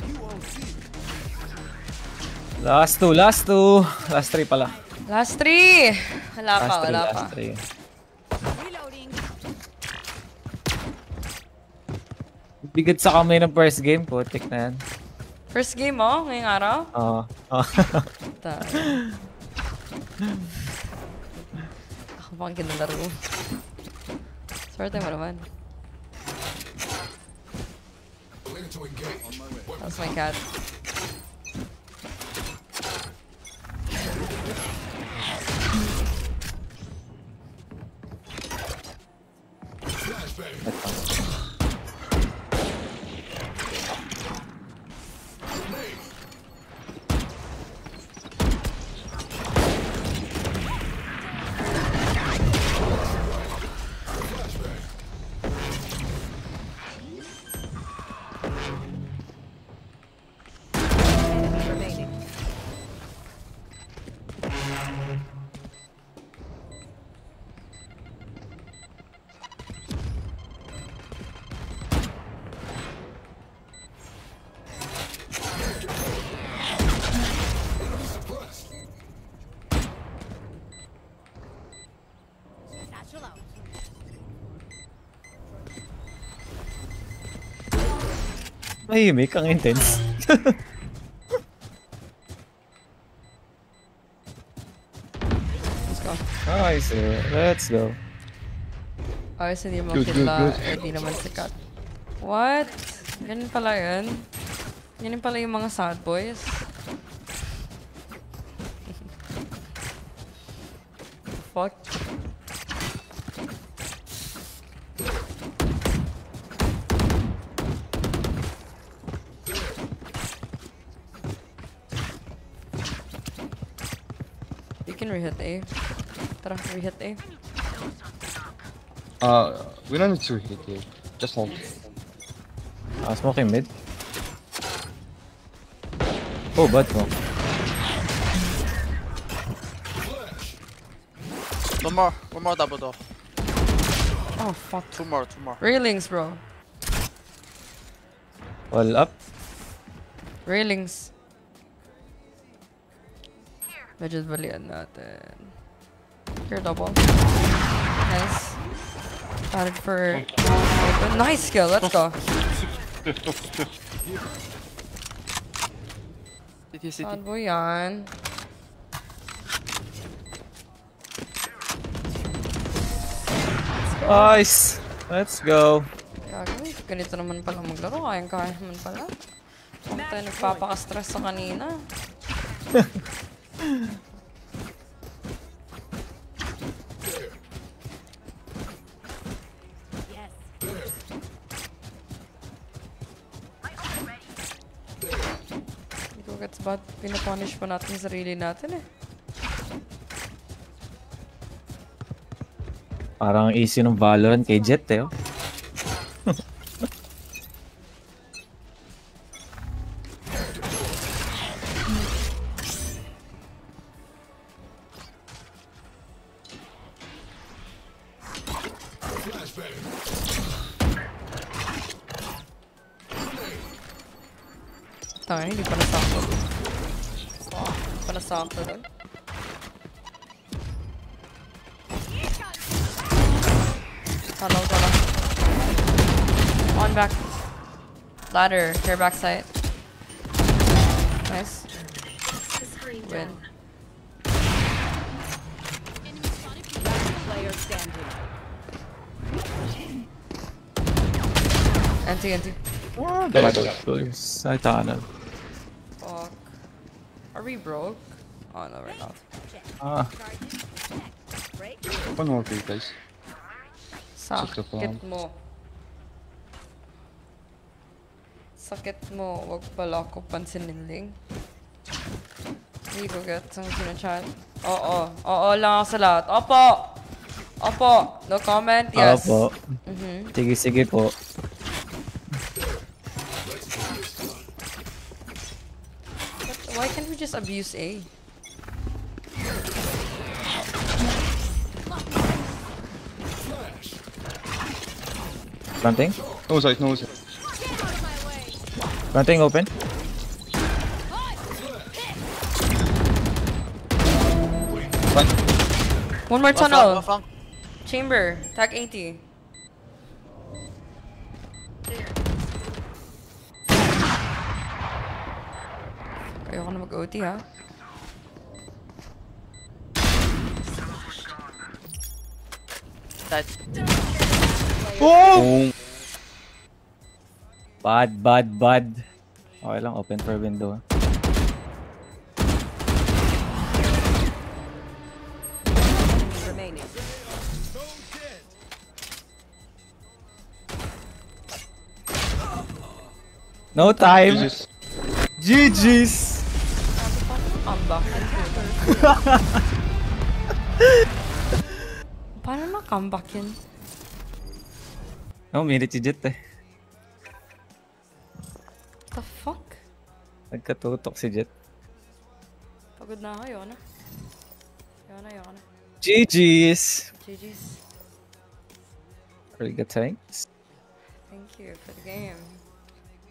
Last two, last two. Last three pala. Last three! Wala pa, Last three, wala pa. last three. Bigat sa kamay ng first game. Putik na yan. First game mo, ngayong araw? Oo. Oo. Tayo. Ako pa ang kinalaro. Swerte mo naman. That's my cat. Mahimik, ang intense. Let's go. nice. eh. Let's go. Ayos, hindi mo Good, good, kila. good. Eh, di naman sikat. What? Ganun pala yun? Ganun pala yung mga sad boys? A. Tara, rehit A. Uh, we don't need to hit it. Just hold. Ah, smoking mid. Oh, bad mo. One more. One more double door. Oh, fuck. Two more. Two more. Railings, bro. All up. Railings. Medyo balian natin. Here, double. Nice. Batted for... Nice skill, let's go. City, city. Saan mo yan? Nice. Let's go. Gagawin, ganito naman pala maglaro. Kayang-kaya naman pala. Huwag tayo nagpapaka-stress sa kanina. It's about pinapunish pa natin yung sarili natin eh. Parang easy ng Valorant kay Jet eh. oh. Ladder, your backside. Nice. Win. Player standing. Anti, anti. Sa tunnel. Fuck. Are we broke? Oh no, we're not. Ah. One more please, guys. Sakit Sakit Sakit mo. Wag pala ako pansinin ling. Hindi ko get ang sinachat. Oo. Oo lang ako sa lahat. Opo! Opo! No comment? Yes. Opo. Mhm. Sige, sige po. But why can't we just abuse A? Planting? No side, no side. Planting open? One more Wafang, tunnel. wafang. Chamber. Tag 80. Ayoko na mag-OT ha. That. Oh! Bad, bad, bad. Okay lang, open for window. Remaining. No time! GG's. GG's! Paano na comeback yun? No, minute si Jet eh. The fuck? Nagkatutok si Jett. Pagod na ako, ayoko na. Ayoko na, ayoko na. GG's! GG's. Really good thanks. Thank you for the game.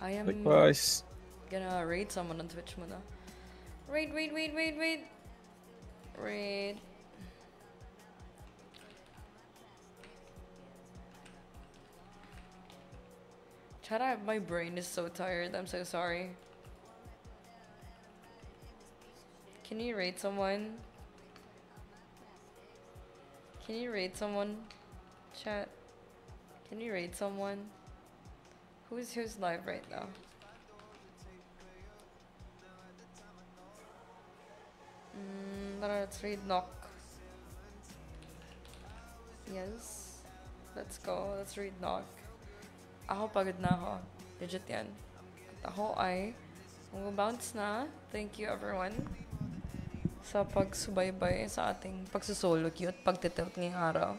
I am Likewise. gonna raid someone on Twitch muna. Raid, raid, raid, raid, raid. Raid. Chara, my brain is so tired. I'm so sorry. Can you rate someone? Can you rate someone? Chat. Can you rate someone? Who's who's live right now? Mm, let's read knock. Yes. Let's go. Let's read knock. Ako pagod na ako. Legit yan. At ako ay mag-bounce na. Thank you everyone sa pagsubaybay sa ating pagsusolo cute, pagtitilt ngayong araw.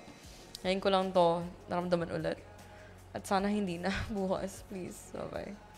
Ngayon ko lang to naramdaman ulit. At sana hindi na bukas, please. Bye-bye.